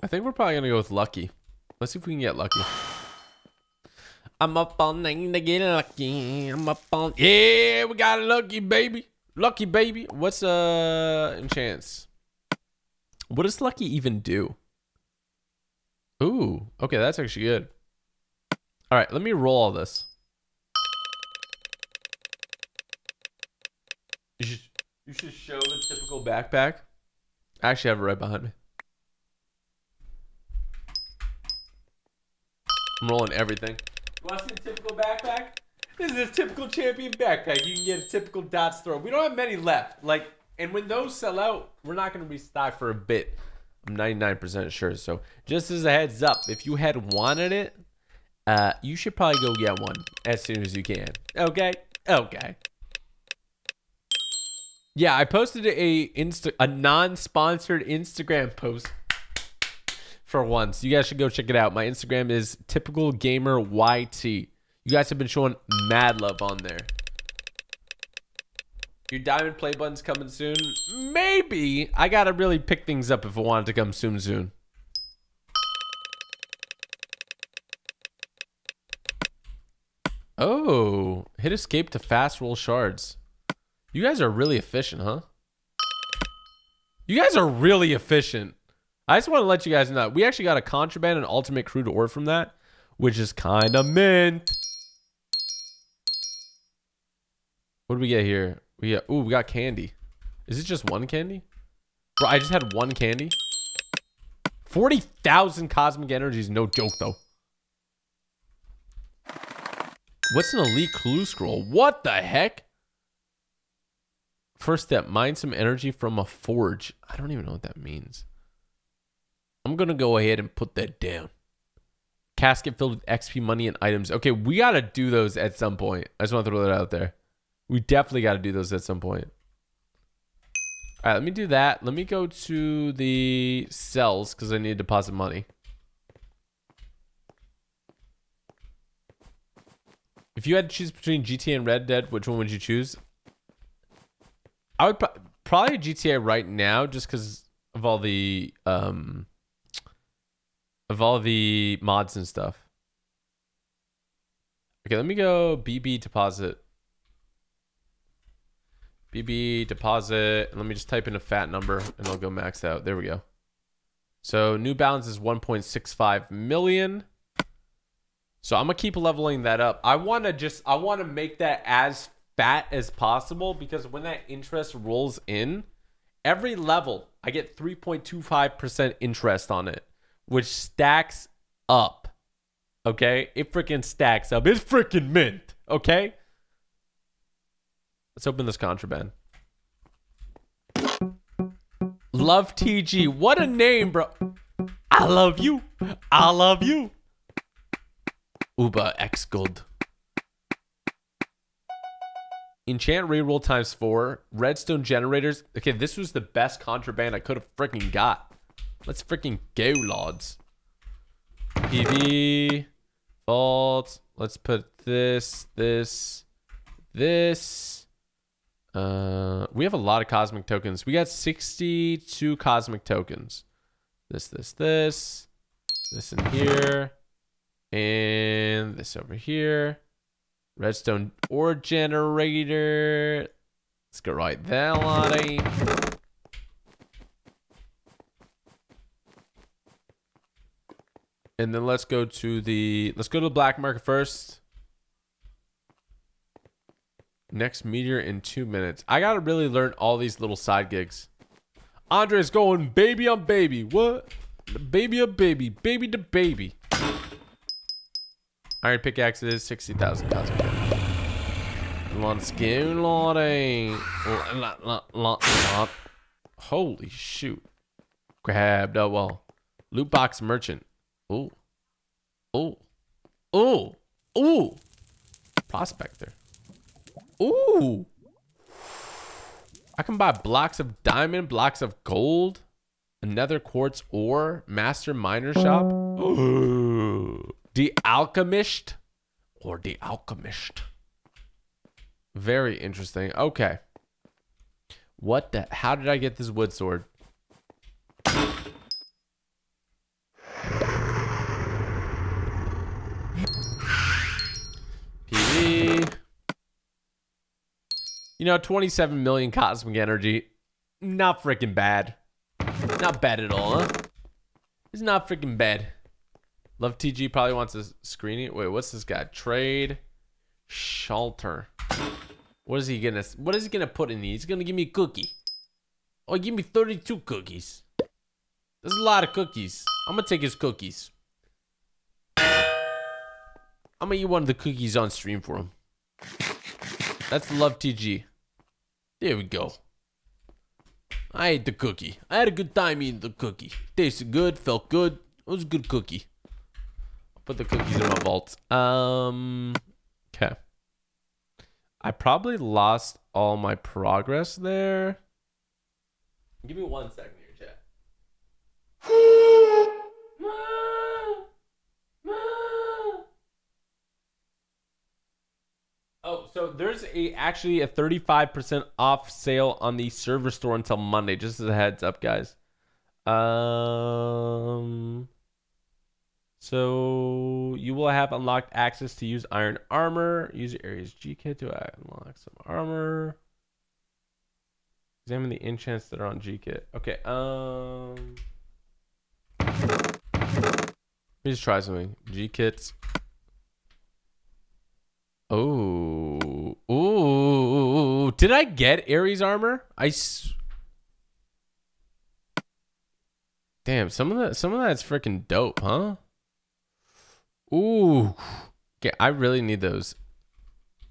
S1: I think we're probably going to go with lucky. Let's see if we can get lucky. I'm up all night to get lucky. I'm up on. Yeah, we got lucky, baby. Lucky, baby. What's uh enchants? What does lucky even do? Ooh, okay, that's actually good. All right, let me roll all this. You should you should show the typical backpack. I actually have it right behind me. I'm rolling everything. Want to see the typical backpack? This is a typical champion backpack. You can get a typical dot store. We don't have many left. Like, and when those sell out, we're not going to restock for a bit. I'm 99% sure. So, just as a heads up, if you had wanted it, uh, you should probably go get one as soon as you can. Okay? Okay. Yeah, I posted a Insta a non-sponsored Instagram post for once. You guys should go check it out. My Instagram is typical gamer YT. You guys have been showing mad love on there. Your diamond play button's coming soon. Maybe. I gotta really pick things up if I want it to come soon soon. Oh, hit escape to fast roll shards. You guys are really efficient, huh? You guys are really efficient. I just want to let you guys know we actually got a contraband and ultimate crude ore from that, which is kind of mint. What do we get here? We got, ooh, we got candy. Is it just one candy? Bro, I just had one candy. 40,000 cosmic energy is no joke, though. What's an elite clue scroll? What the heck? First step, mine some energy from a forge. I don't even know what that means. I'm going to go ahead and put that down. Casket filled with XP money and items. Okay, we got to do those at some point. I just want to throw that out there. We definitely got to do those at some point. All right, let me do that. Let me go to the cells because I need to deposit money. If you had to choose between GTA and Red Dead, which one would you choose? I would pro probably GTA right now just because of all the um of all the mods and stuff. Okay, let me go BB deposit. BB deposit. Let me just type in a fat number and I'll go maxed out. There we go. So new balance is 1.65 million. So I'm gonna keep leveling that up. I wanna just I wanna make that as fat as possible because when that interest rolls in, every level I get 3.25% interest on it which stacks up. Okay? It freaking stacks up. It's freaking mint. Okay? Let's open this contraband. Love TG. What a name, bro. I love you. I love you. Uba X Gold. Enchant reroll times four. Redstone generators. Okay, this was the best contraband I could have freaking got. Let's freaking go, lads. PV. Vault. Let's put this, this, this. Uh, we have a lot of cosmic tokens. We got 62 cosmic tokens. This, this, this. This in here. And this over here. Redstone ore generator. Let's go right there, laddie. And then let's go to the let's go to the black market first. Next meteor in two minutes. I gotta really learn all these little side gigs. Andre's going baby on baby. What? Baby on baby. Baby to baby. Iron pickaxe is 60,000. Let's go, Lottie. Lot, lot, lot, lot. Holy shoot. Grabbed a wall. Loot box merchant. Ooh. Ooh. Ooh. Ooh. Prospector. Ooh. I can buy blocks of diamond, blocks of gold, another quartz ore, master miner shop. Ooh. The alchemist or the alchemist. Very interesting. Okay. What the how did I get this wood sword? PV. You know, 27 million cosmic energy. Not freaking bad. Not bad at all, huh? It's not freaking bad. Love TG probably wants a screen it. Wait, what's this guy? Trade shelter. What is he gonna what is he gonna put in these? He's gonna give me a cookie. Oh, give me 32 cookies. There's a lot of cookies. I'm gonna take his cookies. I'm gonna eat one of the cookies on stream for him. That's Love TG. There we go. I ate the cookie. I had a good time eating the cookie. Tasted good, felt good. It was a good cookie. I'll put the cookies in my vault. Um, okay. I probably lost all my progress there. Give me one second here, chat. Oh, so there's a actually a 35% off sale on the server store until Monday. Just as a heads up, guys. Um, so you will have unlocked access to use iron armor. Use your Ares G kit to unlock some armor. Examine the enchants that are on G kit. Okay. Um, let me just try something. G kits. Oh, ooh! Did I get Ares armor? I. S- Damn, some of that, some of that's freaking dope, huh? Ooh, okay, I really need those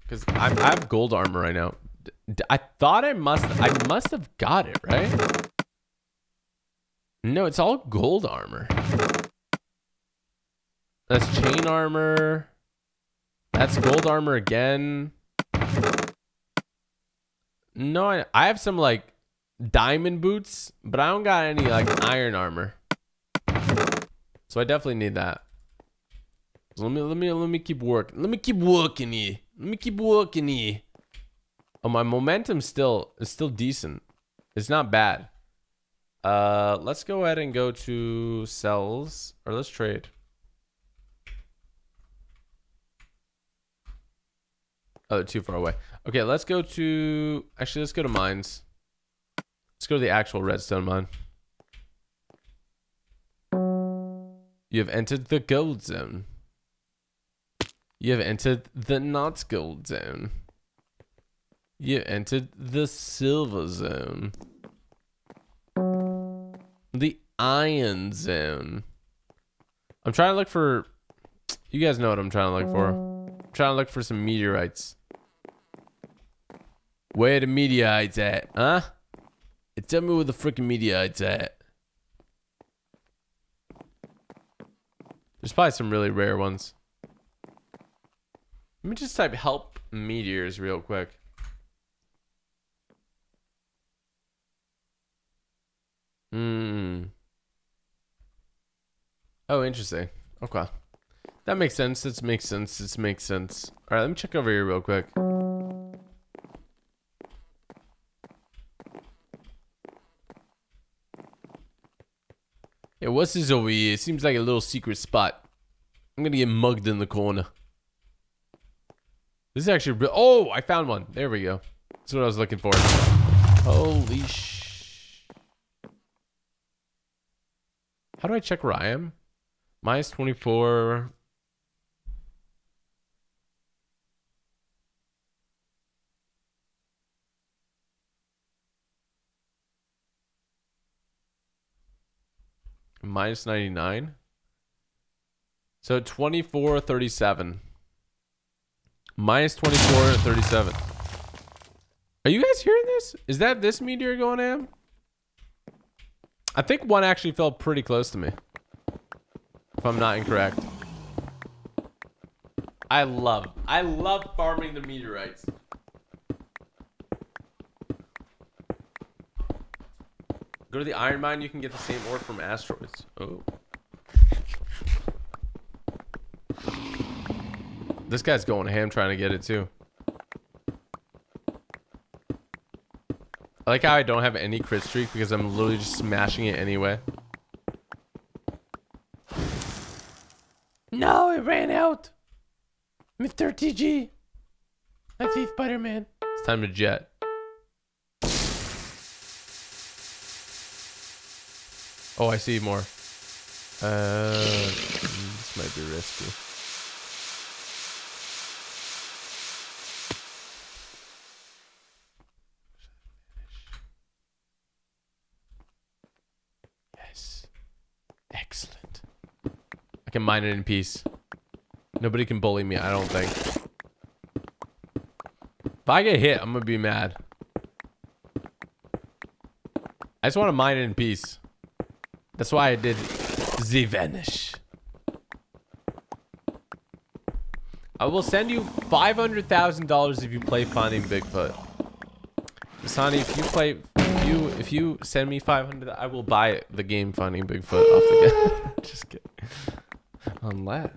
S1: because I have gold armor right now. I thought I must, I must have got it right. No, it's all gold armor. That's chain armor. That's gold armor again. No, I, I have some like diamond boots, but I don't got any like iron armor. So I definitely need that. So let me let me let me keep working. Let me keep working here. Let me keep working here. Oh, my momentum still is still decent. It's not bad. Uh, let's go ahead and go to cells or let's trade. Oh, too far away. Okay, let's go to... Actually, let's go to mines. Let's go to the actual redstone mine. You have entered the gold zone. You have entered the not gold zone. You entered the silver zone. The iron zone. I'm trying to look for... You guys know what I'm trying to look for. I'm trying to look for some meteorites. Where the meteorites at, huh? Tell me where the freaking meteorites at. There's probably some really rare ones. Let me just type help meteors real quick. Hmm. Oh, interesting. Okay. That makes sense. This makes sense. This makes sense. All right, let me check over here real quick. Yeah, what's this over here? Seems like a little secret spot. I'm gonna get mugged in the corner. This is actually. Oh, I found one. There we go. That's what I was looking for. Holy sh. How do I check where I am? Minus 24. Minus 99. So 24, 37. Minus 24, 37. Are you guys hearing this? Is that this meteor going in? I think one actually fell pretty close to me. If I'm not incorrect. I love, I love farming the meteorites. Go to the iron mine, you can get the same ore from asteroids. Oh. This guy's going ham trying to get it too. I like how I don't have any crit streak because I'm literally just smashing it anyway. No, it ran out. Mr. TG. I see Spider-Man. It's time to jet. Oh, I see more. Uh, this might be risky. Yes. Excellent. I can mine it in peace. Nobody can bully me, I don't think. If I get hit, I'm gonna be mad. I just want to mine it in peace. That's why I did the vanish. I will send you $500,000 if you play Finding Bigfoot. Sonny, if you play, if you, if you send me 500, I will buy the game Finding Bigfoot off the. Just kidding. Unless.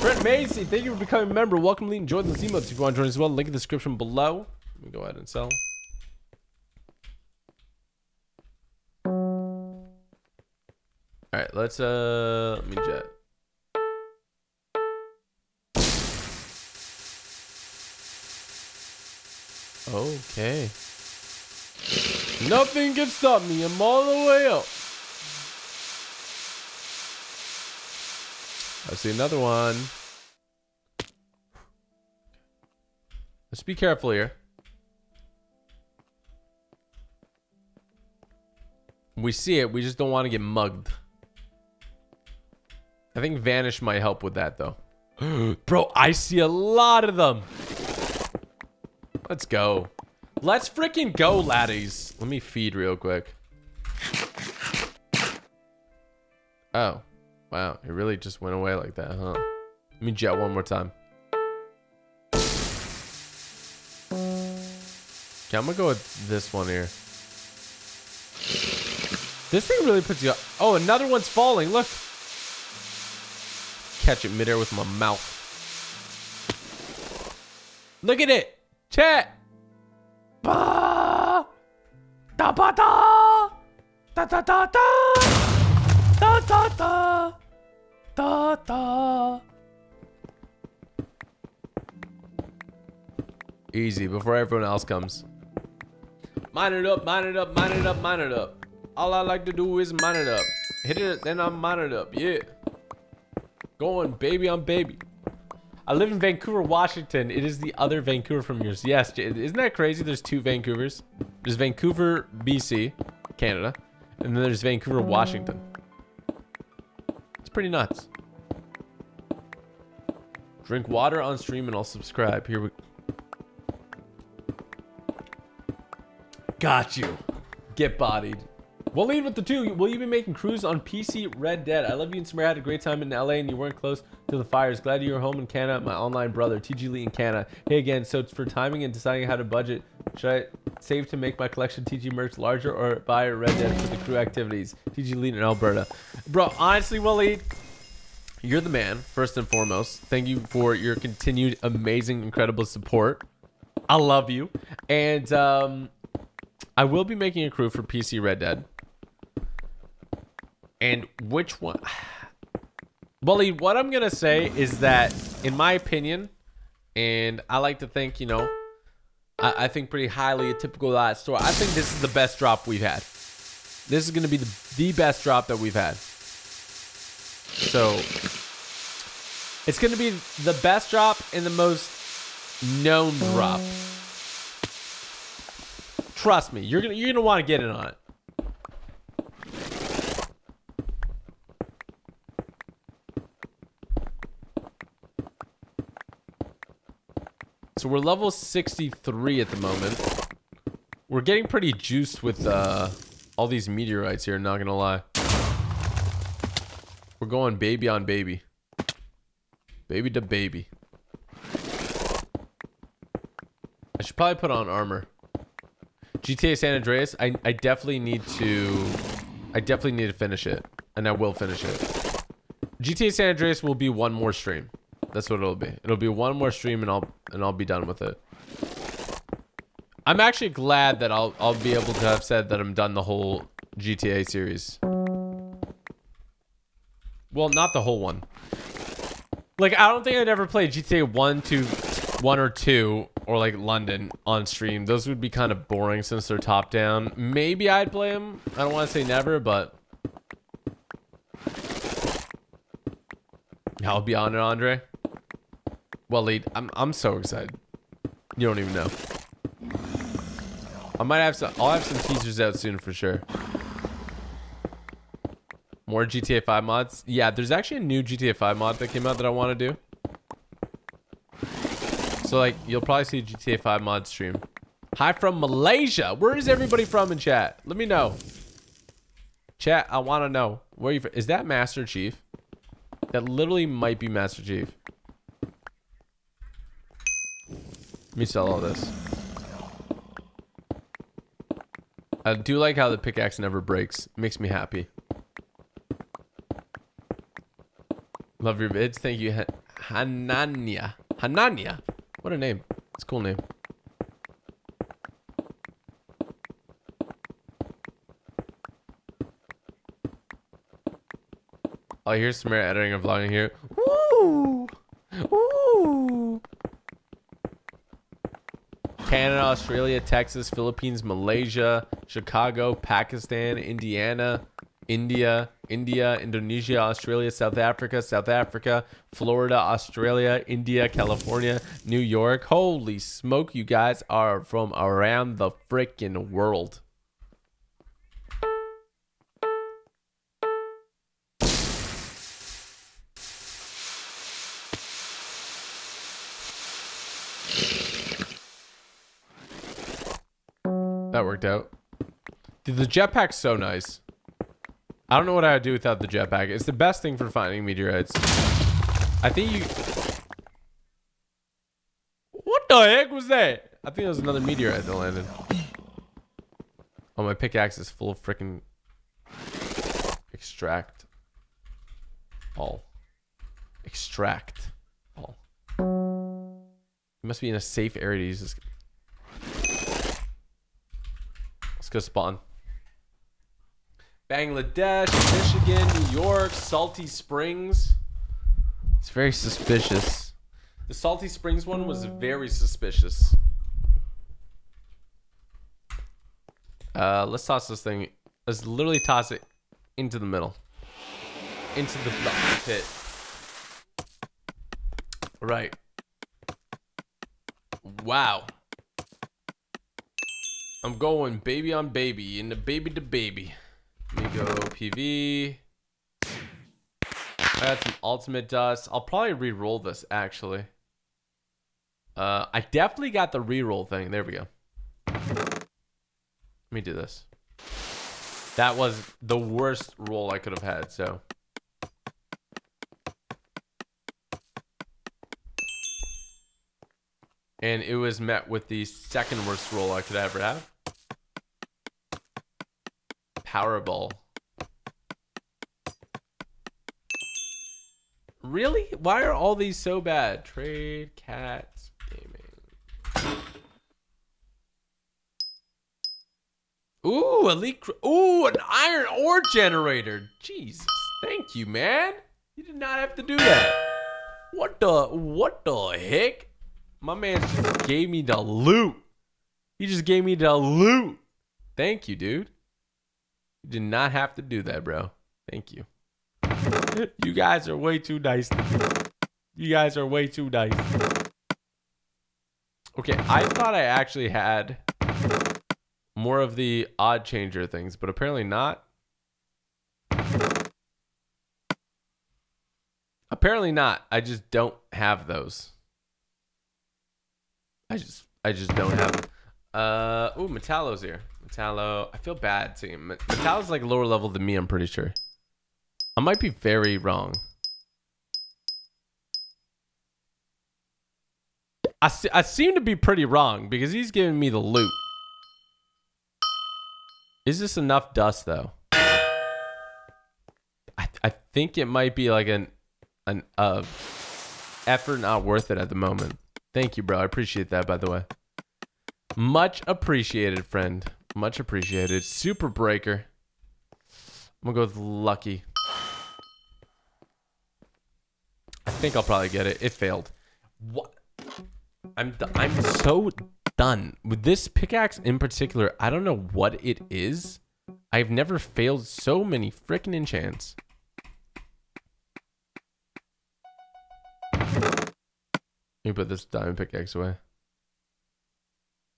S1: Brent Macy, thank you for becoming a member. Welcome, Lee. Enjoy the emotes if you want to join as well. Link in the description below. Let me go ahead and sell. Let's uh, let me jet. Okay. Nothing can stop me. I'm all the way up. I see another one. Let's be careful here. We see it. We just don't want to get mugged. I think Vanish might help with that, though. Bro, I see a lot of them. Let's go. Let's freaking go, laddies. Let me feed real quick. Oh. Wow. It really just went away like that, huh? Let me jet one more time. Okay, I'm gonna go with this one here. This thing really puts you up. Oh, another one's falling. Look. Catch it midair with my mouth. Look at it. Chat. Ba. Da ba da. Da da da da. Da da da. Da da. Easy before everyone else comes. Mine it up, mine it up, mine it up, mine it up. All I like to do is mine it up. Hit it, then I mine it up. Yeah. Going baby on baby. I live in Vancouver, Washington. It is the other Vancouver from yours. Yes, isn't that crazy? There's two Vancouvers. There's Vancouver, BC, Canada, and then there's Vancouver, Washington. It's pretty nuts. Drink water on stream and I'll subscribe. Here we Got you. Get bodied. We'll lead with the two. Will you be making crews on PC Red Dead? I love you and Samara had a great time in LA and you weren't close to the fires. Glad you were home in Canada. My online brother, TG Lee in Canada. Hey again, so for timing and deciding how to budget. Should I save to make my collection TG merch larger or buy Red Dead for the crew activities? TG Lee in Alberta. Bro, honestly, Waleed, you're the man, first and foremost. Thank you for your continued amazing, incredible support. I love you. And um, I will be making a crew for PC Red Dead. And which one? Bully, what I'm going to say is that in my opinion, and I like to think, you know, I, I think pretty highly a typical dot store. I think this is the best drop we've had. This is going to be the, the best drop that we've had. So it's going to be the best drop and the most known drop. Trust me, you're gonna you're gonna want to get in on it. So we're level 63 at the moment. We're getting pretty juiced with uh, all these meteorites here, not gonna lie. We're going baby on baby. Baby to baby. I should probably put on armor. GTA San Andreas, I, I definitely need to I definitely need to finish it. And I will finish it. GTA San Andreas will be one more stream. That's what it'll be. It'll be one more stream and I'll and I'll be done with it. I'm actually glad that I'll I'll be able to have said that I'm done the whole GTA series. Well, not the whole one. Like I don't think I'd ever play GTA 1, 2, 1 or 2 or like London on stream. Those would be kind of boring since they're top down. Maybe I'd play them. I don't want to say never, but I'll be on it, Andre. Well, lead. I'm I'm so excited. You don't even know. I might have some. I'll have some teasers out soon for sure. More GTA 5 mods. Yeah, there's actually a new GTA 5 mod that came out that I want to do. So like, you'll probably see GTA 5 mod stream. Hi from Malaysia. Where is everybody from in chat? Let me know. Chat, I want to know. Where you from? Is that Master Chief? That literally might be Master Chief. Let me sell all this. I do like how the pickaxe never breaks. Makes me happy. Love your vids. Thank you, Hanania. Hanania. What a name. It's a cool name. Oh, here's some editing and vlogging here. Woo! Woo! Canada, Australia, Texas, Philippines, Malaysia, Chicago, Pakistan, Indiana, India, India, Indonesia, Australia, South Africa, South Africa, Florida, Australia, India, California, New York. Holy smoke, you guys are from around the freaking world. That worked out. Dude, the jetpack's so nice. I don't know what I would do without the jetpack. It's the best thing for finding meteorites. I think you... What the heck was that? I think it was another meteorite that landed. Oh, my pickaxe is full of freaking... Extract. All. Extract. All. You must be in a safe area to use this. Let's go spawn. Bangladesh, Michigan, New York, Salty Springs. It's very suspicious. The Salty Springs one was very suspicious. Uh, let's toss this thing. Let's literally toss it into the middle. Into the pit. Right. Wow. I'm going baby on baby, into baby to baby. Let me go PV. I got some ultimate dust. I'll probably re-roll this actually. Uh, I definitely got the re-roll thing. There we go. Let me do this. That was the worst roll I could have had, so. And it was met with the second worst roll I could ever have. Powerball. Really? Why are all these so bad? Trade cats gaming. Ooh, elite. Ooh, an iron ore generator. Jesus, thank you, man. You did not have to do that. What the what the heck? My man just gave me the loot. He just gave me the loot. Thank you, dude. You did not have to do that, bro. Thank you. You guys are way too nice. You guys are way too nice. Okay, I thought I actually had more of the odd changer things, but apparently not. Apparently not. I just don't have those. I just I just don't have them. Uh ooh, Metallo's here. Metallo. I feel bad him. Metallo's like lower level than me, I'm pretty sure. I might be very wrong. I, se- I seem to be pretty wrong because he's giving me the loot. Is this enough dust though? I I think it might be like an an uh effort not worth it at the moment. Thank you, bro. I appreciate that by the way. Much appreciated, friend. Much appreciated. Super breaker. I'm gonna go with lucky. I think I'll probably get it. It failed. What? I'm I'm so done with this pickaxe in particular. I don't know what it is. I've never failed so many freaking enchants. Let me put this diamond pickaxe away.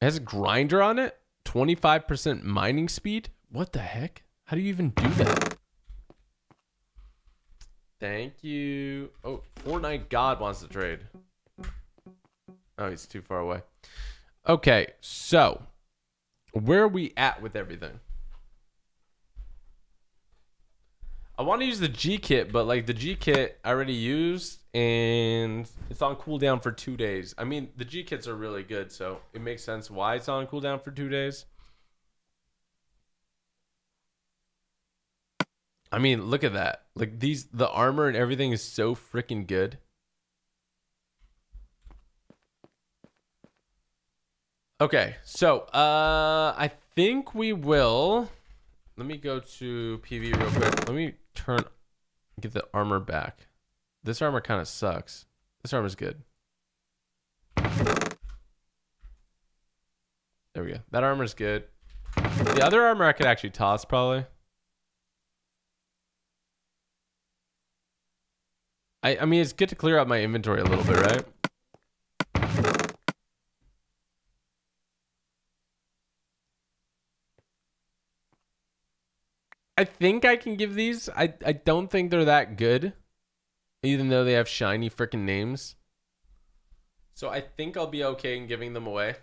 S1: It has a grinder on it. 25% mining speed. What the heck? How do you even do that? Thank you. Oh, Fortnite God wants to trade. Oh, he's too far away. Okay, so where are we at with everything? I want to use the G kit, but like the G kit I already used and it's on cooldown for two days. I mean, the G kits are really good, so it makes sense why it's on cooldown for two days. I mean, look at that. Like these, the armor and everything is so freaking good. Okay, so uh, I think we will. Let me go to PV real quick. Let me turn, get the armor back. This armor kind of sucks. This armor's good. There we go. That armor's good. The other armor I could actually toss probably. I I mean it's good to clear out my inventory a little bit, right? I think I can give these. I I don't think they're that good, even though they have shiny freaking names. So I think I'll be okay in giving them away.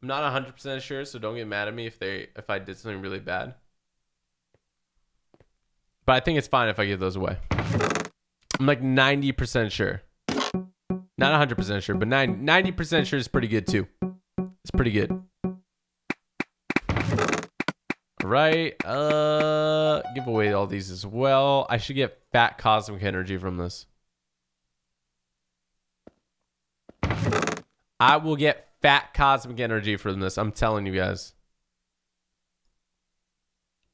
S1: I'm not 100% sure, so don't get mad at me if they if I did something really bad. But I think it's fine if I give those away. I'm like 90% sure. Not 100% sure, but 90, percent sure is pretty good too. It's pretty good. Right. Uh give away all these as well. I should get fat cosmic energy from this. I will get fat cosmic energy from this. I'm telling you guys.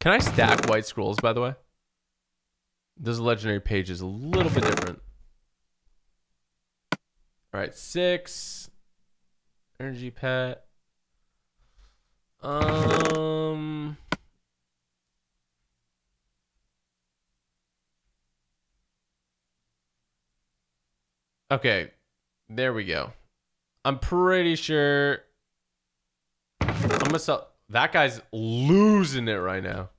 S1: Can I stack white scrolls by the way? This legendary page is a little bit different. All right, six. Energy pet. Um. Okay, there we go. I'm pretty sure. I'm gonna sell. That guy's losing it right now.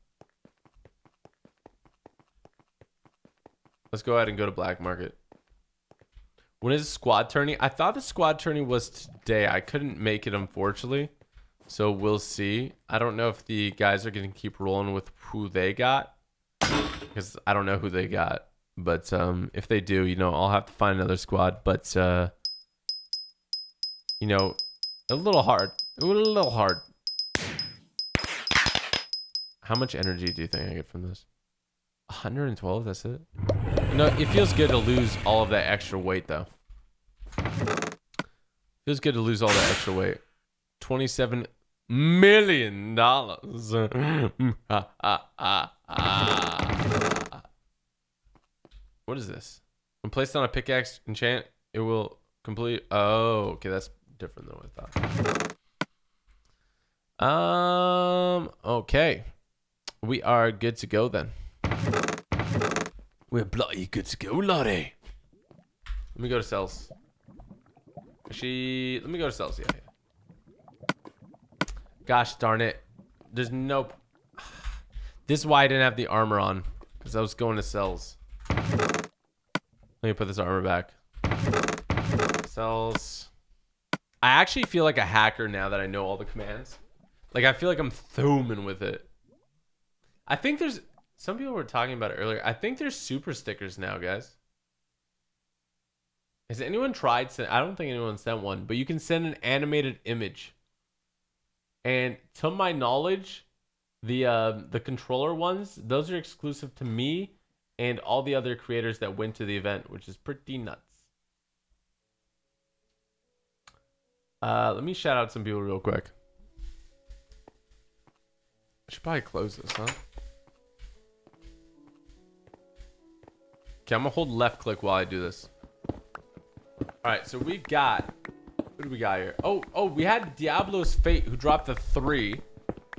S1: Let's go ahead and go to black market. When is squad tourney? I thought the squad tourney was today. I couldn't make it, unfortunately. So we'll see. I don't know if the guys are going to keep rolling with who they got. Because I don't know who they got. But um, if they do, you know, I'll have to find another squad. But, uh, you know, a little hard. A little hard. How much energy do you think I get from this? 112, that's it? No, it feels good to lose all of that extra weight though. Feels good to lose all that extra weight. 27 million dollars. what is this? When placed on a pickaxe enchant, it will complete. Oh, okay, that's different than what I thought. Um. Okay, we are good to go then. We're bloody good to go, Lottie. Let me go to cells. She. Let me go to cells. Yeah, yeah. Gosh darn it. There's no. This is why I didn't have the armor on. Because I was going to cells. Let me put this armor back. Cells. I actually feel like a hacker now that I know all the commands. Like, I feel like I'm thumbing with it. I think there's. Some people were talking about it earlier. I think there's super stickers now, guys. Has anyone tried? Send, I don't think anyone sent one, but you can send an animated image. And to my knowledge, the uh, the controller ones, those are exclusive to me and all the other creators that went to the event, which is pretty nuts. Uh, let me shout out some people real quick. I should probably close this, huh? Okay, I'm gonna hold left click while I do this. All right, so we've got. What do we got here? Oh, oh, we had Diablo's Fate who dropped the three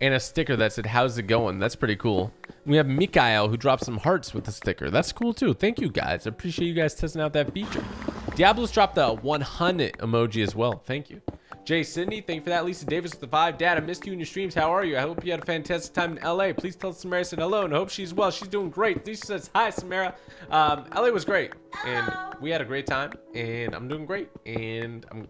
S1: and a sticker that said, How's it going? That's pretty cool. We have Mikael who dropped some hearts with the sticker. That's cool too. Thank you guys. I appreciate you guys testing out that feature. Diablo's dropped the 100 emoji as well. Thank you. Jay Sydney, thank you for that. Lisa Davis with the five. Dad, I missed you in your streams. How are you? I hope you had a fantastic time in LA. Please tell Samara I said hello and I hope she's well. She's doing great. Lisa says hi, Samara. Um, LA was great and we had a great time and I'm doing great and I'm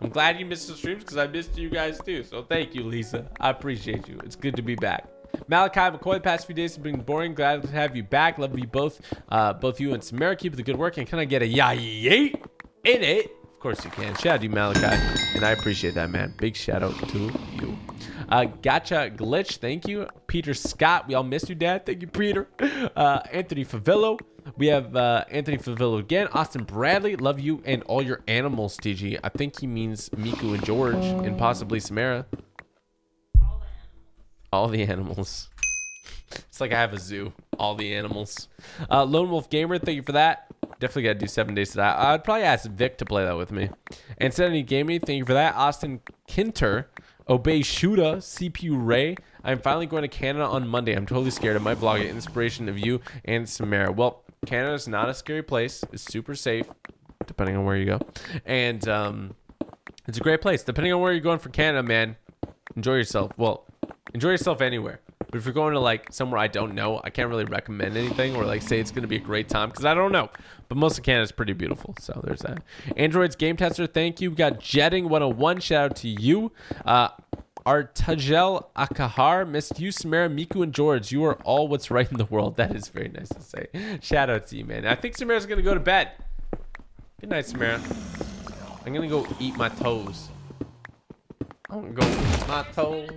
S1: I'm glad you missed the streams because I missed you guys too. So thank you, Lisa. I appreciate you. It's good to be back. Malachi McCoy, the past few days have been boring. Glad to have you back. Love you both. Uh, both you and Samara. Keep the good work. And can I get a yay in it? Of course you can. Shout out to you, Malachi. And I appreciate that, man. Big shout out to you. Uh, gotcha glitch. Thank you. Peter Scott. We all missed you, Dad. Thank you, Peter. Uh, Anthony Favillo. We have uh, Anthony Favillo again. Austin Bradley. Love you and all your animals, TG. I think he means Miku and George and possibly Samara. All the animals. It's like I have a zoo. All the animals. Uh, Lone Wolf Gamer, thank you for that. Definitely got to do seven days to that. I'd probably ask Vic to play that with me. And Gaming, thank you for that. Austin Kinter, Obey Shuda, CPU Ray. I'm finally going to Canada on Monday. I'm totally scared. I might vlog an inspiration of you and Samara. Well, Canada's not a scary place. It's super safe, depending on where you go. And um, it's a great place. Depending on where you're going for Canada, man, enjoy yourself. Well, enjoy yourself anywhere. But if you're going to like somewhere I don't know, I can't really recommend anything or like say it's going to be a great time because I don't know. But most of Canada is pretty beautiful. So there's that. Android's game tester, thank you. We got Jetting 101. Shout out to you. Uh, Artajel Akahar, missed you, Samara, Miku, and George. You are all what's right in the world. That is very nice to say. Shout out to you, man. I think Samara's going to go to bed. Good night, Samara. I'm going to go eat my toes. I'm going to go eat my toes.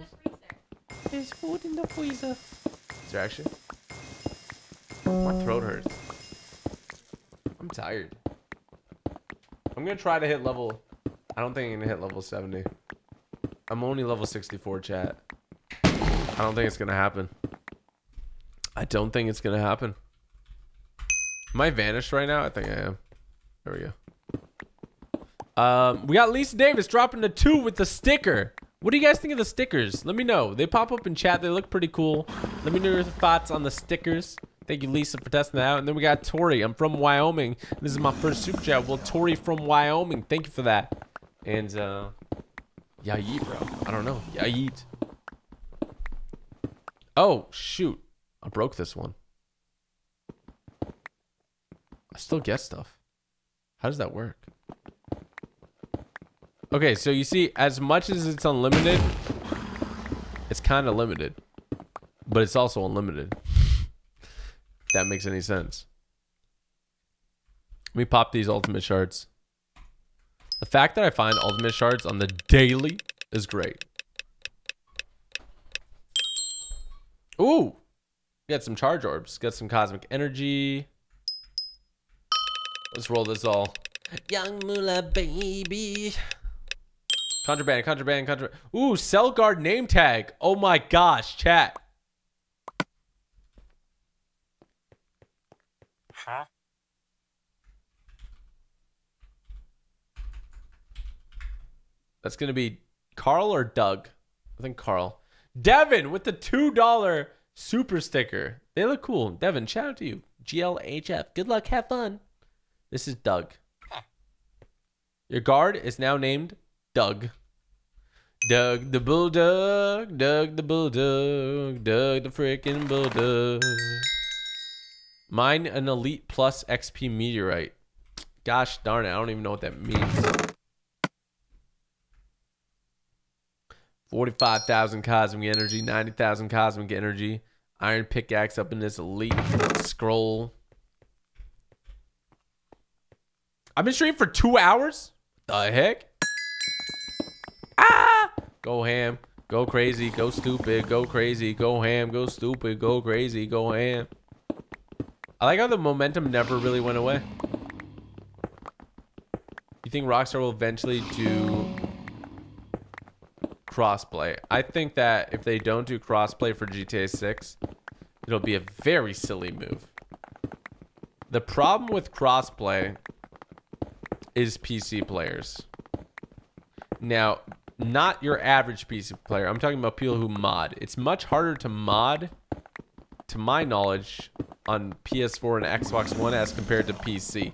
S1: There's food in the freezer. Is there actually? My throat hurts. I'm tired. I'm gonna try to hit level. I don't think I'm gonna hit level 70. I'm only level 64, chat. I don't think it's gonna happen. I don't think it's gonna happen. Am I vanished right now? I think I am. There we go. Um, we got Lisa Davis dropping the two with the sticker. What do you guys think of the stickers? Let me know. They pop up in chat. They look pretty cool. Let me know your thoughts on the stickers. Thank you, Lisa, for testing that out. And then we got Tori. I'm from Wyoming. This is my first super chat. Well, Tori from Wyoming. Thank you for that. And, uh, yeah, bro. I don't know. Yeah. Oh, shoot. I broke this one. I still get stuff. How does that work? Okay, so you see, as much as it's unlimited, it's kind of limited. But it's also unlimited. that makes any sense. Let me pop these ultimate shards. The fact that I find ultimate shards on the daily is great. Ooh! Got some charge orbs. Got some cosmic energy. Let's roll this all. Young Moolah baby. Contraband, contraband, contraband. Ooh, cell guard name tag. Oh my gosh, chat.
S2: Huh?
S1: That's gonna be Carl or Doug. I think Carl. Devin with the two dollar super sticker. They look cool. Devin, shout out to you. GLHF. Good luck. Have fun. This is Doug. Your guard is now named Doug. Doug the Bulldog. Doug the Bulldog. Doug the freaking Bulldog. Mine an Elite Plus XP Meteorite. Gosh darn it. I don't even know what that means. 45,000 cosmic energy, 90,000 cosmic energy. Iron pickaxe up in this elite scroll. I've been streaming for two hours? The heck? Ah! Go ham. Go crazy. Go stupid. Go crazy. Go ham. Go stupid. Go crazy. Go ham. I like how the momentum never really went away. You think Rockstar will eventually do crossplay? I think that if they don't do crossplay for GTA 6, it'll be a very silly move. The problem with crossplay is PC players. Now, not your average PC player. I'm talking about people who mod. It's much harder to mod, to my knowledge, on PS4 and Xbox One as compared to PC.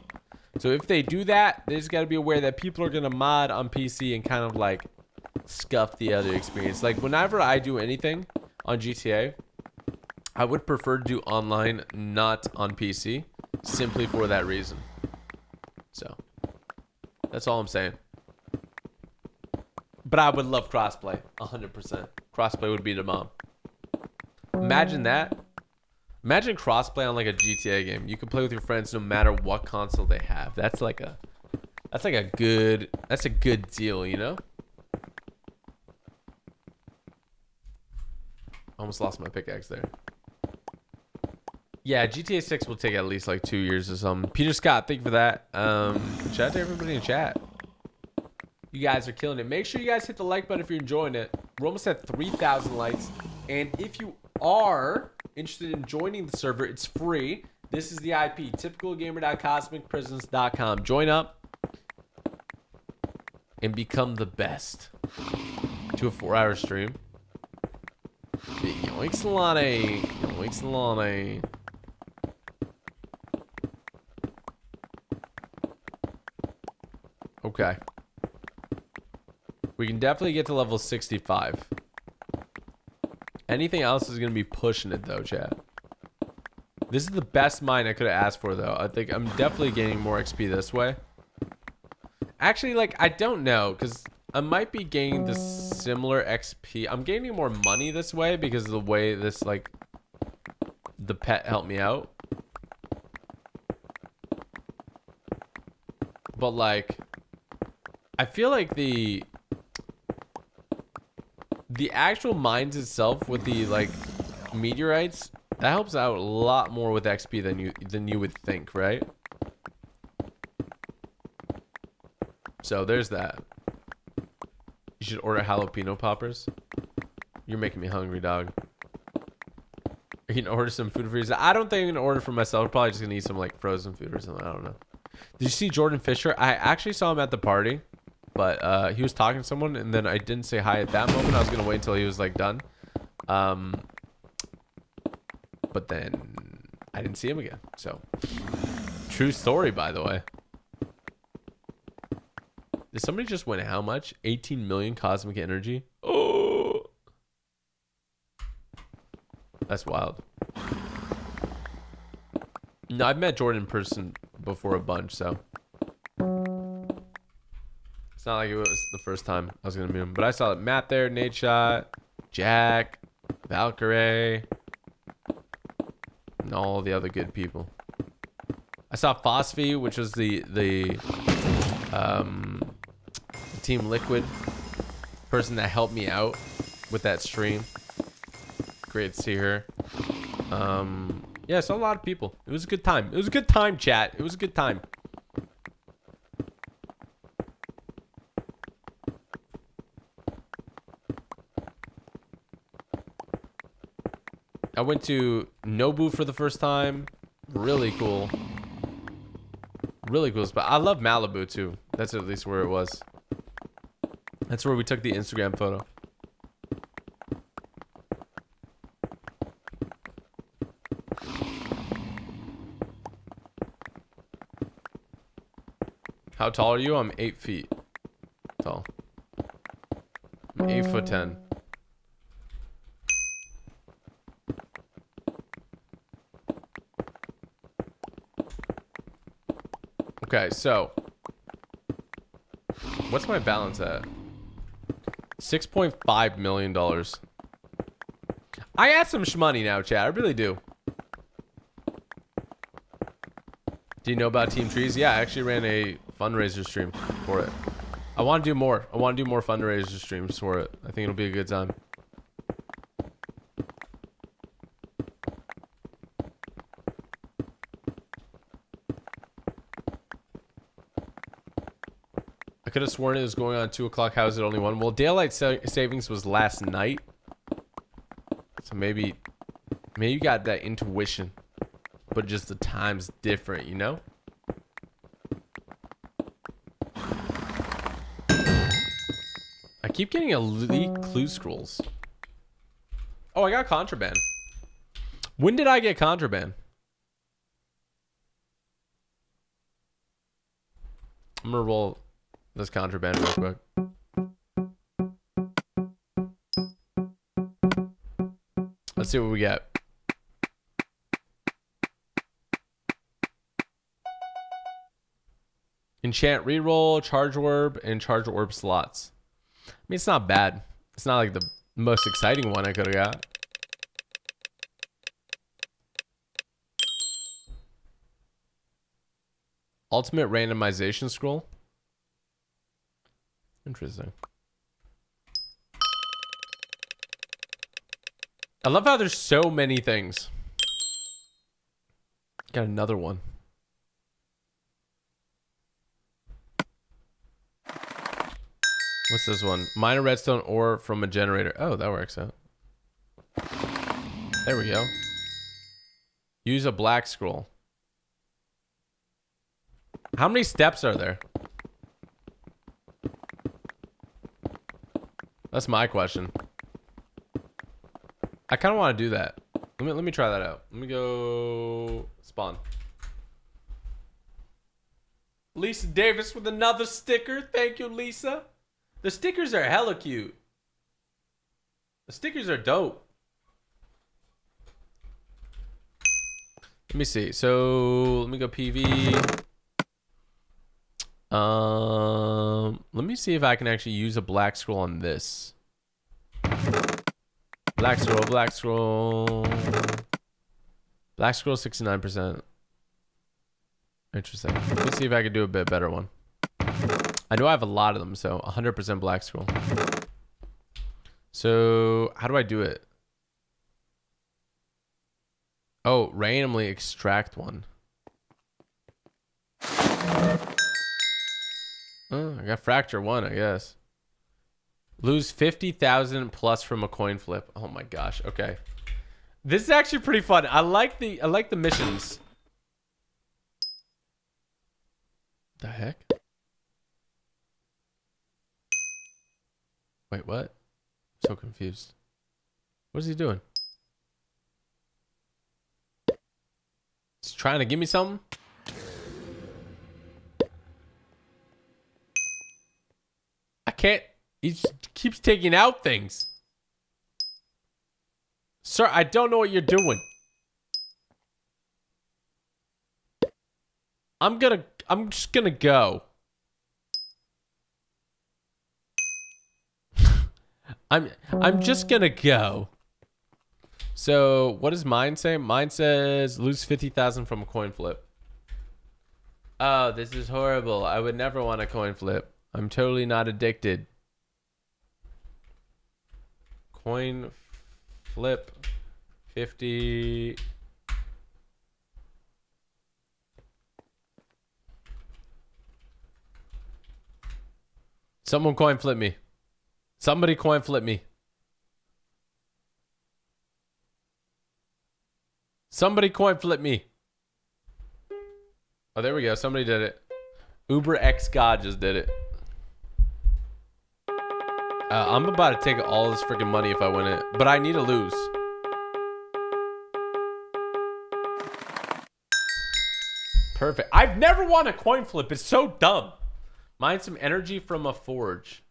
S1: So if they do that, they just got to be aware that people are going to mod on PC and kind of like scuff the other experience. Like whenever I do anything on GTA, I would prefer to do online, not on PC, simply for that reason. So that's all I'm saying. But I would love crossplay, 100%. Crossplay would be the mom. Imagine mm. that. Imagine crossplay on like a GTA game. You can play with your friends no matter what console they have. That's like a that's like a good that's a good deal, you know? Almost lost my pickaxe there. Yeah, GTA 6 will take at least like two years or something. Peter Scott, thank you for that. Um, shout out to everybody in chat. You guys are killing it. Make sure you guys hit the like button if you're enjoying it. We're almost at 3,000 likes. And if you are interested in joining the server, it's free. This is the IP, typicalgamer.cosmicprisons.com. Join up and become the best to a four hour stream. Yoinks Lani. Yoinks Lani. Okay. We can definitely get to level 65. Anything else is going to be pushing it though, chat. This is the best mine I could have asked for though. I think I'm definitely gaining more XP this way. Actually, like, I don't know because I might be gaining the similar XP. I'm gaining more money this way because of the way this, like, the pet helped me out. But, like, I feel like the the actual mines itself with the like meteorites that helps out a lot more with XP than you than you would think, right? So there's that. You should order jalapeno poppers. You're making me hungry, dog. You can order some food for yourself. I don't think I'm gonna order for myself. I'm probably just gonna eat some like frozen food or something. I don't know. Did you see Jordan Fisher? I actually saw him at the party but uh, he was talking to someone and then I didn't say hi at that moment. I was gonna wait until he was like done. Um, but then I didn't see him again. So true story, by the way. Did somebody just win how much? 18 million cosmic energy? Oh, that's wild. No, I've met Jordan in person before a bunch, so. It's not like it was the first time I was gonna meet him, but I saw it. Matt there, Nate shot, Jack, Valkyrae, and all the other good people. I saw Phosphie, which was the the um, Team Liquid person that helped me out with that stream. Great to see her. Um, yeah, saw a lot of people. It was a good time. It was a good time, chat. It was a good time. I went to Nobu for the first time. Really cool. Really cool spot. I love Malibu too. That's at least where it was. That's where we took the Instagram photo. How tall are you? I'm eight feet tall. I'm eight foot ten. Okay, so what's my balance at? Six point five million dollars. I got some shmoney now, Chad. I really do. Do you know about Team Trees? Yeah, I actually ran a fundraiser stream for it. I want to do more. I want to do more fundraiser streams for it. I think it'll be a good time. I could have sworn it was going on 2 o'clock. How is it only 1? Well, daylight sa savings was last night. So maybe, maybe you got that intuition. But just the time's different, you know? I keep getting elite clue scrolls. Oh, I got contraband. When did I get contraband? I'm gonna roll this contraband real quick. Let's see what we get. Enchant reroll, charge orb, and charge orb slots. I mean, it's not bad. It's not like the most exciting one I could have got. Ultimate randomization scroll. Interesting. I love how there's so many things. Got another one. What's this one? Mine a redstone ore from a generator. Oh, that works out. There we go. Use a black scroll. How many steps are there? That's my question. I kind of want to do that. Let me let me try that out. Let me go spawn. Lisa Davis with another sticker. Thank you, Lisa. The stickers are hella cute. The stickers are dope. Let me see. So let me go PV. Um, let me see if I can actually use a black scroll on this. Black scroll, black scroll. Black scroll 69%. Interesting. Let me see if I can do a bit better one. I know I have a lot of them, so 100% black scroll. So, how do I do it? Oh, randomly extract one. Oh, I got fracture one, I guess. Lose 50,000 plus from a coin flip. Oh my gosh. Okay. This is actually pretty fun. I like the I like the missions. The heck? Wait, what? So confused. What is he doing? He's trying to give me something? Can't. He keeps taking out things. Sir, I don't know what you're doing. I'm gonna, I'm just gonna go. I'm, I'm just gonna go. So, what does mine say? Mine says lose 50,000 from a coin flip. Oh, this is horrible. I would never want a coin flip. I'm totally not addicted. Coin flip 50 Someone coin flip me. Somebody coin flip me. Somebody coin flip me. Oh, there we go. Somebody did it. Uber X God just did it. Uh, I'm about to take all this freaking money if I win it, but I need to lose. Perfect. I've never won a coin flip. It's so dumb. Mine some energy from a forge.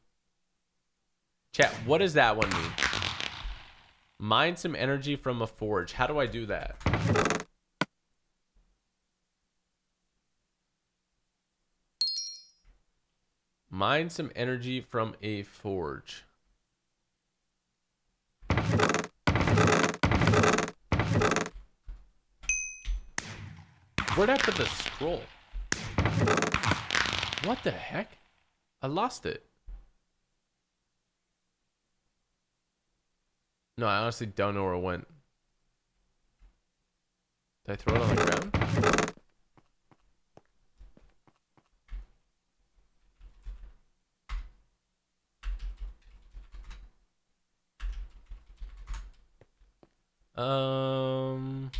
S1: Chat, what does that one mean? Mine some energy from a forge. How do I do that? Mine some energy from a forge. Where'd I put the scroll? What the heck? I lost it. No, I honestly don't know where it went. Did I throw it on the ground? Um,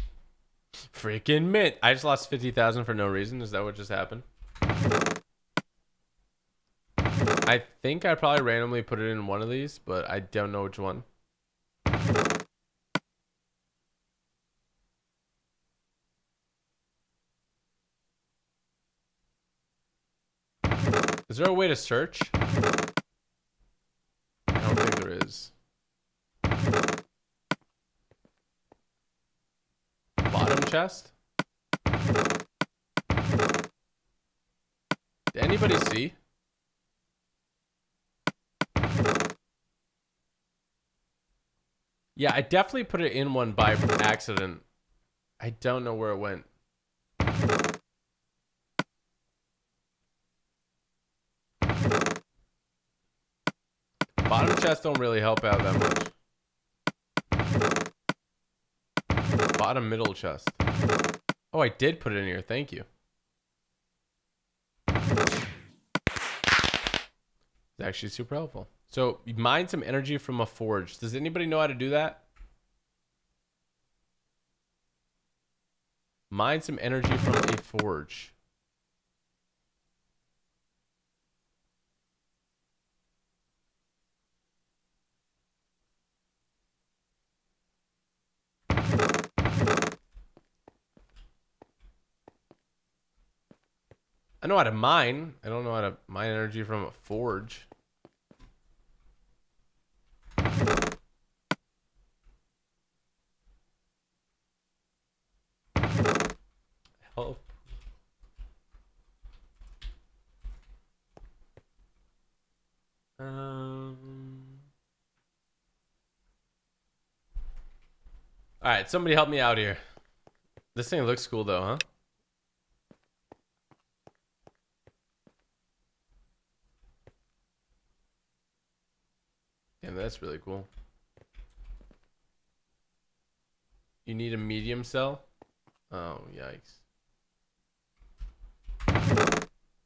S1: freaking mint. I just lost 50,000 for no reason. Is that what just happened? I think I probably randomly put it in one of these, but I don't know which one. Is there a way to search? I don't think there is. Bottom chest? Did anybody see? Yeah, I definitely put it in one by accident. I don't know where it went. Bottom chest don't really help out that much. Bottom middle chest. Oh, I did put it in here. Thank you. It's actually super helpful. So mine some energy from a forge. Does anybody know how to do that? Mine some energy from a forge. I know how to mine. I don't know how to mine energy from a forge. Help. Um. All right, somebody help me out here. This thing looks cool though, huh? Damn, that's really cool. You need a medium cell? Oh, yikes.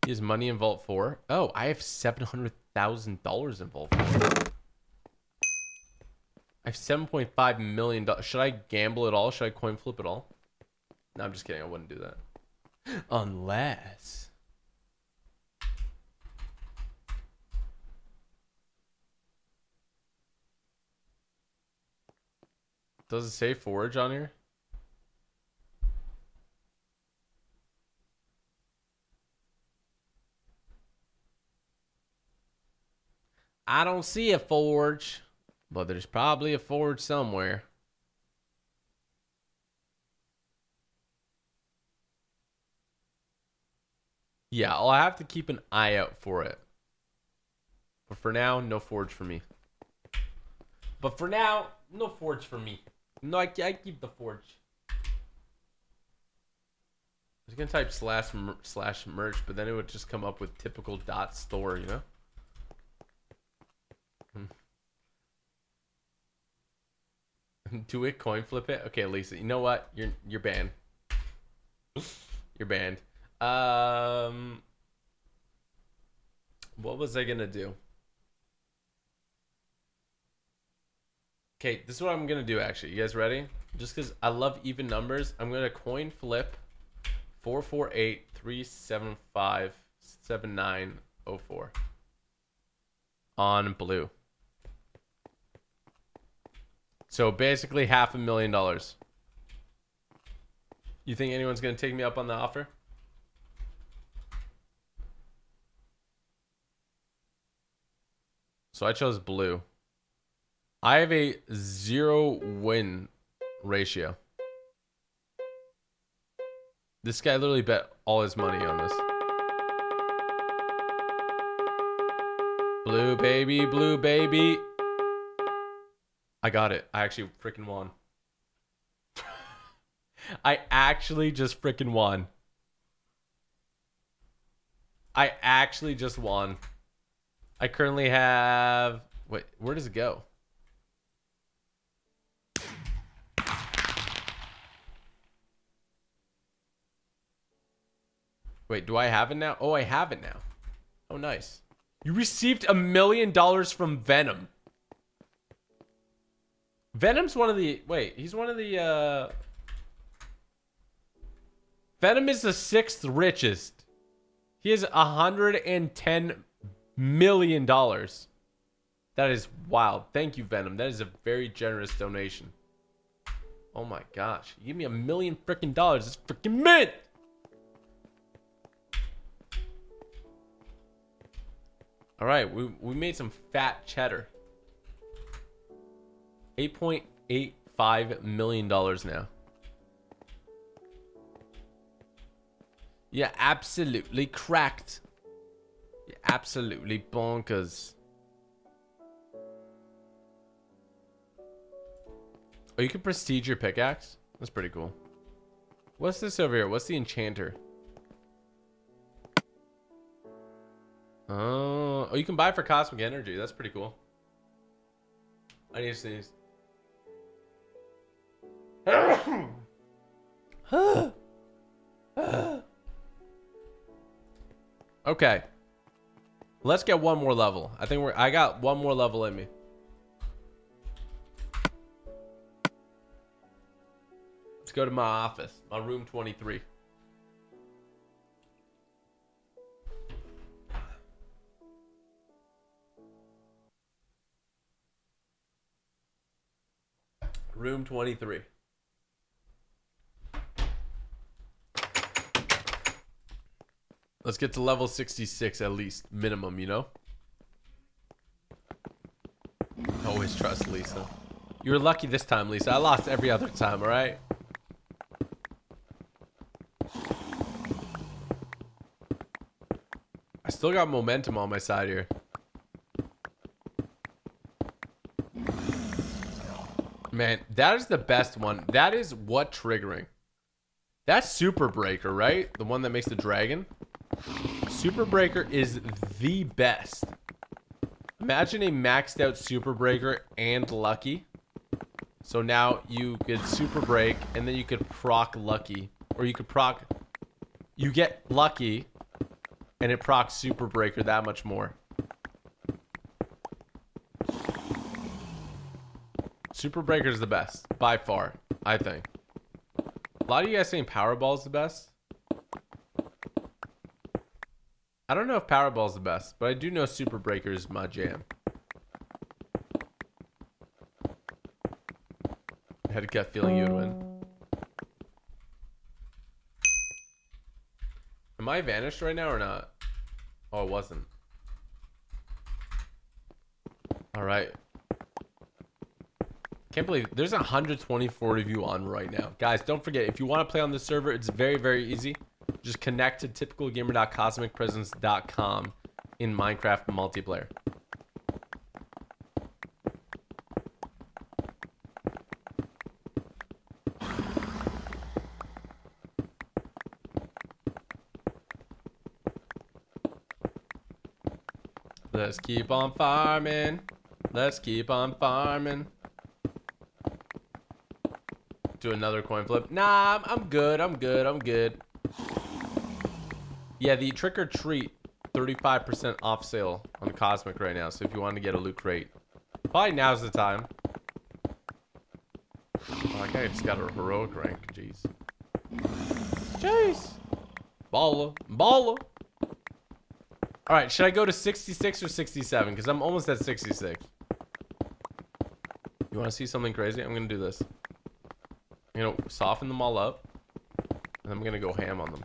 S1: He has money in Vault 4. Oh, I have $700,000 in Vault 4. I have $7.5 million. Should I gamble at all? Should I coin flip at all? No, I'm just kidding. I wouldn't do that. Unless... Does it say forge on here? I don't see a forge, but there's probably a forge somewhere. Yeah, I'll have to keep an eye out for it. But for now, no forge for me. But for now, no forge for me. No, I, I keep the forge. I was gonna type slash mer slash merch, but then it would just come up with typical dot store, you know. Do it, coin flip it. Okay, Lisa. You know what? You're you're banned. you're banned. Um, what was I gonna do? Okay, this is what I'm gonna do. Actually, you guys ready? Just because I love even numbers, I'm gonna coin flip four four eight three seven five seven nine oh four on blue. So basically half a million dollars. You think anyone's gonna take me up on the offer? So I chose blue. I have a zero win ratio. This guy literally bet all his money on this. Blue baby, blue baby. I got it. I actually freaking won. I actually just freaking won. I actually just won. I currently have. Wait, where does it go? Wait, do I have it now? Oh, I have it now. Oh, nice. You received a million dollars from Venom. Venom's one of the. Wait, he's one of the. uh Venom is the sixth richest. He has a hundred and ten million dollars. That is wild. Thank you, Venom. That is a very generous donation. Oh my gosh. You give me a million freaking dollars. It's freaking mint. All right, we, we made some fat cheddar. $8.85 million now. Yeah, absolutely cracked. Yeah, absolutely bonkers. Oh, you can prestige your pickaxe? That's pretty cool. What's this over here? What's the enchanter? Oh, oh, you can buy for cosmic energy. That's pretty cool. I need to sneeze. okay. Let's get one more level. I think we're I got one more level in me. Let's go to my office, my room 23. Room 23. Let's get to level 66 at least, minimum, you know? Always trust Lisa. You were lucky this time, Lisa. I lost every other time, alright? I still got momentum on my side here. Man, that is the best one. That is what triggering. That's Super Breaker, right? The one that makes the dragon. Super Breaker is the best. Imagine a maxed out Super Breaker and Lucky. So now you could Super Break and then you could proc Lucky. Or you could proc... You get Lucky and it procs Super Breaker that much more. Super Breaker is the best by far, I think. A lot of you guys saying Powerball is the best. I don't know if Powerball is the best, but I do know Super Breaker is my jam. I had a gut feeling you would win. Am I vanished right now or not? Oh, it wasn't. All right. Can't believe there's 124 of you on right now. Guys, don't forget, if you want to play on this server, it's very, very easy. Just connect to typicalgamer.cosmicprisons.com in Minecraft multiplayer. Let's keep on farming. Let's keep on farming. Do another coin flip. Nah, I'm, good. I'm good. I'm good. Yeah, the trick or treat, 35% off sale on the Cosmic right now. So if you want to get a loot crate, probably now's the time. Oh, that guy just got a heroic rank. Jeez. Jeez. Baller. Baller. All right, should I go to 66 or 67? Because I'm almost at 66. You want to see something crazy? I'm gonna do this. You know, soften them all up, and I'm gonna go ham on them.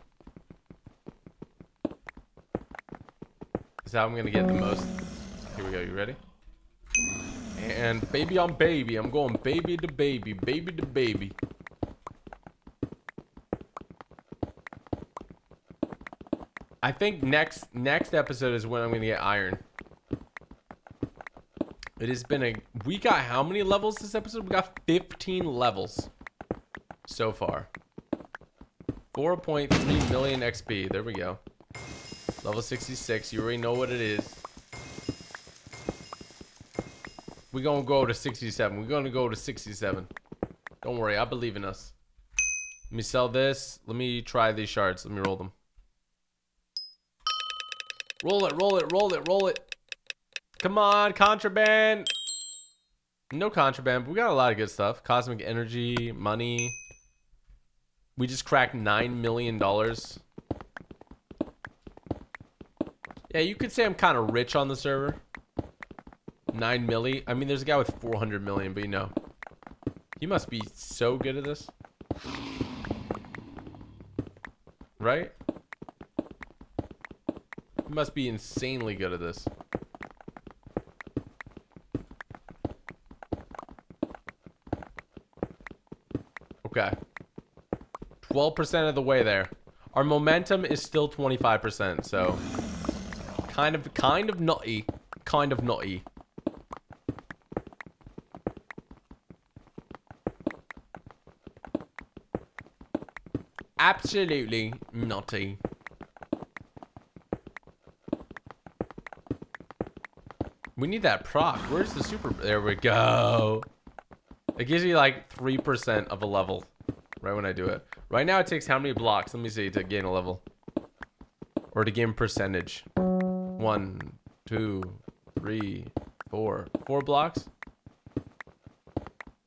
S1: Is how I'm gonna get the most. Here we go. You ready? And baby on baby, I'm going baby to baby, baby to baby. I think next next episode is when I'm gonna get iron. It has been a we got how many levels this episode? We got 15 levels so far. 4.3 million XP. There we go. Level 66. You already know what it is. We're gonna go to 67. We're gonna go to 67. Don't worry, I believe in us. Let me sell this. Let me try these shards. Let me roll them. Roll it, roll it, roll it, roll it. Come on, contraband. No contraband, but we got a lot of good stuff. Cosmic energy, money. We just cracked $9 million. Yeah, you could say I'm kind of rich on the server. 9 milli. I mean, there's a guy with 400 million, but you know. He must be so good at this. Right? He must be insanely good at this. Okay. 12% of the way there. Our momentum is still 25%, so kind of kind of nutty, kind of nutty. Absolutely nutty. We need that proc. Where's the super? There we go. It gives you like 3% of a level right when I do it. Right now it takes how many blocks? Let me see to gain a level. Or to gain percentage. One, two, three, four. Four blocks?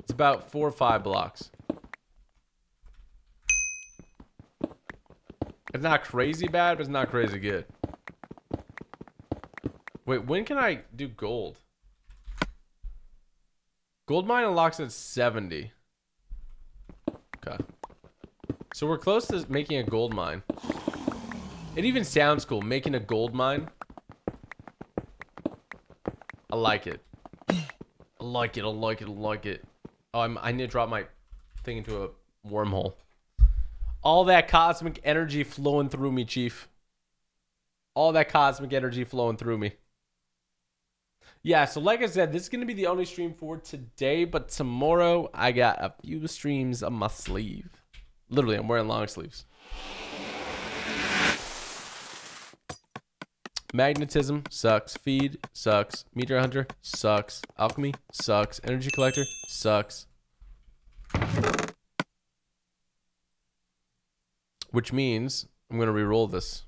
S1: It's about four or five blocks. It's not crazy bad, but it's not crazy good. Wait, when can I do gold? Gold mine unlocks at 70. Okay. So we're close to making a gold mine. It even sounds cool, making a gold mine. I like it. I like it, I like it, I like it. Oh, I'm, I need to drop my thing into a wormhole. All that cosmic energy flowing through me, Chief. All that cosmic energy flowing through me. Yeah, so like I said, this is going to be the only stream for today, but tomorrow I got a few streams on my sleeve. Literally, I'm wearing long sleeves. Magnetism sucks. Feed sucks. Meteor Hunter sucks. Alchemy sucks. Energy Collector sucks. Which means I'm going to re-roll this.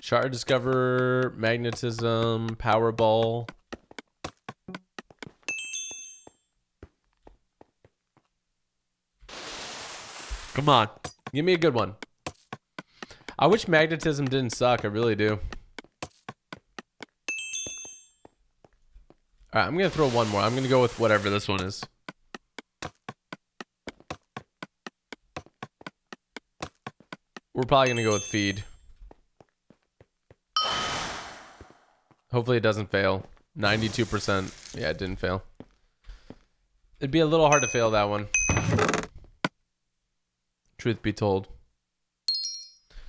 S1: Shard Discover, Magnetism, Powerball. Come on. Give me a good one. I wish Magnetism didn't suck. I really do. Alright, I'm going to throw one more. I'm going to go with whatever this one is. We're probably going to go with Feed. Hopefully it doesn't fail. 92%. Yeah, it didn't fail. It'd be a little hard to fail that one. Truth be told.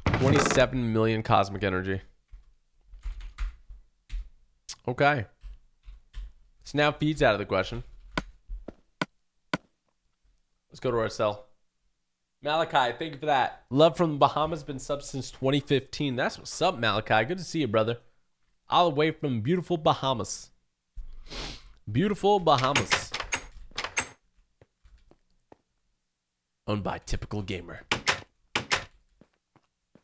S1: 27 million cosmic energy. Okay. So now feeds out of the question. Let's go to our cell. Malachi, thank you for that. Love from the Bahamas been sub since 2015. That's what's up, Malachi. Good to see you, brother all the way from beautiful Bahamas. Beautiful Bahamas. Owned by Typical Gamer.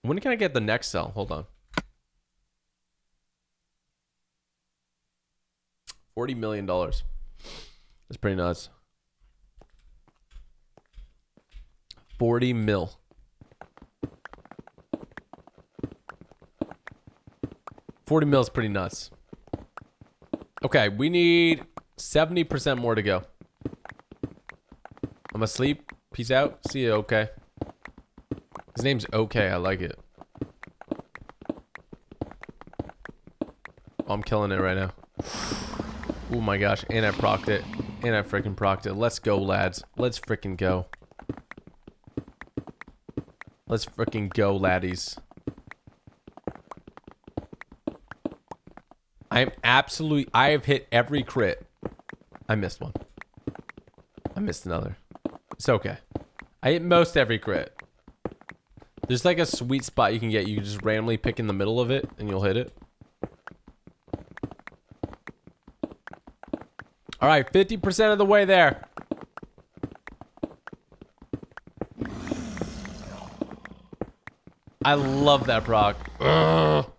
S1: When can I get the next cell? Hold on. 40 million dollars. That's pretty nuts. 40 mil. 40 mil is pretty nuts. Okay, we need 70% more to go. I'm asleep. Peace out. See you, okay. His name's okay. I like it. Oh, I'm killing it right now. Oh my gosh. And I procced it. And I freaking procced it. Let's go, lads. Let's freaking go. Let's freaking go, laddies. I'm absolutely. I have hit every crit. I missed one. I missed another. It's okay. I hit most every crit. There's like a sweet spot you can get. You can just randomly pick in the middle of it and you'll hit it. All right, 50% of the way there. I love that proc. Ugh.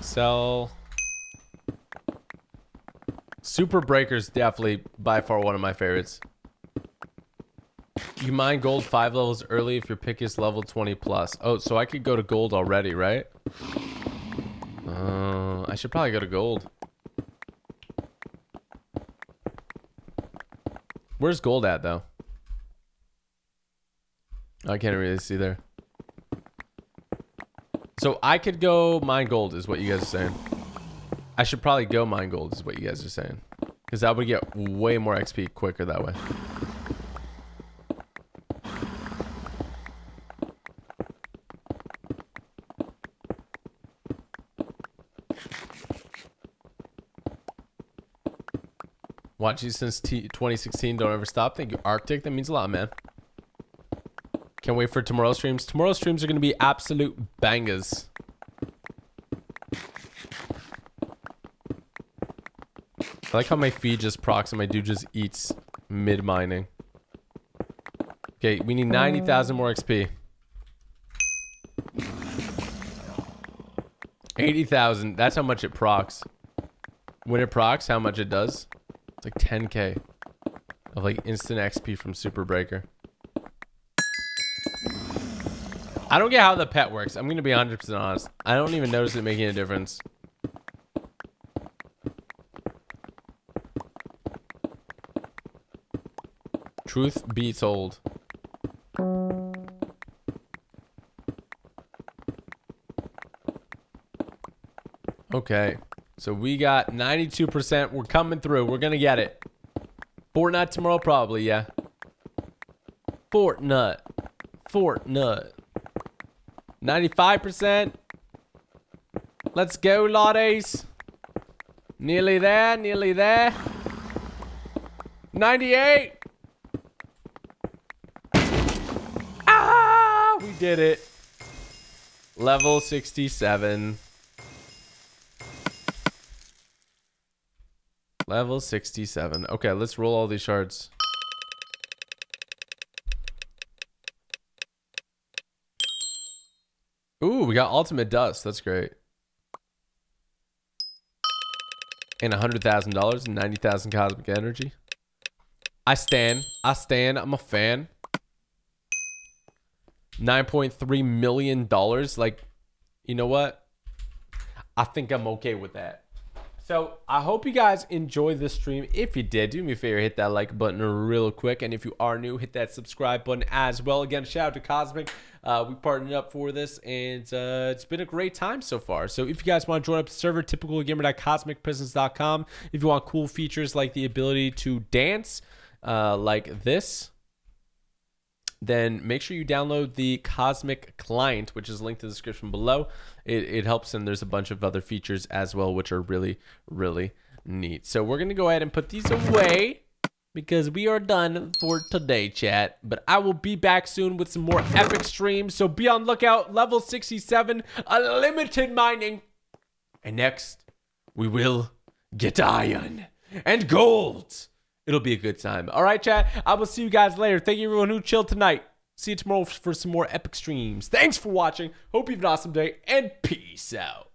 S1: Sell. Super Breaker's definitely by far one of my favorites. You mine gold five levels early if your pick is level 20 plus. Oh, so I could go to gold already, right? Uh, I should probably go to gold. Where's gold at, though? I can't really see there. So I could go mine gold is what you guys are saying. I should probably go mine gold is what you guys are saying. Because that would get way more XP quicker that way. Watch you since T 2016. Don't ever stop. Thank you, Arctic. That means a lot, man. Can't wait for tomorrow's streams. Tomorrow's streams are going to be absolute bangers. I like how my feed just procs and my dude just eats mid-mining. Okay, we need 90,000 more XP. 80,000. That's how much it procs. When it procs, how much it does. It's like 10k of like instant XP from Super Breaker. I don't get how the pet works. I'm going to be 100% honest. I don't even notice it making a difference. Truth be told. Okay. So we got 92%. We're coming through. We're going to get it. Fortnite tomorrow, probably, yeah. Fortnite. Fortnite. 95%. Let's go, laddies. Nearly there, nearly there. 98. Did it. Level 67. Level 67. Okay, let's roll all these shards. Ooh, we got ultimate dust. That's great. And $100,000 and 90,000 cosmic energy. I stand. I stand. I'm a fan. $9.3 million. Like, you know what? I think I'm okay with that. So I hope you guys enjoyed this stream. If you did, do me a favor, hit that like button real quick. And if you are new, hit that subscribe button as well. Again, shout out to Cosmic. Uh, we partnered up for this, and uh, it's been a great time so far. So if you guys want to join up the server, typicalgamer.cosmicprisons.com. If you want cool features like the ability to dance uh, like this, then make sure you download the Cosmic client, which is linked in the description below. It, it helps, and there's a bunch of other features as well, which are really, really neat. So we're going to go ahead and put these away because we are done for today, chat. But I will be back soon with some more epic streams. So be on lookout. Level 67, unlimited mining. And next, we will get iron and gold. It'll be a good time. All right, chat. I will see you guys later. Thank you, everyone who chilled tonight. See you tomorrow for some more epic streams. Thanks for watching. Hope you have an awesome day and peace out.